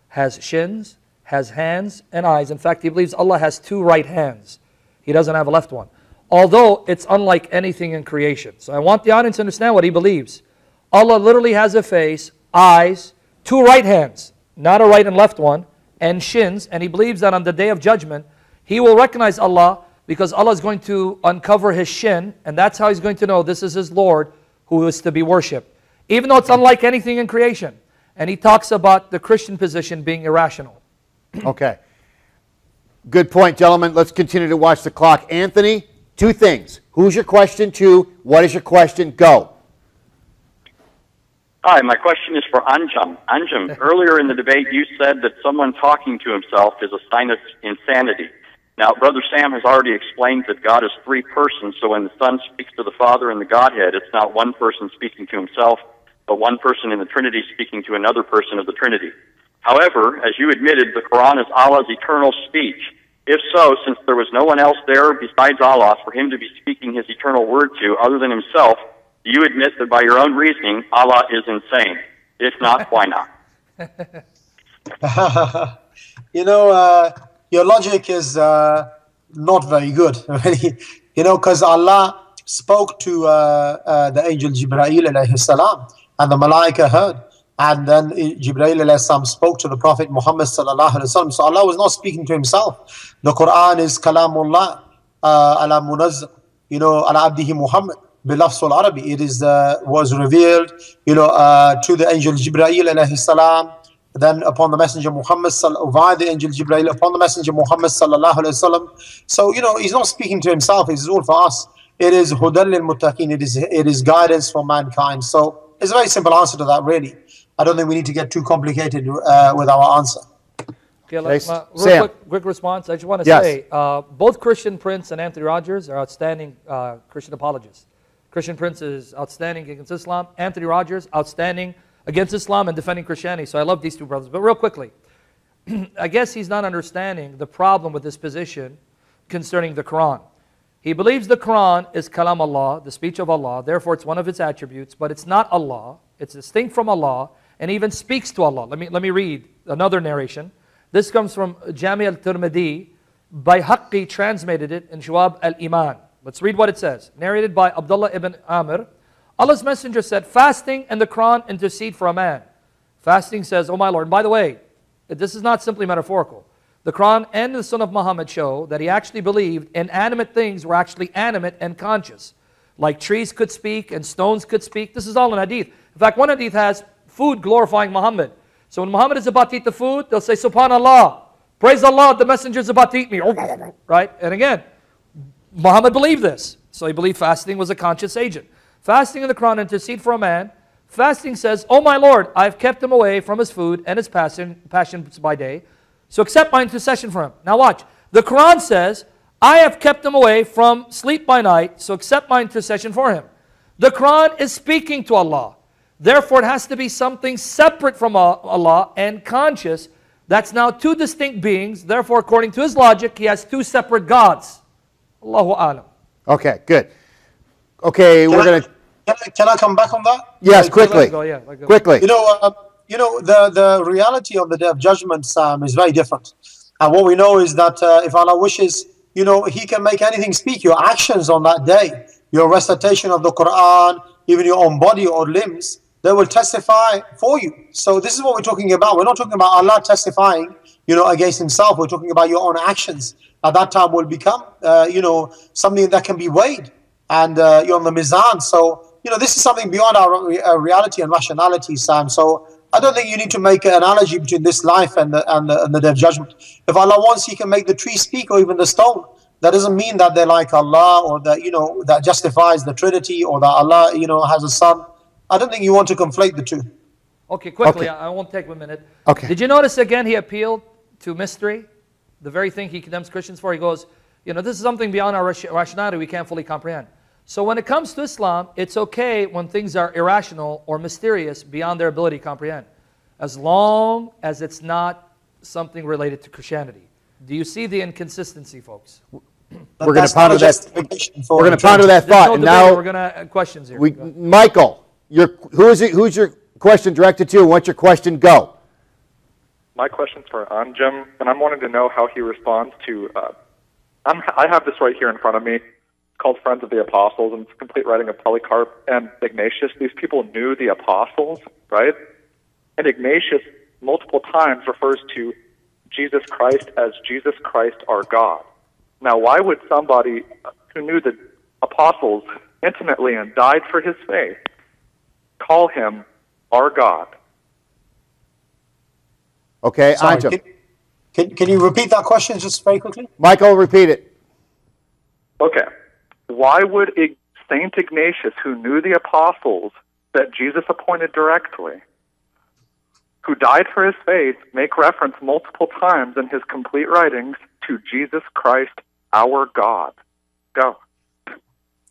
has shins, has hands and eyes. In fact, he believes Allah has two right hands. He doesn't have a left one. Although it's unlike anything in creation. So I want the audience to understand what he believes. Allah literally has a face, eyes, two right hands, not a right and left one, and shins. And he believes that on the day of judgment, he will recognize Allah because Allah is going to uncover his shin, and that's how he's going to know this is his Lord who is to be worshipped. Even though it's unlike anything in creation. And he talks about the Christian position being irrational. [CLEARS THROAT] Okay. Good point, gentlemen. Let's continue to watch the clock. Anthony, two things. Who's your question to? What is your question? Go. Hi, my question is for Anjem. Anjem, [LAUGHS] earlier in the debate, you said that someone talking to himself is a sign of insanity. Now, Brother Sam has already explained that God is three persons, so when the Son speaks to the Father and the Godhead, it's not one person speaking to himself, but one person in the Trinity speaking to another person of the Trinity. However, as you admitted, the Quran is Allah's eternal speech. If so, since there was no one else there besides Allah for him to be speaking his eternal word to other than himself, you admit that by your own reasoning, Allah is insane? If not, why not? [LAUGHS] [LAUGHS] you know, uh, your logic is uh, not very good, [LAUGHS] really. You know, because Allah spoke to uh, uh, the angel Jibreel alayhi salam, and the Malaika heard. And then Jibreel alayhi salam spoke to the Prophet Muhammad sallallahu alaihi wasallam. So Allah was not speaking to himself. The Quran is kalamullah uh, ala munazzal, you know, ala abdihi Muhammad. بلفظ Arabi. It is uh, was revealed, you know, uh, to the angel Jibreel alayhi salam, then upon the messenger Muhammad sal- via the angel Jibreel upon the messenger Muhammad sallallahu alaihi wasallam. So you know, he's not speaking to himself. It's all for us. It is hudal lil muttaqin. It is it is guidance for mankind. So it's a very simple answer to that, really. I don't think we need to get too complicated uh, with our answer. Okay, let, Okay, uh, real Sam. quick, quick response. I just want to Yes. say uh, both Christian Prince and Anthony Rogers are outstanding uh, Christian apologists. Christian Prince is outstanding against Islam. Anthony Rogers, outstanding against Islam and defending Christianity. So I love these two brothers. But real quickly, [CLEARS THROAT] I guess he's not understanding the problem with this position concerning the Quran. He believes the Quran is kalam Allah, the speech of Allah, therefore it's one of its attributes, but it's not Allah. It's distinct from Allah and even speaks to Allah. Let me, let me read another narration. This comes from Jami al-Tirmidhi. Bayhaqi transmitted it in Shuab al-Iman. Let's read what it says. Narrated by Abdullah ibn Amr. Allah's Messenger said, Fasting and the Quran intercede for a man. Fasting says, Oh my Lord. By the way, this is not simply metaphorical. The Quran and the Sunnah Muhammad show that he actually believed inanimate things were actually animate and conscious. Like trees could speak and stones could speak. This is all in hadith. In fact, one hadith has food glorifying Muhammad. So when Muhammad is about to eat the food, they'll say, Subhanallah. Praise Allah, the messenger is about to eat me. [LAUGHS] Right? And again, Muhammad believed this. So he believed fasting was a conscious agent. Fasting in the Quran intercede for a man. Fasting says, Oh my Lord, I've kept him away from his food and his passion, passions by day. So accept my intercession for him. Now watch. The Quran says, I have kept him away from sleep by night, so accept my intercession for him. The Quran is speaking to Allah. Therefore, it has to be something separate from Allah and conscious. That's now two distinct beings. Therefore, according to his logic, he has two separate gods. Allahu Alam. Okay, good. Okay, we're I- going to, Can I, can I come back on that? yes, Let quickly, go, yeah, let quickly. You know, uh, you know, the, the reality of the day of judgment, Sam, is very different. And what we know is that uh, if Allah wishes, you know, He can make anything speak. Your actions on that day, your recitation of the Quran, even your own body or limbs, they will testify for you. So this is what we're talking about. We're not talking about Allah testifying, you know, against Himself. We're talking about your own actions. At that time, will become, uh, you know, something that can be weighed, and uh, you're on the mizan. So you know, this is something beyond our re- uh, reality and rationality, Sam. So I don't think you need to make an analogy between this life and the, and the, and the day of judgment. If Allah wants, He can make the tree speak or even the stone. That doesn't mean that they're like Allah or that, you know, that justifies the Trinity or that Allah, you know, has a son. I don't think you want to conflate the two. Okay, quickly, Okay. I I won't take a minute. Okay. Did you notice again he appealed to mystery? The very thing he condemns Christians for. He goes, you know, this is something beyond our rationality we can't fully comprehend. So when it comes to Islam, it's okay when things are irrational or mysterious beyond their ability to comprehend, as long as it's not something related to Christianity. Do you see the inconsistency, folks? [CLEARS THROAT] But We're gonna ponder that- for We're going to ponder that thought, no and now, We're going to questions here. we, Go ahead. Michael, your, who is it, who's your question directed to, what's your question? Go. My question's for Anjem, and I'm wanting to know how he responds to. Uh, I'm, I have this right here in front of me. Called Friends of the Apostles, and it's a complete writing of Polycarp and Ignatius. These people knew the apostles, right? And Ignatius multiple times refers to Jesus Christ as Jesus Christ our God. Now, why would somebody who knew the apostles intimately and died for his faith call him our God? Okay, Sorry, Anjem. can, can, can you repeat that question just very quickly? Michael, repeat it. Okay. Why would Saint Ignatius, who knew the apostles that Jesus appointed directly, who died for his faith, make reference multiple times in his complete writings to Jesus Christ, our God? Go.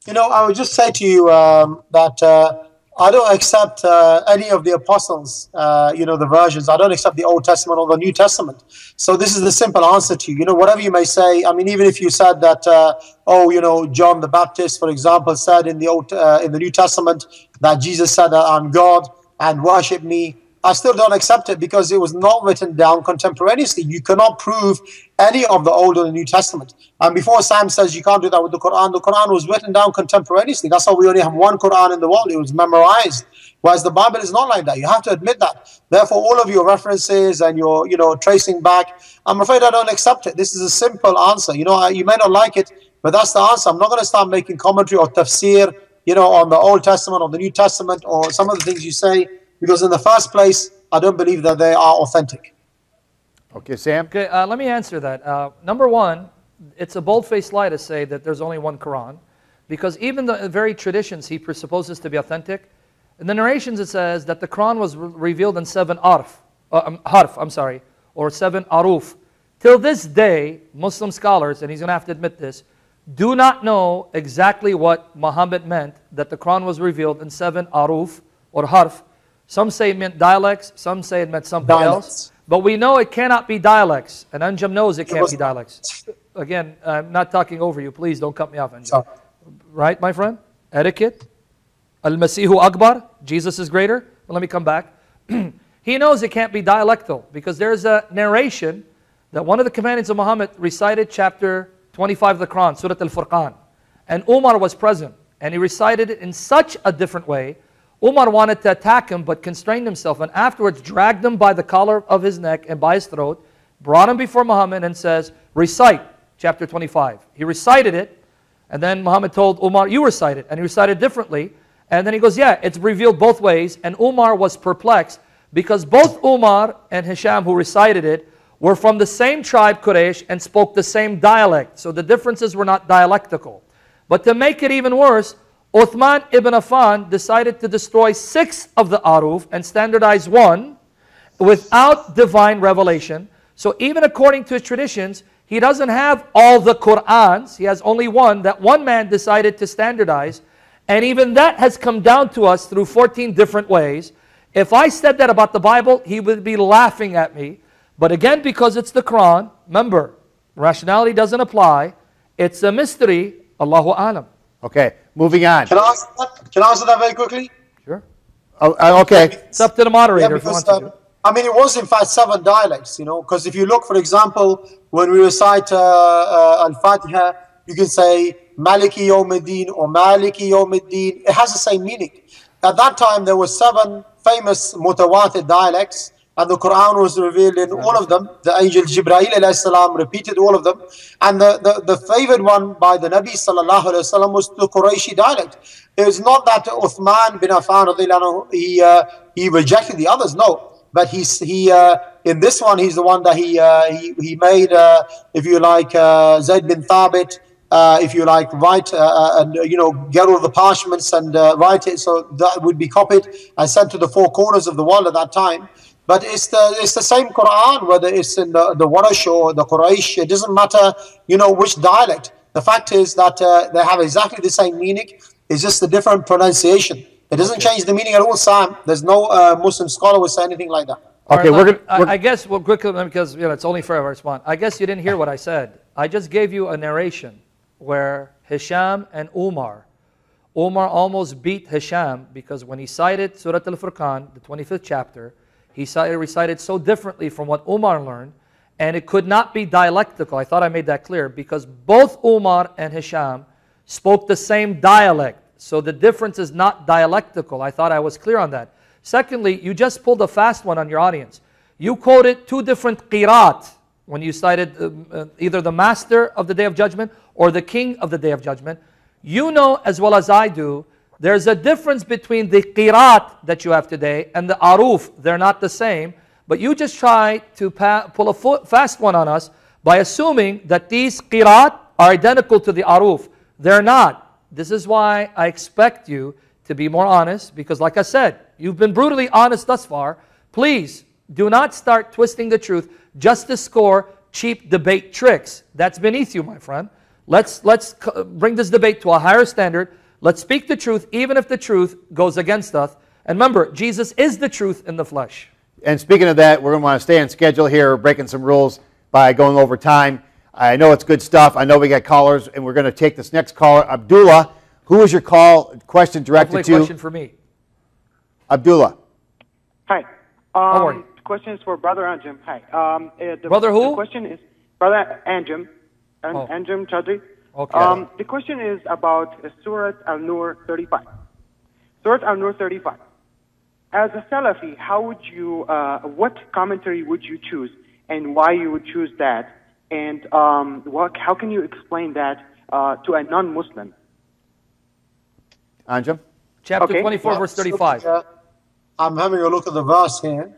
You know, I would just say to you um, that uh, I don't accept uh, any of the apostles, uh, you know, the versions. I don't accept the Old Testament or the New Testament. So this is the simple answer to you. You know, whatever you may say. I mean, even if you said that, uh, oh, you know, John the Baptist, for example, said in the Old, uh, in the New Testament that Jesus said that I'm God and worship me. I still don't accept it because it was not written down contemporaneously. You cannot prove any of the Old or the New Testament. And before Sam says you can't do that with the Quran, the Quran was written down contemporaneously. That's why we only have one Quran in the world. It was memorized. Whereas the Bible is not like that. You have to admit that. Therefore, all of your references and your, you know, tracing back, I'm afraid I don't accept it. This is a simple answer. You know, you may not like it, but that's the answer. I'm not going to start making commentary or tafsir, you know, on the Old Testament or the New Testament or some of the things you say, because in the first place, I don't believe that they are authentic. Okay, Sam? Okay, uh, let me answer that. Uh, number one, it's a bold-faced lie to say that there's only one Quran, because even the very traditions he presupposes to be authentic, In the narrations, it says that the Quran was re- revealed in seven arf, uh, um, harf, I'm sorry, or seven ahruf. Till this day, Muslim scholars, and he's going to have to admit this, do not know exactly what Muhammad meant that the Quran was revealed in seven ahruf or harf. Some say it meant dialects, some say it meant something else. But we know it cannot be dialects, and Anjem knows it can't was- be dialects. Again, I'm not talking over you. Please don't cut me off, Anjem. Sorry. Right, my friend? Etiquette. Al-Masihu Akbar. Jesus is greater. Well, let me come back. [CLEARS THROAT] he knows it can't be dialectal because there's a narration that one of the companions of Muhammad recited chapter 25 of the Quran, Surah Al-Furqan. And Umar was present. And he recited it in such a different way. Umar wanted to attack him but constrained himself and afterwards dragged him by the collar of his neck and by his throat, brought him before Muhammad and says, recite chapter 25. He recited it and then Muhammad told Umar, you recite it. And he recited differently. And then he goes, yeah, it's revealed both ways. And Umar was perplexed because both Umar and Hisham who recited it were from the same tribe, Quraysh, and spoke the same dialect. So the differences were not dialectical. But to make it even worse, Uthman ibn Affan decided to destroy six of the Ahruf and standardize one without divine revelation. So even according to his traditions, he doesn't have all the Qur'ans. He has only one that one man decided to standardize. And even that has come down to us through 14 different ways. If I said that about the Bible, he would be laughing at me. But again, because it's the Quran, remember, rationality doesn't apply. It's a mystery. Allahu Alam. Okay, moving on. Can I answer that? Can I answer that very quickly? Sure. Oh, uh, okay. It's up to the moderator Yeah, if you because want to. um, I mean, it was in fact seven dialects, you know, because if you look, for example, when we recite uh, uh, Al-Fatiha, you can say Maliki Yawmiddin or Maliki Yawmiddin. It has the same meaning. At that time, there were seven famous mutawatir dialects, and the Quran was revealed in all of them. The angel Jibreel salam repeated all of them, and the, the, the favored one by the Nabi sallallahu wasallam was the Qurayshi dialect. It was not that Uthman bin Affan he uh, he rejected the others. No, but he's he uh, in this one he's the one that he uh, he, he made uh, if you like uh, Zayd bin Thabit uh, if you like write uh, uh, and you know get all the parchments and uh, write it so that would be copied and sent to the four corners of the world at that time but it's the it's the same Quran whether it's in the the Warsh or the Quraysh it doesn't matter you know which dialect the fact is that uh, they have exactly the same meaning it's just a different pronunciation it doesn't change the meaning at all, Sam. There's no uh, Muslim scholar would say anything like that. Okay, All we're gonna. I, I guess well, quickly because you know it's only fair I respond. I guess you didn't hear what I said. I just gave you a narration where Hisham and Umar, Umar almost beat Hisham because when he cited Surah Al-Furqan, the 25th chapter, he recited so differently from what Umar learned, and it could not be dialectical. I thought I made that clear because both Umar and Hisham spoke the same dialect. So the difference is not dialectical. I thought I was clear on that. Secondly, you just pulled a fast one on your audience. You quoted two different qirat when you cited um, uh, either the master of the day of judgment or the king of the day of judgment. You know as well as I do, there's a difference between the qirat that you have today and the ahruf. They're not the same. But you just try to pull a fast one on us by assuming that these qirat are identical to the ahruf. They're not. This is why I expect you to be more honest because, like I said, you've been brutally honest thus far. Please do not start twisting the truth just to score cheap debate tricks. That's beneath you, my friend. Let's, let's bring this debate to a higher standard. Let's speak the truth, even if the truth goes against us. And remember, Jesus is the truth in the flesh. And speaking of that, we're going to want to stay on schedule here, breaking some rules by going over time. I know it's good stuff. I know we got callers, and we're going to take this next caller, Abdullah. Who is your call question directed Hopefully, a to? question for me. Abdullah. Hi. Um, How are you? The question is for Brother Anjem. Hi. Um, uh, the, Brother who? The question is Brother Anjem. An, Oh. Anjem Choudary. Okay. Um, the question is about uh, Surah Al-Nur 35. Surah Al-Nur 35. As a Salafi, how would you, uh, what commentary would you choose and why you would choose that? And um, what, how can you explain that uh, to a non-Muslim? Anjem? Chapter Okay. 24, verse 35. Uh, I'm having a look at the verse here.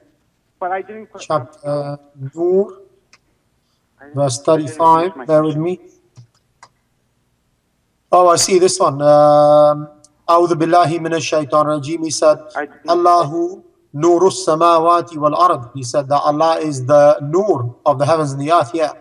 But I didn't quite Chapter Nur, verse 35. Bear with me. Oh, I see this one. Um, أعوذ بالله من الشيطان الرجيم. He said, I- Allahu nuru samawati wal ard. He said that Allah is the nur of the heavens and the earth. Yeah.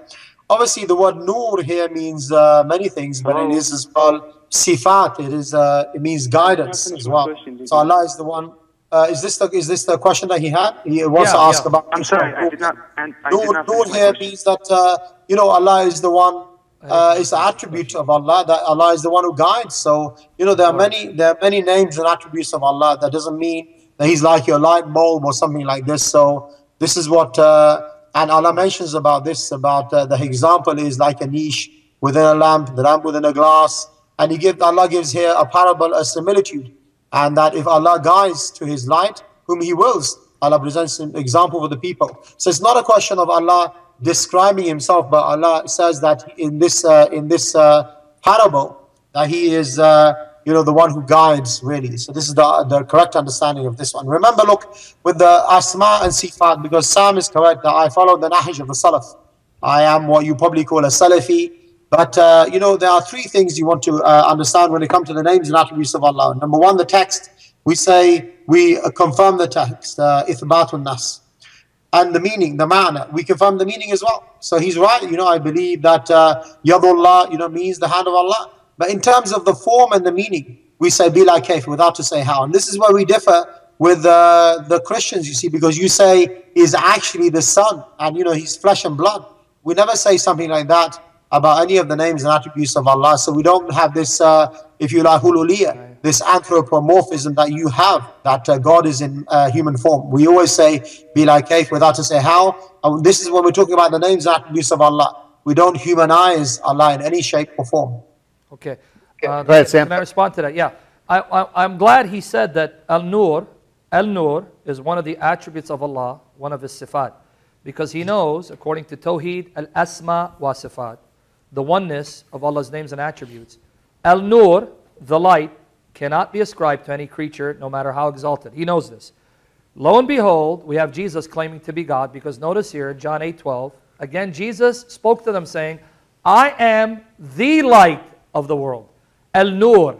Obviously, the word nur here means uh, many things, but it is as well sifat. It is uh, it means guidance finish as my well. question, did So you? Allah is the one. Uh, is this the is this the question that he had? He wants Yeah, to ask yeah. about. I'm sorry, I did not. And I did Nur, not nur finish my here question. means that uh, you know Allah is the one. uh, it's attribute of Allah that Allah is the one who guides. So you know there are many there are many names and attributes of Allah. That doesn't mean that He's like your light bulb or something like this. So this is what uh, and Allah mentions about this about uh, the example is like a niche within a lamp, the lamp within a glass, and He gives Allah gives here a parable, a similitude, and that if Allah guides to His light whom He wills, Allah presents an example for the people. So it's not a question of Allah describing Himself, but Allah says that in this uh, in this uh, parable that He is uh, you know the one who guides really. So this is the the correct understanding of this one. Remember, look with the asma and sifat because Sam is correct that I follow the nahj of the salaf. I am what you probably call a salafi. But uh, you know there are three things you want to uh, understand when it comes to the names and attributes of Allah. Number one, the text. We say we confirm the text, uh, nas and the meaning, the ma'na. We confirm the meaning as well. So he's right. You know, I believe that uh, yadullah, you know, means the hand of Allah. But in terms of the form and the meaning, we say bila kayf without to say how. And this is where we differ with uh, the Christians, you see, because you say is actually the son and, you know, he's flesh and blood. We never say something like that about any of the names and attributes of Allah. So we don't have this, uh, if you like, hululiyah, this anthropomorphism that you have, that uh, God is in uh, human form. We always say, bila kayf, without to say how. And this is when we're talking about the names and attributes of Allah. We don't humanize Allah in any shape or form. Okay. Uh, Go ahead, Sam. Can I respond to that? Yeah. I, I, I'm glad he said that Al Nur, Al Nur is one of the attributes of Allah, one of his sifat. Because he knows, according to Tawheed, Al Asma wa Sifat, the oneness of Allah's names and attributes. Al Nur, the light, cannot be ascribed to any creature, no matter how exalted. He knows this. Lo and behold, we have Jesus claiming to be God, because notice here, John 8 12, again, Jesus spoke to them saying, I am the light of the world. Al Nur.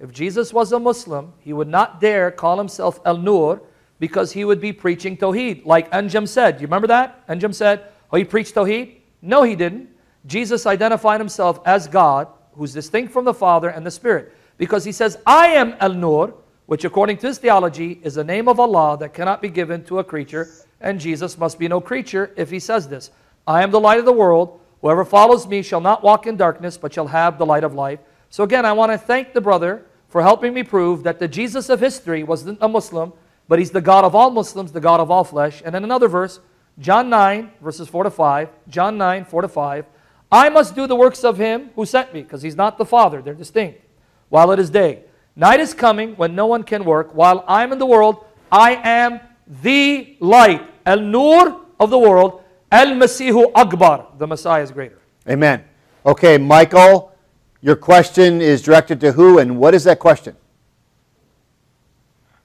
If Jesus was a Muslim, he would not dare call himself Al Nur because he would be preaching Tawheed. Like Anjem said. Do you remember that? Anjem said, Oh, he preached Tawheed? No, he didn't. Jesus identified himself as God, who's distinct from the Father and the Spirit. Because he says, I am Al Nur, which according to his theology is the name of Allah that cannot be given to a creature, and Jesus must be no creature if he says this. I am the light of the world. Whoever follows me shall not walk in darkness, but shall have the light of life. So again, I want to thank the brother for helping me prove that the Jesus of history wasn't a Muslim, but he's the God of all Muslims, the God of all flesh. And in another verse, John 9, verses 4 to 5, John 9, 4 to 5, I must do the works of him who sent me, because he's not the Father, they're distinct, while it is day. Night is coming when no one can work. While I'm in the world, I am the light, Al Nur of the world, Al Masihu Akbar, the Messiah is greater. Amen. Okay, Michael, your question is directed to who and what is that question?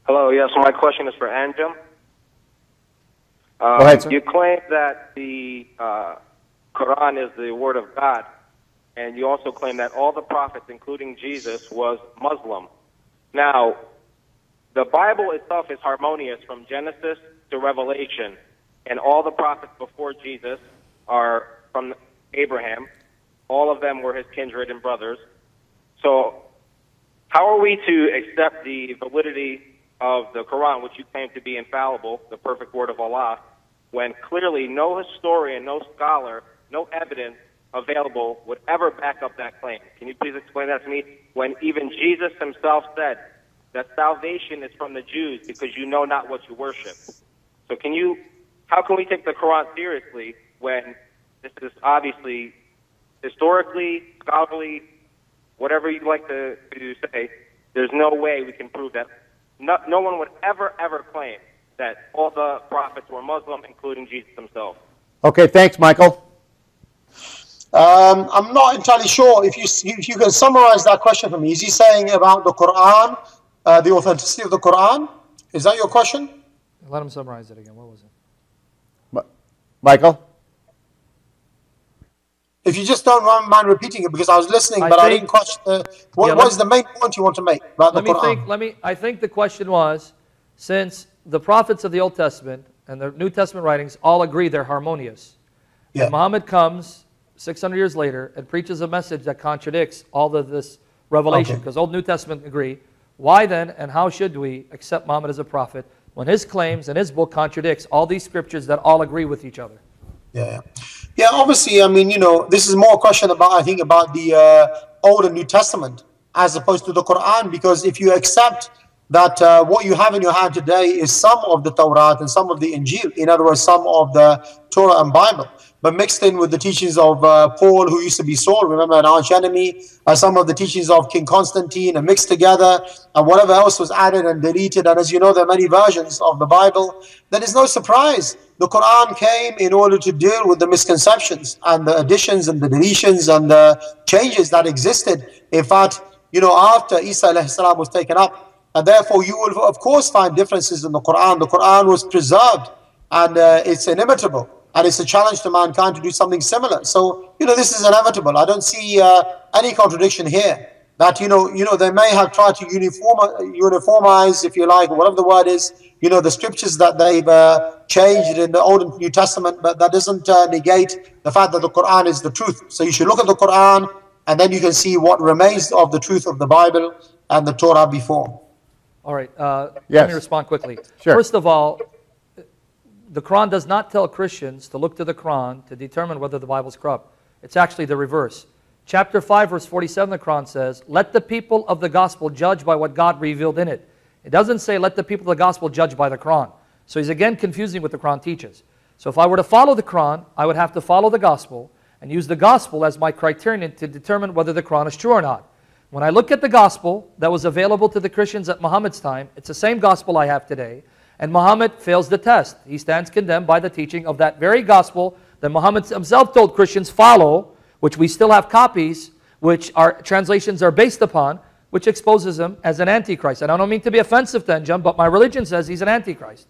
Hello, yes, my question is for Anjem. Um, Go ahead, sir. You claim that the uh, Quran is the word of God, and you also claim that all the prophets, including Jesus, was Muslim. Now, the Bible itself is harmonious from Genesis to Revelation, and all the prophets before Jesus are from Abraham. All of them were his kindred and brothers. So, how are we to accept the validity of the Quran, which you claim to be infallible, the perfect word of Allah, when clearly no historian, no scholar, no evidence available would ever back up that claim? Can you please explain that to me? When even Jesus himself said that salvation is from the Jews because you know not what you worship. So can you, how can we take the Quran seriously when this is obviously historically, scholarly, whatever you'd like to, to say, there's no way we can prove that. No, no one would ever, ever claim that all the prophets were Muslim, including Jesus himself. Okay, thanks, Michael. Um, I'm not entirely sure if you if you can summarize that question for me. Is he saying about the Quran, uh, the authenticity of the Quran? Is that your question? Let him summarize it again. What was it? Michael? If you just don't mind repeating it, because I was listening, I but I didn't catch the. What, Yeah, what let- is the main point you want to make about let the me Quran? think. Let me. I think the question was, since the prophets of the Old Testament and the New Testament writings all agree they're harmonious, Yeah. and Muhammad comes 600 years later and preaches a message that contradicts all of this revelation, Okay. because Old New Testament agree. Why then, and how should we accept Muhammad as a prophet when his claims and his book contradicts all these scriptures that all agree with each other? Yeah, yeah. Yeah, obviously, I mean, you know, this is more a question about, I think, about the uh, Old and New Testament as opposed to the Quran, because if you accept that uh, what you have in your hand today is some of the Torah and some of the Injil, in other words, some of the Torah and Bible, but mixed in with the teachings of uh, Paul, who used to be Saul, remember, an arch enemy, uh, some of the teachings of King Constantine, and mixed together, and whatever else was added and deleted. And as you know, there are many versions of the Bible. Then it's no surprise the Quran came in order to deal with the misconceptions and the additions and the deletions and the changes that existed. In fact, you know, after Isa was taken up, and therefore you will of course find differences in the Quran. The Quran was preserved and uh, it's inimitable. And it's a challenge to mankind to do something similar. So, you know, this is inevitable. I don't see uh, any contradiction here. That, you know, you know, they may have tried to uniform, uniformize, if you like, or whatever the word is, you know, the scriptures that they've uh, changed in the Old and New Testament, but that doesn't uh, negate the fact that the Quran is the truth. So you should look at the Quran and then you can see what remains of the truth of the Bible and the Torah before. All right. Uh, Let me respond quickly. Sure. First of all, the Quran does not tell Christians to look to the Quran to determine whether the Bible is corrupt. It's actually the reverse. Chapter 5, verse 47 the Quran says, Let the people of the gospel judge by what God revealed in it. It doesn't say, Let the people of the gospel judge by the Quran. So he's again confusing what the Quran teaches. So if I were to follow the Quran, I would have to follow the gospel and use the gospel as my criterion to determine whether the Quran is true or not. When I look at the gospel that was available to the Christians at Muhammad's time, it's the same gospel I have today, and Muhammad fails the test. He stands condemned by the teaching of that very gospel that Muhammad himself told Christians follow, which we still have copies, which our translations are based upon, which exposes him as an antichrist. And I don't mean to be offensive to Anjem, but my religion says he's an antichrist.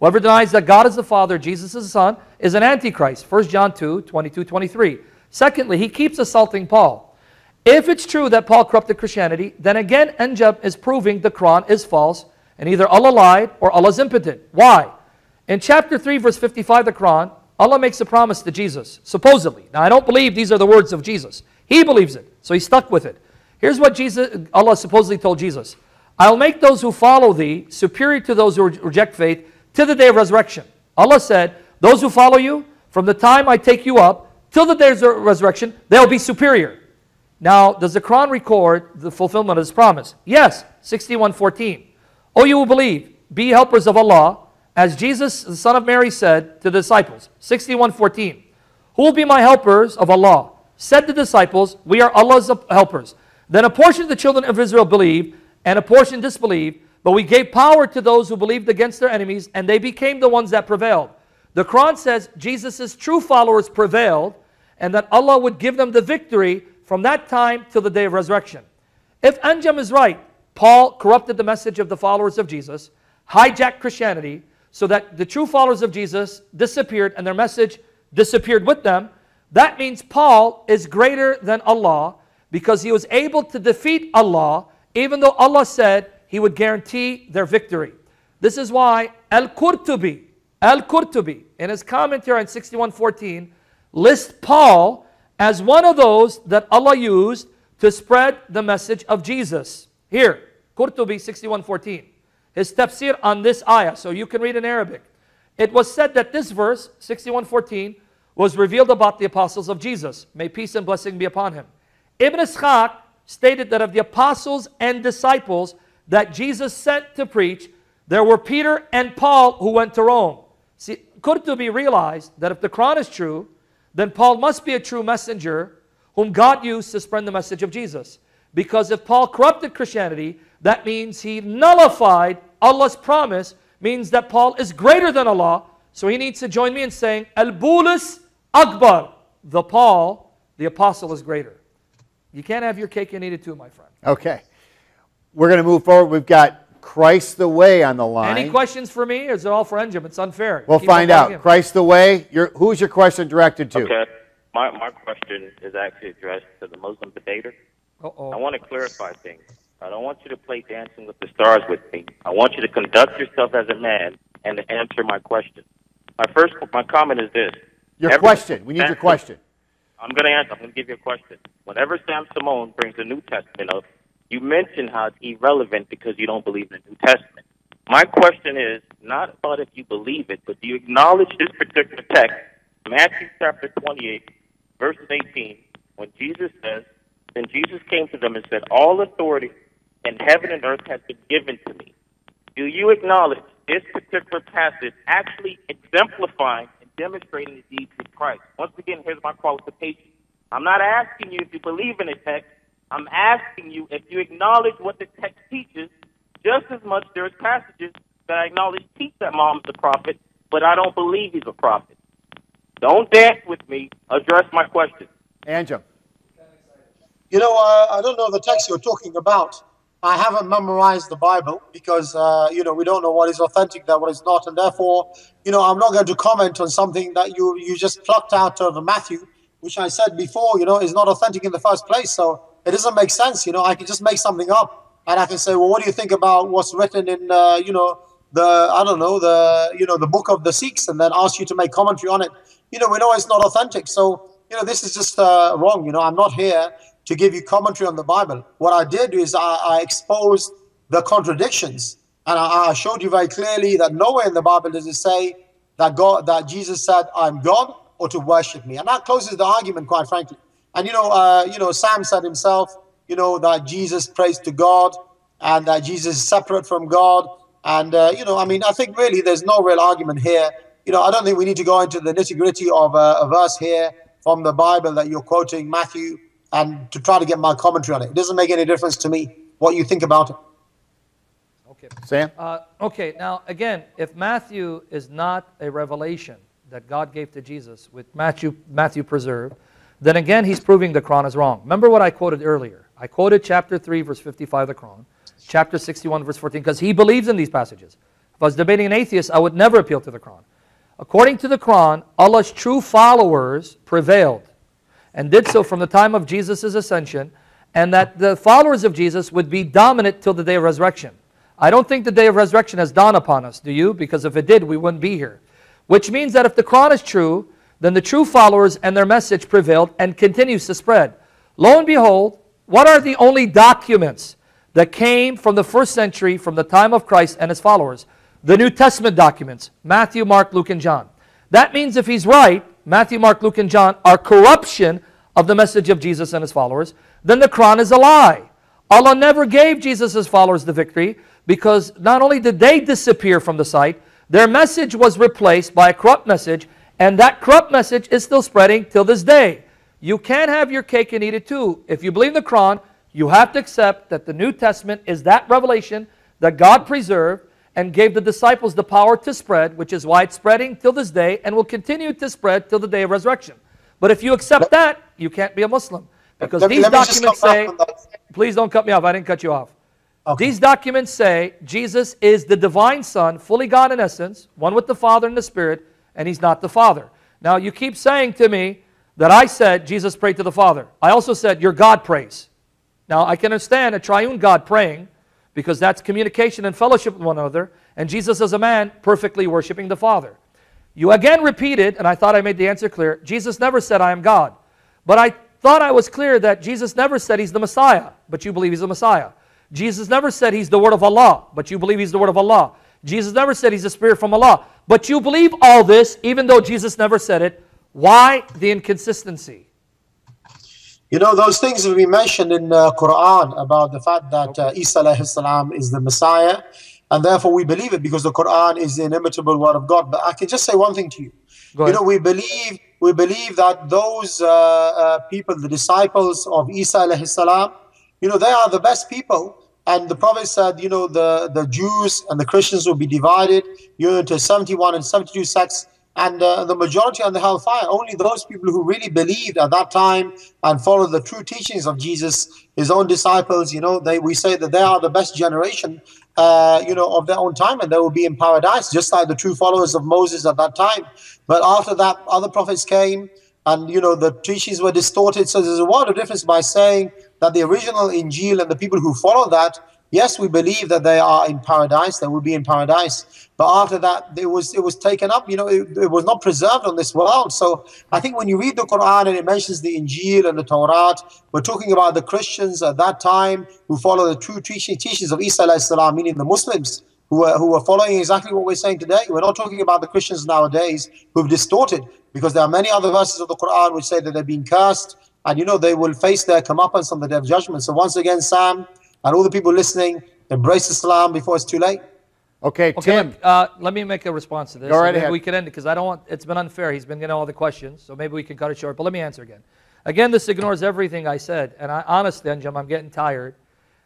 Whoever denies that God is the Father, Jesus is the Son, is an antichrist. 1 John 2, 22, 23. Secondly, he keeps assaulting Paul. If it's true that Paul corrupted Christianity, then again Anjem is proving the Quran is false and either Allah lied or Allah is impotent. Why? In chapter 3, verse 55 of the Quran, Allah makes a promise to Jesus, supposedly. Now, I don't believe these are the words of Jesus. He believes it, so he stuck with it. Here's what Jesus, Allah supposedly told Jesus I'll make those who follow thee superior to those who reject faith to the day of resurrection. Allah said, Those who follow you, from the time I take you up till the day of resurrection, they'll be superior. Now, does the Quran record the fulfillment of this promise? Yes, 61:14. O you who believe, be helpers of Allah, as Jesus, the son of Mary, said to the disciples. 61:14. Who will be my helpers of Allah? Said the disciples, We are Allah's helpers. Then a portion of the children of Israel believed, and a portion disbelieved, but we gave power to those who believed against their enemies, and they became the ones that prevailed. The Quran says Jesus' true followers prevailed, and that Allah would give them the victory from that time till the day of resurrection. If Anjem is right, Paul corrupted the message of the followers of Jesus, hijacked Christianity, so that the true followers of Jesus disappeared and their message disappeared with them. That means Paul is greater than Allah because he was able to defeat Allah, even though Allah said he would guarantee their victory. This is why Al Qurtubi, Al Qurtubi, in his commentary on 6114, lists Paul as one of those that Allah used to spread the message of Jesus. Here, Qurtubi 6114, his tafsir on this ayah, so you can read in Arabic. It was said that this verse, 6114, was revealed about the apostles of Jesus. May peace and blessing be upon him. Ibn Ishaq stated that of the apostles and disciples that Jesus sent to preach, there were Peter and Paul who went to Rome. See, Qurtubi realized that if the Quran is true, then Paul must be a true messenger whom God used to spread the message of Jesus. Because if Paul corrupted Christianity, that means he nullified Allah's promise, means that Paul is greater than Allah. So he needs to join me in saying, Al Bulus Akbar, the Paul, the apostle is greater. You can't have your cake and eat it too, my friend. Okay. We're going to move forward. We've got Christ the Way on the line. Any questions for me, is it all for Anjem? It's unfair. We'll Keep find out. in. Christ the Way. Your, who's your question directed to? Okay. my, my question is actually addressed to the Muslim debater. Uh-oh. I want to clarify things. I don't want you to play Dancing with the Stars with me. I want you to conduct yourself as a man and to answer my question. My first, my comment is this. Your Every- question. We need your question. I'm going to answer. I'm going to give you a question. Whenever Sam Shamoun brings the New Testament up, you mention how it's irrelevant because you don't believe in the New Testament. My question is not about if you believe it, but do you acknowledge this particular text, Matthew chapter 28, verse 18, when Jesus says, Then Jesus came to them and said, All authority in heaven and earth has been given to me. Do you acknowledge this particular passage actually exemplifying and demonstrating the deeds of Christ? Once again, here's my qualification. I'm not asking you if you believe in the text. I'm asking you if you acknowledge what the text teaches. Just as much there's passages that I acknowledge teach that Muhammad's a prophet, but I don't believe he's a prophet. Don't dance with me. Address my question. Anjem. You know, uh, I don't know the text you're talking about. I haven't memorized the Bible because, uh, you know, we don't know what is authentic, that what is not. And therefore, you know, I'm not going to comment on something that you, you just plucked out of Matthew, which I said before, you know, is not authentic in the first place. So it doesn't make sense. You know, I can just make something up and I can say, well, what do you think about what's written in, uh, you know, the, I don't know, the, you know, the book of the Sikhs and then ask you to make commentary on it. You know, we know it's not authentic. So, you know, this is just uh, wrong. You know, I'm not here to give you commentary on the Bible. What I did is I, I exposed the contradictions, and I, I showed you very clearly that nowhere in the Bible does it say that God, that Jesus said, "I'm God," or to worship me, and that closes the argument, quite frankly. And you know, uh, you know, Sam said himself, you know, that Jesus prays to God, and that Jesus is separate from God, and uh, you know, I mean, I think really there's no real argument here. You know, I don't think we need to go into the nitty gritty of uh, a verse here from the Bible that you're quoting, Matthew and to try to get my commentary on it. It doesn't make any difference to me what you think about it. Okay. Sam? Uh, okay, now again, if Matthew is not a revelation that God gave to Jesus, with Matthew, Matthew preserved, then again he's proving the Quran is wrong. Remember what I quoted earlier. I quoted chapter 3, verse 55 of the Quran, chapter 61, verse 14, because he believes in these passages. If I was debating an atheist, I would never appeal to the Quran. According to the Quran, Allah's true followers prevailed and did so from the time of Jesus' ascension, and that the followers of Jesus would be dominant till the day of resurrection. I don't think the day of resurrection has dawned upon us, do you? Because if it did, we wouldn't be here. Which means that if the Quran is true, then the true followers and their message prevailed and continues to spread. Lo and behold, what are the only documents that came from the first century, from the time of Christ and his followers? The New Testament documents, Matthew, Mark, Luke, and John. That means if he's right, Matthew, Mark, Luke, and John are corruption of the message of Jesus and his followers, then the Quran is a lie. Allah never gave Jesus' followers the victory because not only did they disappear from the sight, their message was replaced by a corrupt message, and that corrupt message is still spreading till this day. You can't have your cake and eat it too. If you believe the Quran, you have to accept that the New Testament is that revelation that God preserved and gave the disciples the power to spread, which is why it's spreading till this day and will continue to spread till the day of resurrection. But if you accept that, you can't be a Muslim. Because Let these let documents say, back on that. please don't cut me off, I didn't cut you off. These documents say Jesus is the divine Son, fully God in essence, one with the Father and the Spirit, and He's not the Father. Now, you keep saying to me that I said Jesus prayed to the Father. I also said your God prays. Now, I can understand a triune God praying because that's communication and fellowship with one another, and Jesus as a man perfectly worshiping the Father. You again repeated, and I thought I made the answer clear, Jesus never said, I am God. But I thought I was clear that Jesus never said he's the Messiah, but you believe he's the Messiah. Jesus never said he's the Word of Allah, but you believe he's the Word of Allah. Jesus never said he's a Spirit from Allah, but you believe all this even though Jesus never said it. Why the inconsistency? You know, those things that we mentioned in uh, Quran about the fact that uh, Isa salam is the Messiah, and therefore we believe it because the Quran is the inimitable word of God. But I can just say one thing to you. You know, we believe we believe that those uh, uh, people, the disciples of Isa salam, you know, they are the best people. And the Prophet said, you know, the, the Jews and the Christians will be divided, you know, into 71 and 72 sects, and uh, the majority on the hellfire. Only those people who really believed at that time and followed the true teachings of Jesus, his own disciples, you know, they we say that they are the best generation, uh, you know, of their own time, and they will be in paradise, just like the true followers of Moses at that time. But after that, other prophets came, and you know the teachings were distorted. So there's a lot of difference by saying that the original Injil and the people who follow that, yes, we believe that they are in paradise, they will be in paradise. But after that, it was it was taken up. You know, it, it was not preserved on this world. So I think when you read the Quran and it mentions the Injil and the Torah, we're talking about the Christians at that time who follow the true teaching, teachings of Isa salam, meaning the Muslims who are, who are following exactly what we're saying today. We're not talking about the Christians nowadays who've distorted, because there are many other verses of the Quran which say that they're being cursed, and you know they will face their comeuppance on the day of judgment. So once again, Sam and all the people listening, embrace Islam before it's too late. Okay, Okay, Tim. look, uh, let me make a response to this. Go right maybe ahead. We can end it because I don't want. It's been unfair. He's been getting all the questions, so maybe we can cut it short. But let me answer again. Again, this ignores everything I said, and I honestly, Anjem, I'm getting tired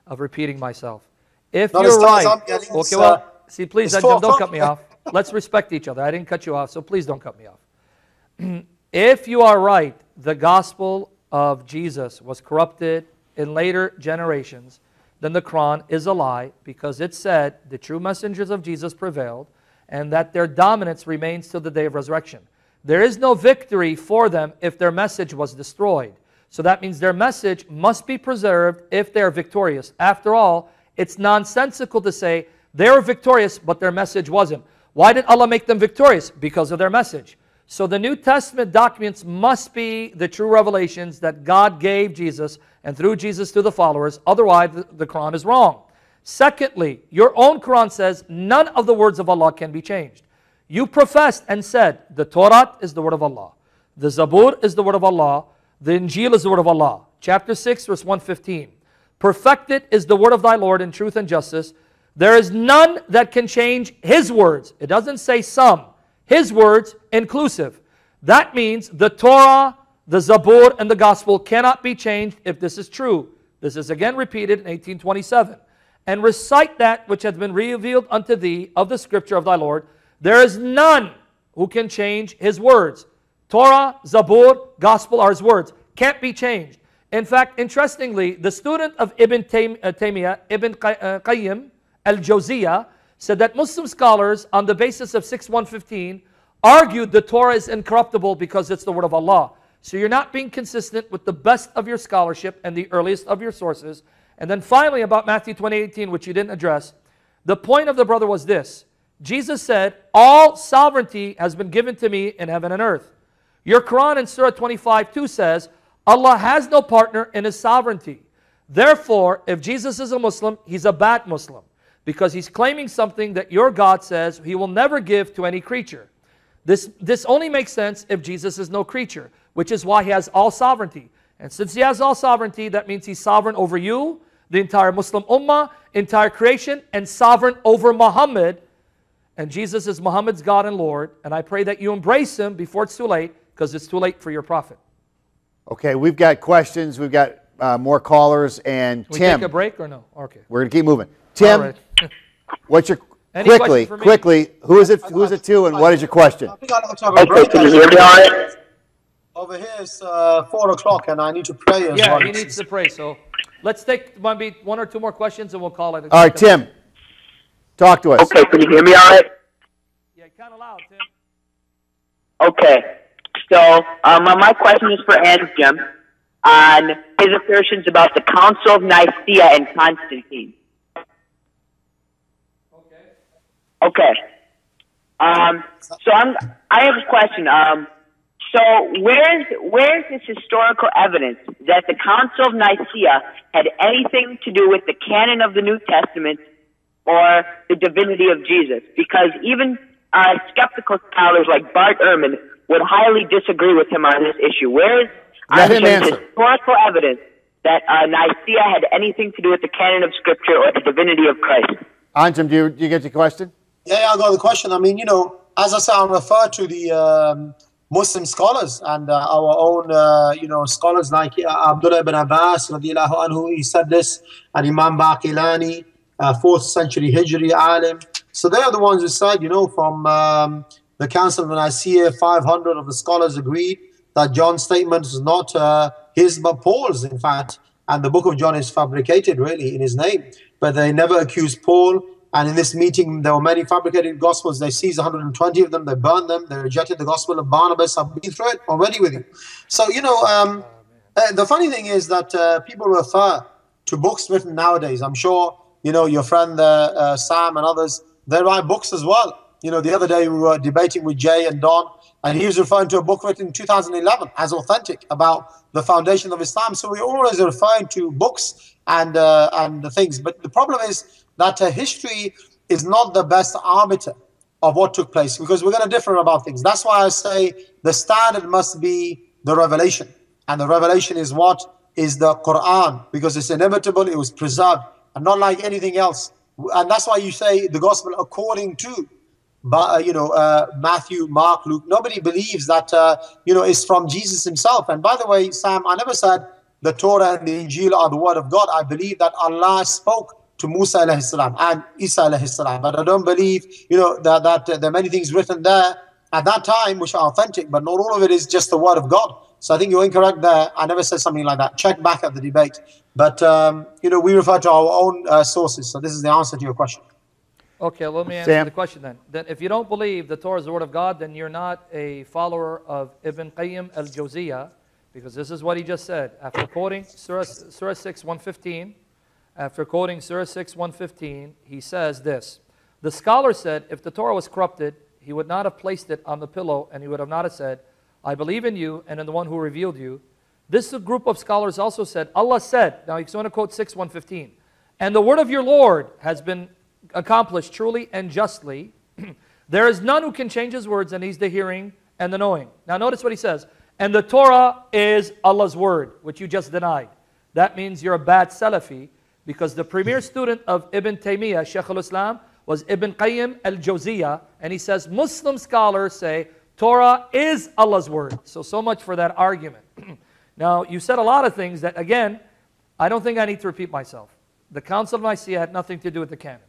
of repeating myself. If Not you're as tired as right, I'm getting, okay, well, uh, see, please, it's Anjem, don't cut me off. Let's respect each other. I didn't cut you off, so please don't cut me off. [CLEARS THROAT] if you are right, the gospel of Jesus was corrupted in later generations, then the Quran is a lie because it said the true messengers of Jesus prevailed and that their dominance remains till the day of resurrection. There is no victory for them if their message was destroyed. So that means their message must be preserved if they are victorious. After all, it's nonsensical to say they were victorious, but their message wasn't. Why did Allah make them victorious? Because of their message. So the New Testament documents must be the true revelations that God gave Jesus and through Jesus to the followers. Otherwise, the, Quran is wrong. Secondly, your own Quran says none of the words of Allah can be changed. You professed and said the Torah is the word of Allah, the Zabur is the word of Allah, the Injil is the word of Allah. Chapter 6, verse 115. Perfected is the word of thy Lord in truth and justice. There is none that can change his words. It doesn't say some. His words inclusive. That means the Torah, the Zabur, and the Gospel cannot be changed if this is true. This is again repeated in 1827. And recite that which hath been revealed unto thee of the scripture of thy Lord. There is none who can change his words. Torah, Zabur, Gospel are his words. Can't be changed. In fact, interestingly, the student of Ibn uh, Taymiyyah, Ibn uh, Qayyim al-Jawziyah, said that Muslim scholars, on the basis of 6115, argued the Torah is incorruptible because it's the word of Allah. So you're not being consistent with the best of your scholarship and the earliest of your sources. And then finally, about Matthew 20:18, which you didn't address, the point of the brother was this: Jesus said, "All sovereignty has been given to me in heaven and earth." Your Quran in Surah 25 2 says, Allah has no partner in his sovereignty. Therefore, if Jesus is a Muslim, he's a bad Muslim because he's claiming something that your God says he will never give to any creature. This, this only makes sense if Jesus is no creature, which is why he has all sovereignty. And since he has all sovereignty, that means he's sovereign over you, the entire Muslim ummah, entire creation, and sovereign over Muhammad. And Jesus is Muhammad's God and Lord. And I pray that you embrace him before it's too late, because it's too late for your prophet. Okay, we've got questions. We've got uh, more callers. And We Tim, take a break or no? Okay. we're going to keep moving. Tim, All right. what's your [LAUGHS] Any quickly, questions for me? quickly? Who is it? Who is it to? And what is your question? I think I'd like to have can you hear me all right? Over here it's uh, four o'clock, and I need to pray as Yeah, well. he needs to pray. So let's take maybe one or two more questions and we'll call it. a- All right, Tim, talk to us. Okay, can you hear me all right? Yeah, kind of loud, Tim. Okay, so um, uh, my question is for Anjem on his assertions about the Council of Nicaea and Constantine. Okay. Um, so I'm, I have a question. Um, so where's where's this historical evidence that the Council of Nicaea had anything to do with the canon of the New Testament or the divinity of Jesus? Because even uh, skeptical scholars like Bart Ehrman would highly disagree with him on this issue. Where is Let him answer. historical evidence that uh, Nicaea had anything to do with the canon of Scripture or the divinity of Christ? Anjem, do you, do you get your question? Yeah, I got the question. I mean, you know, as I said, I refer to the um, Muslim scholars and uh, our own, uh, you know, scholars like uh, Abdullah ibn Abbas, radiallahu anhu, he said this, and Imam Baqilani, uh, 4th century Hijri alim. So they are the ones who said, you know, from um, the Council of Nicaea, 500 of the scholars agreed that John's statement is not uh, his but Paul's, in fact. And the book of John is fabricated, really, in his name. But they never accused Paul And in this meeting, there were many fabricated gospels. They seized 120 of them, they burned them, they rejected the gospel of Barnabas. I've been through it already with you. So, you know, um, uh, the funny thing is that uh, people refer to books written nowadays. I'm sure, you know, your friend uh, uh, Sam and others, they write books as well. You know, the other day we were debating with Jay and Don, and he was referring to a book written in 2011 as authentic about the foundation of Islam. So we're always referring to books and uh, and the things. But the problem is that uh, history is not the best arbiter of what took place because we're going to differ about things. That's why I say the standard must be the revelation, and the revelation is what is the Quran because it's inevitable. It was preserved, and not like anything else. And that's why you say the gospel according to but uh, you know uh, Matthew, Mark, Luke. Nobody believes that uh, you know is from Jesus himself. And by the way, Sam, I never said the Torah and the Injil are the word of God. I believe that Allah spoke to Musa alayhi salam and Isa alayhi salam. But I don't believe you know that that uh, there are many things written there at that time which are authentic, but not all of it is just the word of God. So I think you're incorrect there. I never said something like that. Check back at the debate. But um, you know we refer to our own uh, sources. So this is the answer to your question. Okay, let me answer Sam? the question then. Then if you don't believe the Torah is the word of God, then you're not a follower of Ibn Qayyim al-Jawziyah, because this is what he just said. After quoting Surah, Surah 6, 115, after quoting Surah 6, 115, he says this. The scholar said, if the Torah was corrupted, he would not have placed it on the pillow, and he would have not have said, I believe in you and in the one who revealed you. This group of scholars also said, Allah said, now he's going to quote 6, 115, and the word of your Lord has been accomplished truly and justly. [CLEARS THROAT] there is none who can change his words, and he's the hearing and the knowing. Now, notice what he says. And the Torah is Allah's word, which you just denied. That means you're a bad Salafi because the premier hmm. student of Ibn Taymiyyah, Shaykh al Islam, was Ibn Qayyim al Jawziyah, and he says Muslim scholars say Torah is Allah's word. So, so much for that argument. [CLEARS THROAT] now, you said a lot of things that, again, I don't think I need to repeat myself. The Council of Nicaea had nothing to do with the canon.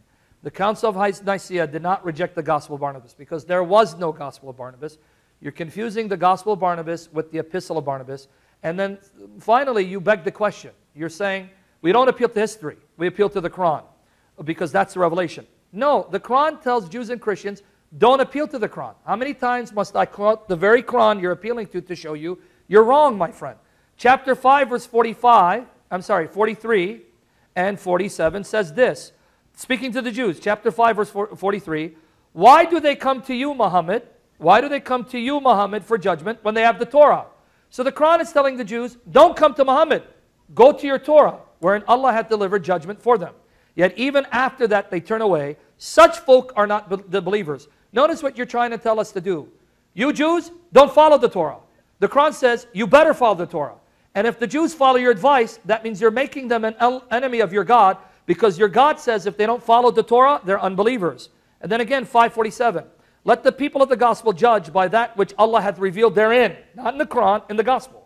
The Council of Nicaea did not reject the Gospel of Barnabas because there was no Gospel of Barnabas. You're confusing the Gospel of Barnabas with the Epistle of Barnabas. And then finally, you beg the question. You're saying, we don't appeal to history, we appeal to the Quran because that's the revelation. No, the Quran tells Jews and Christians, don't appeal to the Quran. How many times must I quote the very Quran you're appealing to to show you you're wrong, my friend? Chapter 5, verse 45, I'm sorry, 43 and 47 says this Speaking to the Jews, chapter 5, verse 43. Why do they come to you, Muhammad? Why do they come to you, Muhammad, for judgment when they have the Torah? So the Quran is telling the Jews, don't come to Muhammad. Go to your Torah, wherein Allah had delivered judgment for them. Yet even after that, they turn away. Such folk are not be the believers. Notice what you're trying to tell us to do. You Jews, don't follow the Torah. The Quran says you better follow the Torah. And if the Jews follow your advice, that means you're making them an enemy of your God because your God says if they don't follow the Torah, they're unbelievers. And then again, 547. Let the people of the gospel judge by that which Allah hath revealed therein. Not in the Quran, in the gospel.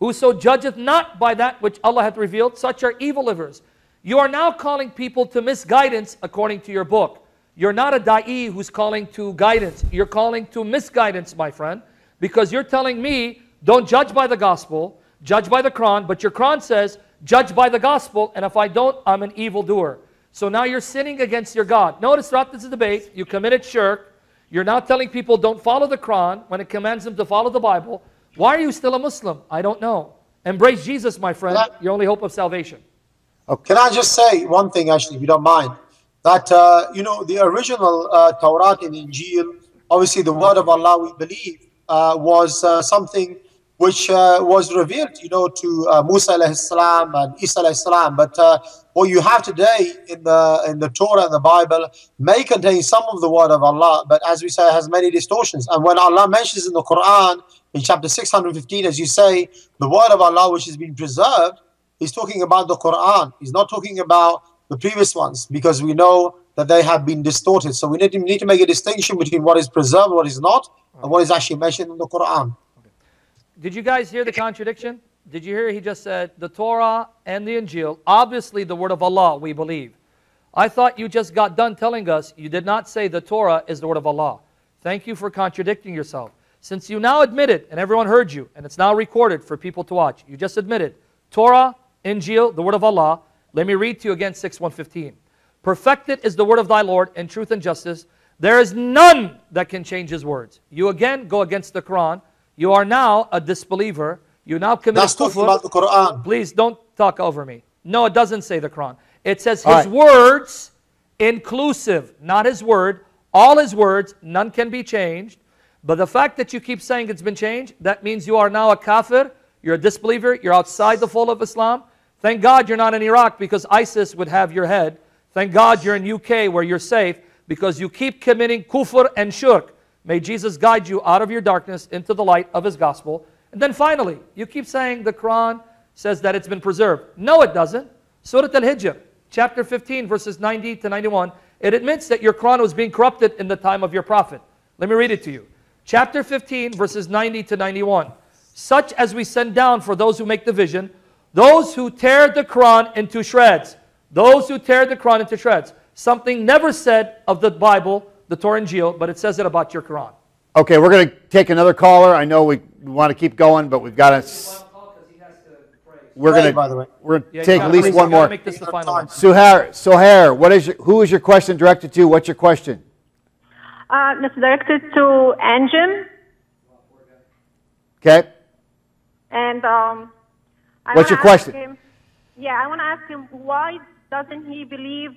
Whoso judgeth not by that which Allah hath revealed, such are evil livers. You are now calling people to misguidance according to your book. You're not a da'i who's calling to guidance. You're calling to misguidance, my friend, because you're telling me, don't judge by the gospel, judge by the Quran, but your Quran says, judge by the gospel, and if I don't, I'm an evildoer. So now you're sinning against your God. Notice throughout this debate, you committed shirk. You're now telling people don't follow the Quran when it commands them to follow the Bible. Why are you still a Muslim? I don't know. Embrace Jesus, my friend, your only hope of salvation. Okay. Can I just say one thing, actually, if you don't mind? That, uh, you know, the original uh, Torah and Injil, obviously the word of Allah, we believe, uh, was uh, something which uh, was revealed, you know, to uh, Musa salam and Isa salam. But uh, what you have today in the in the Torah and the Bible may contain some of the word of Allah, but as we say, has many distortions. And when Allah mentions in the Quran in chapter 615, as you say, the word of Allah which has been preserved, He's talking about the Quran. He's not talking about the previous ones because we know that they have been distorted. So we need to, need to make a distinction between what is preserved, what is not, and what is actually mentioned in the Quran. Did you guys hear the contradiction? Did you hear he just said the Torah and the Injil, obviously the word of Allah, we believe. I thought you just got done telling us you did not say the Torah is the word of Allah. Thank you for contradicting yourself. Since you now admitted, and everyone heard you, and it's now recorded for people to watch, you just admitted Torah, Injil, the word of Allah. Let me read to you again 6115. Perfected is the word of thy Lord in truth and justice. There is none that can change his words. You again go against the Quran. You are now a disbeliever. You now commit That's talking about the Quran. Please don't talk over me. No, it doesn't say the Quran. It says his right. words, inclusive, not his word, all his words, none can be changed. But the fact that you keep saying it's been changed, that means you are now a kafir, you're a disbeliever, you're outside the fold of Islam. Thank God you're not in Iraq because ISIS would have your head. Thank God you're in UK where you're safe because you keep committing kufr and shirk. May Jesus guide you out of your darkness into the light of his gospel. And then finally, you keep saying the Quran says that it's been preserved. No, it doesn't. Surah Al-Hijr, chapter 15, verses 90 to 91, it admits that your Quran was being corrupted in the time of your prophet. Let me read it to you. Chapter 15, verses 90 to 91. Such as we send down for those who make division, those who tear the Quran into shreds. Those who tear the Quran into shreds. Something never said of the Bible, the Torah and Injil, but it says it about your Quran. Okay, we're going to take another caller. I know we, we want to keep going, but we've got to. We're Pray, going by the way. to we're gonna Yeah, take at least one more. make this the final one. Suhair, Suhair, what is your, who is your question directed to? What's your question? Uh, it's directed to Anjem, Okay. and um, I What's your ask question? Him, yeah, I want to ask him why doesn't he believe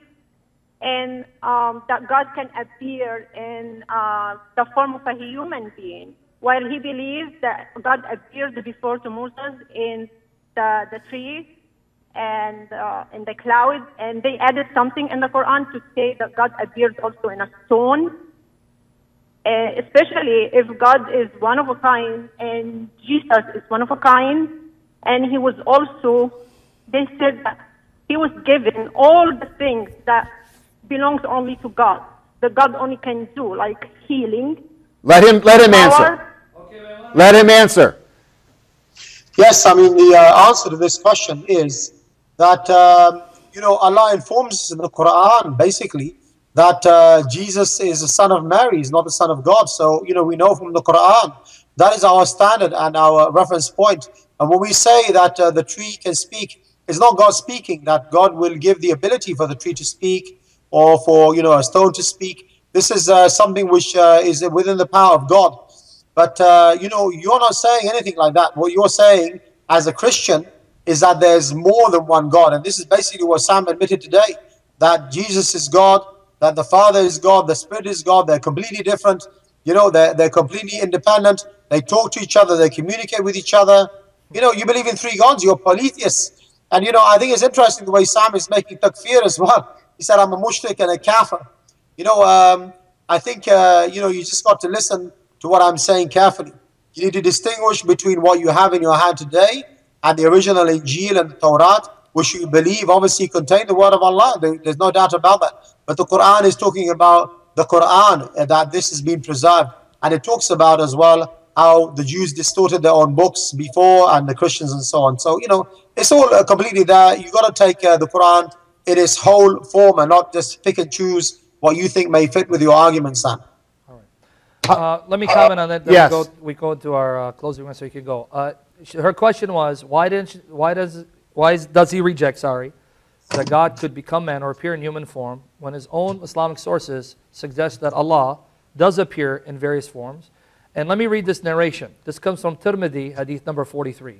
in um, that God can appear in uh, the form of a human being, while he believes that God appeared before to Moses in the the tree and uh, in the cloud, and they added something in the Quran to say that God appeared also in a stone. Uh, especially if God is one of a kind and Jesus is one of a kind, and he was also, they said that he was given all the things that belongs only to God, that God only can do, like healing. Let him let him power. answer. Let him answer. Yes, I mean, the uh, answer to this question is that, um, you know, Allah informs us in the Quran, basically, that uh, Jesus is the son of Mary, he's not the son of God. So, you know, we know from the Quran, that is our standard and our reference point. And when we say that uh, the tree can speak, it's not God speaking, that God will give the ability for the tree to speak or for, you know, a stone to speak. This is uh, something which uh, is within the power of God. But uh, you know, you're not saying anything like that. What you're saying as a Christian is that there's more than one God, and this is basically what Sam admitted today: that Jesus is God, that the Father is God, the Spirit is God. They're completely different. You know, they're they're completely independent. They talk to each other. They communicate with each other. You know, you believe in three gods. You're polytheists, and you know, I think it's interesting the way Sam is making takfir as well. [LAUGHS] He said, "I'm a mushrik and a kafir." You know, um, I think uh, you know you just got to listen to what I'm saying carefully. You need to distinguish between what you have in your hand today and the original Injil and the Torah, which you believe obviously contain the word of Allah. There's no doubt about that. But the Quran is talking about the Quran and that this has been preserved, and it talks about as well how the Jews distorted their own books before and the Christians and so on. So you know it's all uh, completely there. You've got to take uh, the Quran in its whole form and not just pick and choose what you think may fit with your argument, Sam. Uh, let me comment on that. Then yes. we go, we go to our uh, closing one so you can go. Uh, her question was, why didn't she, why does why is, does he reject? Sorry, that God could become man or appear in human form when his own Islamic sources suggest that Allah does appear in various forms. And let me read this narration. This comes from Tirmidhi, hadith number 43.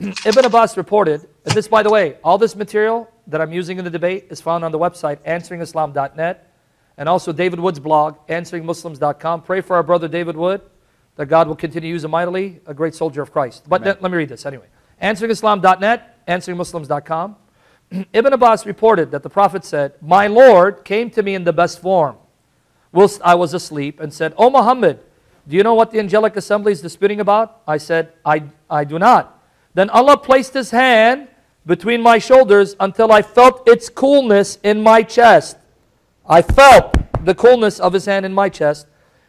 [CLEARS THROAT] Ibn Abbas reported, and this, by the way, all this material that I'm using in the debate is found on the website answeringislam.net and also David Wood's blog, answeringmuslims.com. Pray for our brother David Wood that God will continue to use him mightily, a great soldier of Christ. But then- let me read this anyway. Answeringislam.net, answeringmuslims.com. [CLEARS THROAT] Ibn Abbas reported that the Prophet said, My Lord came to me in the best form whilst I was asleep and said, O Muhammad, do you know what the angelic assembly is disputing about? I said, I, I do not. Then Allah placed his hand between my shoulders until I felt its coolness in my chest. I felt the coolness of his hand in my chest,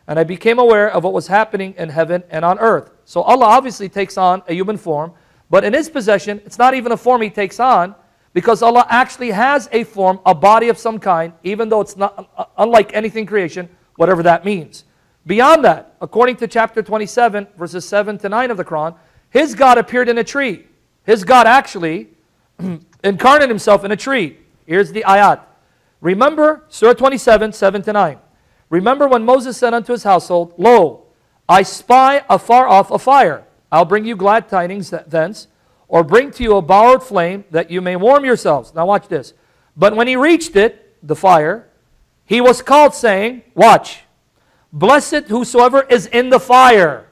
and I became aware of what was happening in heaven and on earth. So Allah obviously takes on a human form, but in his possession, it's not even a form he takes on, because Allah actually has a form, a body of some kind, even though it's not uh, unlike anything creation, whatever that means. Beyond that, according to chapter 27, verses 7 to 9 of the Quran, his God appeared in a tree. His God actually [CLEARS THROAT] incarnated himself in a tree. Here's the ayat. Remember, Surah 27, 7 to 9. Remember when Moses said unto his household, Lo, I spy afar off a fire. I'll bring you glad tidings thence, or bring to you a borrowed flame, that you may warm yourselves. Now watch this. But when he reached it, the fire, he was called, saying, Watch, blessed whosoever is in the fire,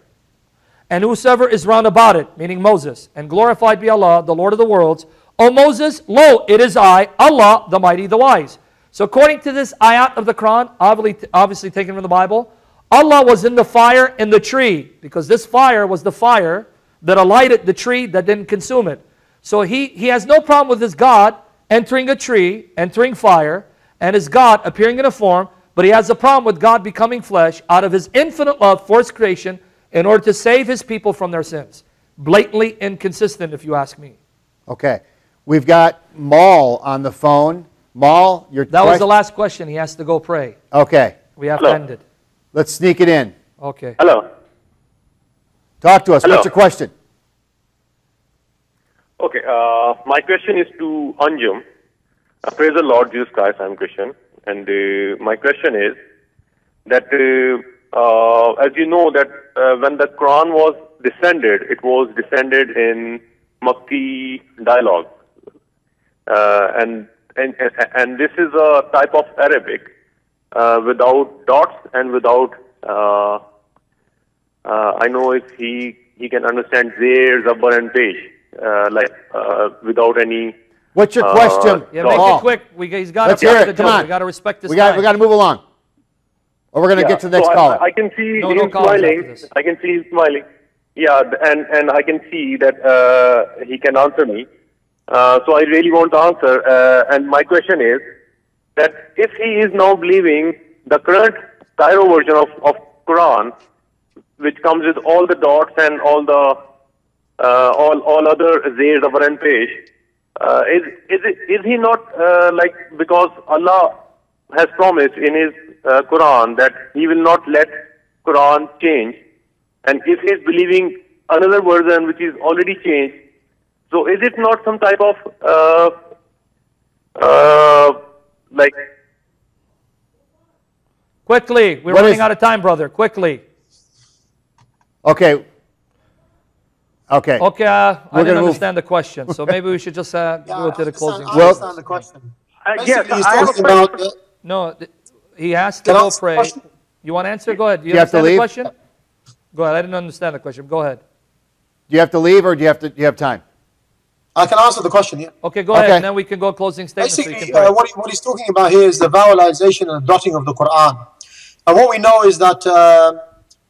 and whosoever is round about it, meaning Moses, and glorified be Allah, the Lord of the worlds. O Moses, lo, it is I, Allah, the mighty, the wise. So according to this ayat of the Quran, obviously, obviously taken from the Bible, Allah was in the fire in the tree because this fire was the fire that alighted the tree that didn't consume it. So he, he has no problem with his God entering a tree, entering fire, and his God appearing in a form, but he has a problem with God becoming flesh out of his infinite love for his creation in order to save his people from their sins. Blatantly inconsistent, if you ask me. Okay. We've got Maul on the phone. Maul, your That was the last question. He has to go pray. Okay. We have Hello. ended. Let's sneak it in. Okay. Hello. Talk to us. Hello. What's your question? Okay, uh, my question is to Anjem. Uh, praise the Lord Jesus Christ, I'm Christian. And uh, my question is that, uh, uh, as you know, that uh, when the Quran was descended, it was descended in Makki dialogue. Uh, and, and, and this is a type of Arabic uh, without dots and without, uh, I know if he, he can understand Zair, Zabar and Pesh, uh, like uh, without any. What's your uh, question? Yeah, make Maul? it quick. We, he's got Let's to hear it. Come on. We got to respect this We got, time. we got to move along. Or we're going to Yeah, get to the next so I- caller. I, can see No, no him callers smiling. I can see him smiling. Yeah, and and I can see that uh, he can answer me. Uh, so I really want to answer. Uh, and my question is that if he is now believing the current Cairo version of, of Quran, which comes with all the dots and all the uh, all all other Zair, Zabar and Pesh, uh, is is it, is he not uh, like because Allah has promised in His uh, Quran that He will not let Quran change, and if he is believing another version which is already changed, so is it not some type of uh, uh, like Quickly. We're What running is- out of time, brother. Quickly. Okay. Okay. Okay, uh, I We're didn't gonna move- understand the question, so maybe we should just uh, [LAUGHS] go into the closing. I understand the question. Basically, he's talking about. Uh, No, he asked to Can I go ask a pray. You want to answer? Go ahead. Do you, Do you have to understand the leave? question? Go ahead. I didn't understand the question. Go ahead. Do you have to leave or do you have to? Do you have time? I can answer the question, yeah. Okay, go ahead, Okay. and then we can go closing statement. Basically, can pray. uh, what, he, what he's talking about here is the vowelization and dotting of the Quran. And what we know is that uh,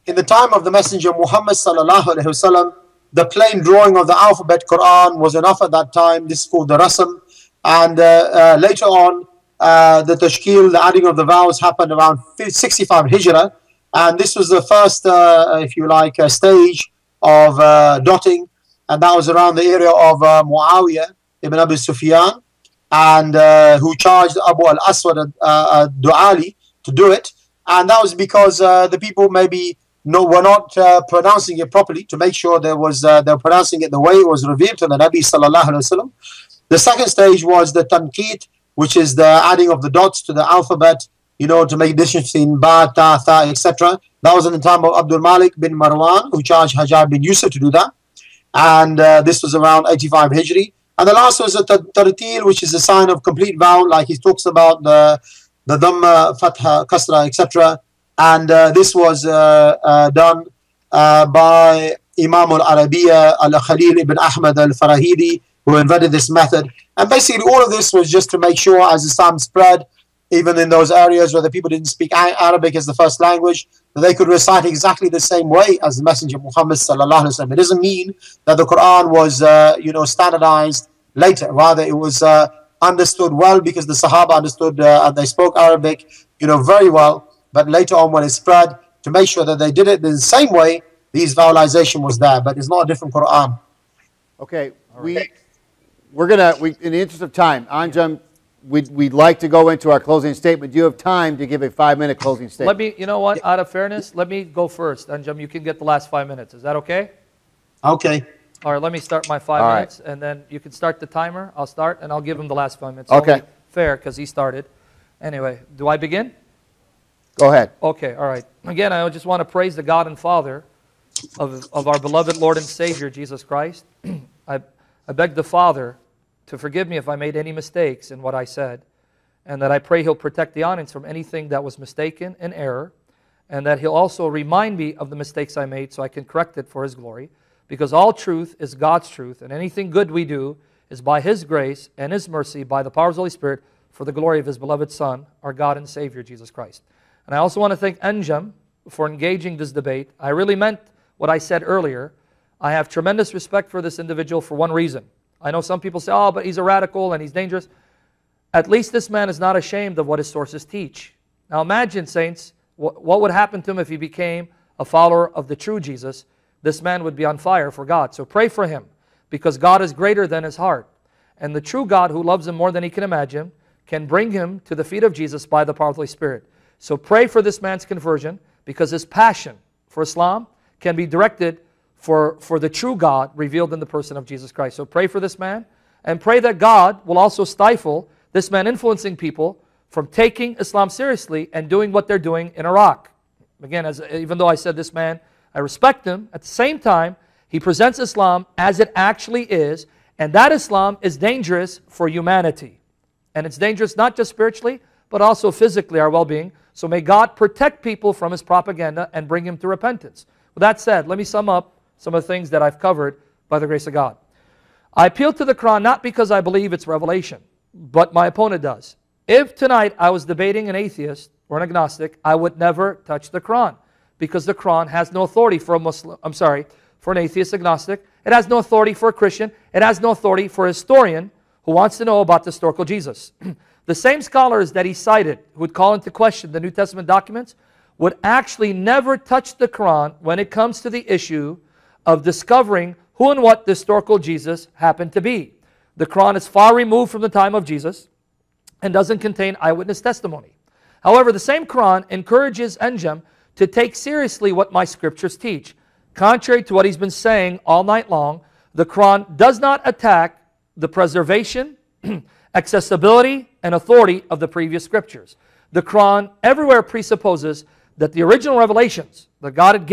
in the time of the Messenger Muhammad sallallahu alaihi wasallam, the plain drawing of the alphabet Quran was enough at that time. This is called the rasm. And uh, uh, later on, uh, the tashkil, the adding of the vowels happened around 65 Hijrah. And this was the first, uh, if you like, uh, stage of uh, dotting. And that was around the area of uh, Muawiyah ibn Abi Sufyan and who charged Abu al Aswad uh, Duali to do it. And that was because the people maybe no, were not uh, pronouncing it properly to make sure there was uh, they're pronouncing it the way it was revealed to the Nabi sallallahu alaihi wasallam. The second stage was the tanqit, which is the adding of the dots to the alphabet, you know, to make distinction between ba, ta, tha, etc. That was in the time of Abdul Malik bin Marwan, who charged Hajjaj bin Yusuf to do that and uh, this was around 85 Hijri. And the last was tar- tartil, which is a sign of complete vowel, like he talks about the the dhamma, fatha, kasra, etc. And uh, this was uh, uh, done uh, by Imam al-Arabiya al-Khalil ibn Ahmad al-Farahidi, who invented this method. And basically all of this was just to make sure as Islam spread, even in those areas where the people didn't speak Arabic as the first language, that they could recite exactly the same way as the Messenger Muhammad sallallahu alaihi wasallam. It doesn't mean that the Quran was, uh, you know, standardized later. Rather, it was uh, understood well because the Sahaba understood uh, and they spoke Arabic, you know, very well. But later on, when it spread, to make sure that they did it in the same way, these vowelization was there. But it's not a different Quran. Okay. We we're gonna we in the interest of time, Anjem, we'd, we'd like to go into our closing statement. Do you have time to give a five minute closing statement? Let me, you know what, out of fairness, let me go first. Anjem, you can get the last five minutes. Is that okay? Okay. All right, let me start my five All right. minutes, and then you can start the timer. I'll start, and I'll give him the last five minutes. Okay. Only fair, because he started. Anyway, do I begin? Go ahead. Okay, all right. Again, I just want to praise the God and Father of, of our beloved Lord and Savior, Jesus Christ. [CLEARS THROAT] I, I beg the Father to forgive me if I made any mistakes in what I said, and that I pray He'll protect the audience from anything that was mistaken and error, and that He'll also remind me of the mistakes I made so I can correct it for His glory, because all truth is God's truth, and anything good we do is by His grace and His mercy, by the power of the Holy Spirit, for the glory of His beloved Son, our God and Savior, Jesus Christ. And I also want to thank Anjem for engaging this debate. I really meant what I said earlier. I have tremendous respect for this individual for one reason. I know some people say, oh, but he's a radical and he's dangerous. At least this man is not ashamed of what his sources teach. Now imagine, saints, what would happen to him if he became a follower of the true Jesus? This man would be on fire for God. So pray for him because God is greater than his heart. And the true God who loves him more than he can imagine can bring him to the feet of Jesus by the power of the Holy Spirit. So pray for this man's conversion because his passion for Islam can be directed for, for the true God revealed in the person of Jesus Christ. So pray for this man and pray that God will also stifle this man influencing people from taking Islam seriously and doing what they're doing in Iraq. Again, as, even though I said this man, I respect him, at the same time, he presents Islam as it actually is, and that Islam is dangerous for humanity. And it's dangerous not just spiritually, but also physically, our well being. So may God protect people from his propaganda and bring him to repentance. With that said, let me sum up some of the things that I've covered by the grace of God. I appeal to the Quran not because I believe it's revelation, but my opponent does. If tonight I was debating an atheist or an agnostic, I would never touch the Quran because the Quran has no authority for a Muslim, I'm sorry, for an atheist agnostic. It has no authority for a Christian. It has no authority for a historian who wants to know about the historical Jesus. [CLEARS THROAT] The same scholars that he cited who would call into question the New Testament documents would actually never touch the Quran when it comes to the issue of discovering who and what the historical Jesus happened to be. The Quran is far removed from the time of Jesus and doesn't contain eyewitness testimony. However, the same Quran encourages Anjem to take seriously what my scriptures teach. Contrary to what he's been saying all night long, the Quran does not attack the preservation [CLEARS THROAT] accessibility, and authority of the previous scriptures. The Quran everywhere presupposes that the original revelations that God had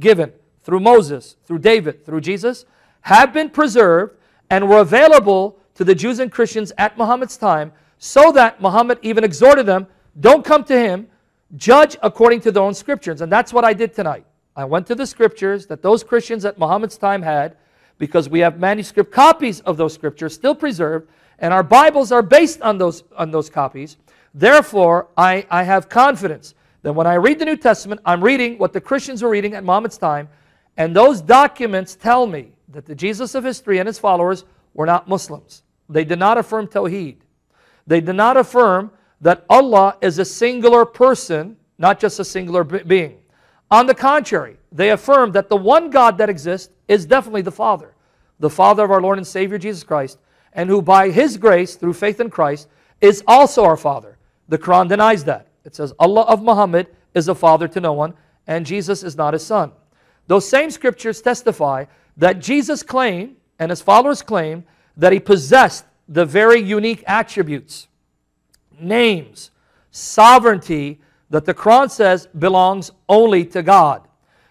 given through Moses, through David, through Jesus, have been preserved and were available to the Jews and Christians at Muhammad's time so that Muhammad even exhorted them, don't come to him, judge according to their own scriptures. And that's what I did tonight. I went to the scriptures that those Christians at Muhammad's time had because we have manuscript copies of those scriptures still preserved and our Bibles are based on those, on those copies. Therefore, I, I have confidence that when I read the New Testament, I'm reading what the Christians were reading at Muhammad's time, and those documents tell me that the Jesus of history and his followers were not Muslims. They did not affirm Tawheed. They did not affirm that Allah is a singular person, not just a singular being. On the contrary, they affirm that the one God that exists is definitely the Father, the Father of our Lord and Savior Jesus Christ, and who by His grace, through faith in Christ, is also our Father. The Quran denies that. It says Allah of Muhammad is a father to no one, and Jesus is not his son. Those same scriptures testify that Jesus claimed, and his followers claim, that he possessed the very unique attributes, names, sovereignty that the Quran says belongs only to God.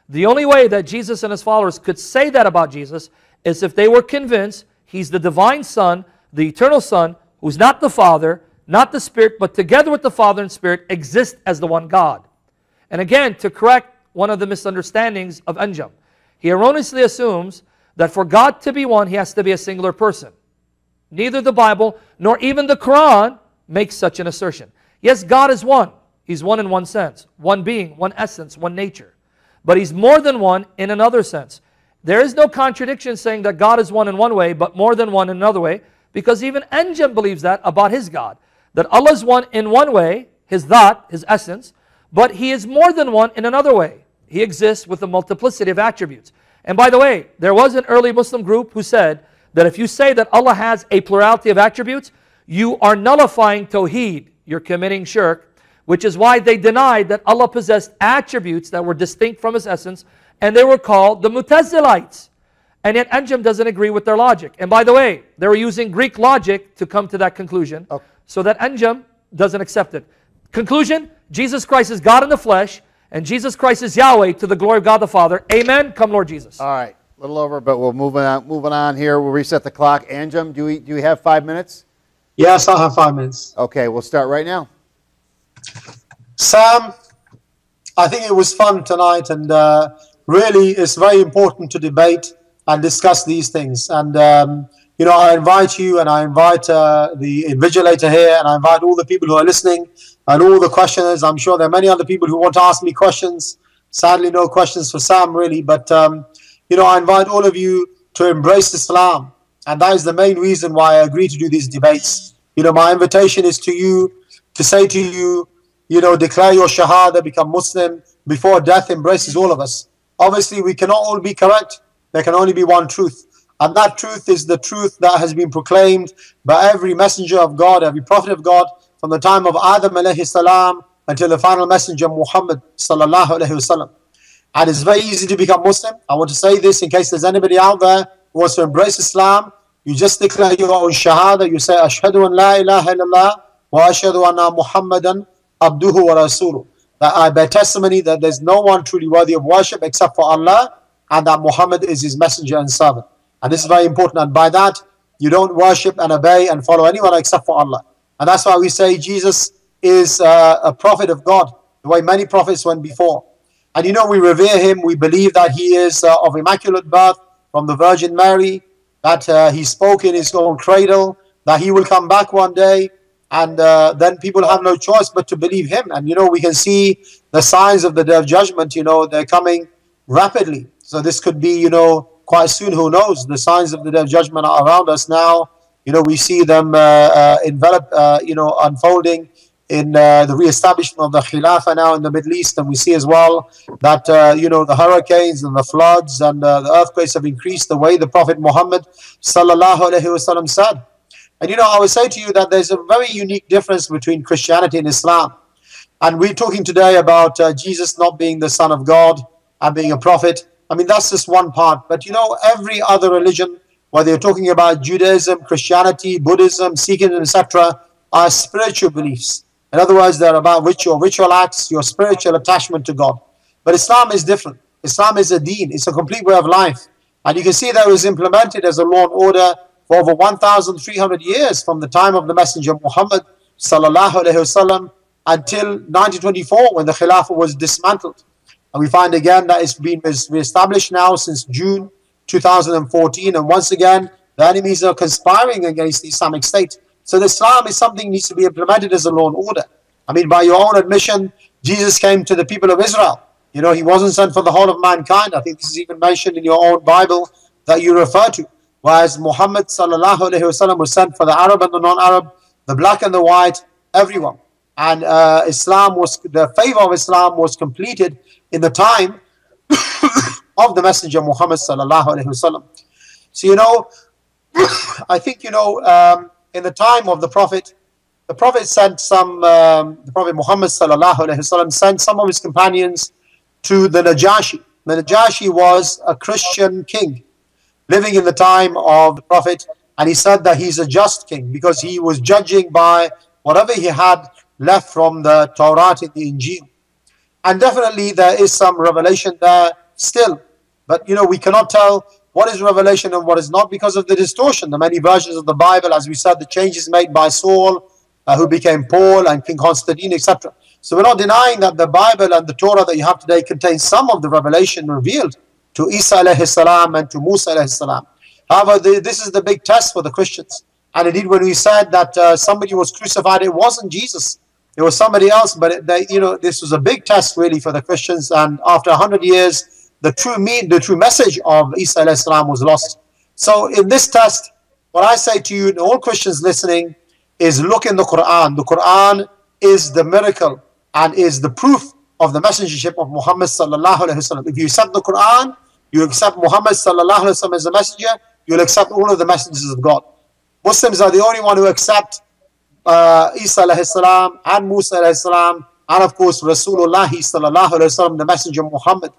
The only way that Jesus and his followers could say that about Jesus is if they were convinced He's the divine Son, the eternal Son, who's not the Father, not the Spirit, but together with the Father and Spirit exist as the one God. And again, to correct one of the misunderstandings of Anjem, he erroneously assumes that for God to be one, he has to be a singular person. Neither the Bible nor even the Quran makes such an assertion. Yes, God is one. He's one in one sense, one being, one essence, one nature. But he's more than one in another sense. There is no contradiction saying that God is one in one way, but more than one in another way, because even Anjem believes that about his God. That Allah is one in one way, his that, his essence, but he is more than one in another way. He exists with a multiplicity of attributes. And by the way, there was an early Muslim group who said that if you say that Allah has a plurality of attributes, you are nullifying Tawheed. You're committing shirk, which is why they denied that Allah possessed attributes that were distinct from His essence and they were called the Mutazilites. And yet Anjem doesn't agree with their logic. And by the way, they were using Greek logic to come to that conclusion, okay. so that Anjem doesn't accept it. Conclusion Jesus Christ is God in the flesh, and Jesus Christ is Yahweh to the glory of God the Father. Amen. Come, Lord Jesus. All right, a little over, but we're moving on. Moving on here. We'll reset the clock. Anjem, do we do we have five minutes? Yes, I'll have five minutes. Okay, we'll start right now. Sam, I think it was fun tonight, and uh, really, it's very important to debate and discuss these things. And um, you know, I invite you, and I invite uh, the invigilator here, and I invite all the people who are listening, and all the questioners. I'm sure there are many other people who want to ask me questions. Sadly, no questions for Sam, really. But um, you know, I invite all of you to embrace Islam, and that is the main reason why I agree to do these debates. You know, my invitation is to you to say to you, you know, declare your shahada, become Muslim before death embraces all of us. Obviously, we cannot all be correct. There can only be one truth. And that truth is the truth that has been proclaimed by every messenger of God, every prophet of God, from the time of Adam alayhi salam until the final messenger Muhammad sallallahu alayhi wasallam. And it's very easy to become Muslim. I want to say this in case there's anybody out there who wants to embrace Islam. You just declare your own shahada. You say, Ashhadu an la ilaha illallah wa ashhadu anna Muhammadan abduhu wa rasuluh. That I bear testimony that there's no one truly worthy of worship except for Allah and that Muhammad is his messenger and servant. And this is very important. And by that, you don't worship and obey and follow anyone except for Allah. And that's why we say Jesus is uh, a prophet of God, the way many prophets went before. And you know, we revere him. We believe that he is uh, of immaculate birth from the Virgin Mary, that uh, he spoke in his own cradle, that he will come back one day. And uh, then people have no choice but to believe him. And you know, we can see the signs of the day of judgment, you know, they're coming rapidly. So this could be, you know, quite soon, who knows? The signs of the day of judgment are around us now. You know, we see them uh, uh, envelop, uh, you know, unfolding in uh, the re-establishment of the Khilafah now in the Middle East, and we see as well that uh, you know the hurricanes and the floods and uh, the earthquakes have increased the way the Prophet Muhammad sallallahu alaihi wasallam said. And you know, I would say to you that there's a very unique difference between Christianity and Islam. And we're talking today about uh, Jesus not being the Son of God and being a prophet. I mean, that's just one part. But you know, every other religion, whether you're talking about Judaism, Christianity, Buddhism, Sikhism, etc., are spiritual beliefs. In other words, they're about ritual, ritual acts, your spiritual attachment to God. But Islam is different. Islam is a deen, it's a complete way of life. And you can see that it was implemented as a law and order for over 1,300 years from the time of the Messenger Muhammad sallallahu alaihi wasallam until 1924 when the Khilafah was dismantled. And we find again that it's been re-established now since June 2014. And once again, the enemies are conspiring against the Islamic State. So the Islam is something needs to be implemented as a law and order. I mean, by your own admission, Jesus came to the people of Israel. You know, he wasn't sent for the whole of mankind. I think this is even mentioned in your own Bible that you refer to. Whereas Muhammad sallallahu alaihi wasallam was sent for the Arab and the non-Arab, the black and the white, everyone. And uh, Islam was the favor of Islam was completed in the time [COUGHS] of the Messenger Muhammad sallallahu alaihi wasallam. So you know, [COUGHS] I think you know, um, in the time of the Prophet, the Prophet sent some. Um, the Prophet Muhammad sallallahu alaihi wasallam sent some of his companions to the Najashi. The Najashi was a Christian king living in the time of the Prophet, and he said that he's a just king because he was judging by whatever he had left from the Torah and the Injil. And definitely there is some revelation there still. But you know, we cannot tell what is revelation and what is not because of the distortion. The many versions of the Bible, as we said, the changes made by Saul, uh, who became Paul, and King Constantine, etc. So we're not denying that the Bible and the Torah that you have today contains some of the revelation revealed to Isa alayhi salam and to Musa alayhi salam. However, the, this is the big test for the Christians. And indeed, when we said that uh, somebody was crucified, it wasn't Jesus. It was somebody else, but it, they, you know, this was a big test really for the Christians. And after hundred years, the true mean, the true message of Isa alayhi salam was lost. So in this test, what I say to you, and all Christians listening, is look in the Quran. The Quran is the miracle and is the proof of the messengership of Muhammad sallallahu alaihi wasallam. If you accept the Quran, you accept Muhammad sallallahu alaihi wasallam as a messenger, you'll accept all of the messengers of God. Muslims are the only one who accept uh, Isa alayhi salam and Musa alayhi salam and of course Rasulullah sallallahu alaihi wasallam, the messenger Muhammad.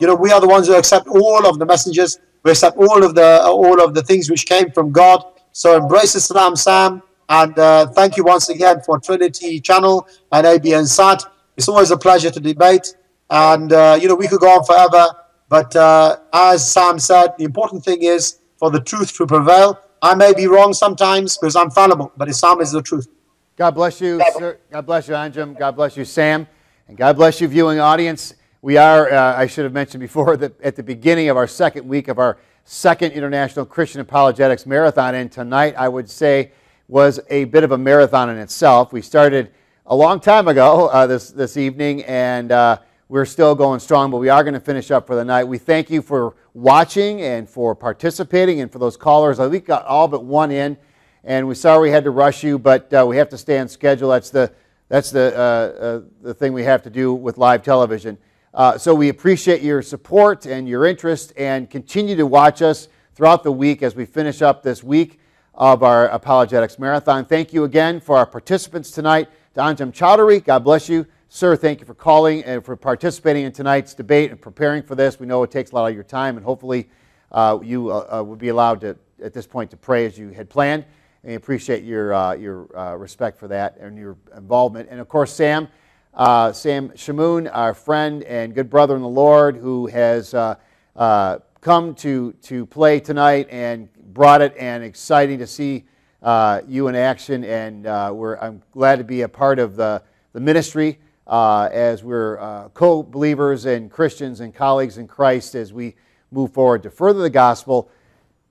You know, we are the ones who accept all of the messengers. We accept all of the all of the things which came from God. So embrace Islam, Sam. And uh, thank you once again for Trinity Channel and ABN Sat. It's always a pleasure to debate. And, uh, you know, we could go on forever. But uh, as Sam said, the important thing is for the truth to prevail. I may be wrong sometimes because I'm fallible, but Islam is the truth. God bless you, sir. God bless you, Anjem. God bless you, Sam. And God bless you, viewing audience. We are, uh, I should have mentioned before, [LAUGHS] that at the beginning of our second week of our second International Christian Apologetics Marathon. And tonight, I would say, was a bit of a marathon in itself. We started a long time ago uh, this, this evening, and uh, we're still going strong, but we are going to finish up for the night. We thank you for watching and for participating and for those callers. I think we got all but one in, and we sorry we had to rush you, but uh, we have to stay on schedule. That's the, that's the, uh, uh, the thing we have to do with live television. Uh, so we appreciate your support and your interest and continue to watch us throughout the week as we finish up this week of our Apologetics Marathon. Thank you again for our participants tonight. To Anjem Choudary, God bless you. Sir, thank you for calling and for participating in tonight's debate and preparing for this. We know it takes a lot of your time, and hopefully uh, you uh, uh would be allowed to, at this point, to pray as you had planned. We appreciate your, uh, your uh, respect for that and your involvement. And of course, Sam, Sam Shamoun, our friend and good brother in the Lord, who has come to, to play tonight and brought it, and exciting to see you in action. And we're, I'm glad to be a part of the, the ministry uh, as we're co believers and Christians and colleagues in Christ as we move forward to further the gospel.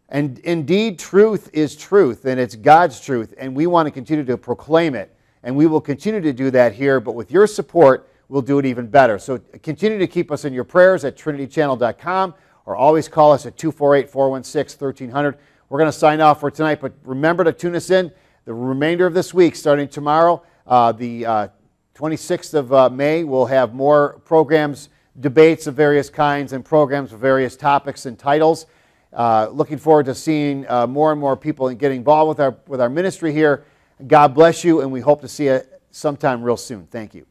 And indeed, truth is truth, and it's God's truth, and we want to continue to proclaim it and we will continue to do that here, but with your support, we'll do it even better. So continue to keep us in your prayers at trinitychannel.com or always call us at 248 416 1300. We're going to sign off for tonight, but remember to tune us in the remainder of this week, starting tomorrow, uh, the uh, 26th of uh, May. We'll have more programs, debates of various kinds, and programs of various topics and titles. Uh, looking forward to seeing uh, more and more people and getting involved with our, with our ministry here God bless you, and we hope to see you sometime real soon. Thank you.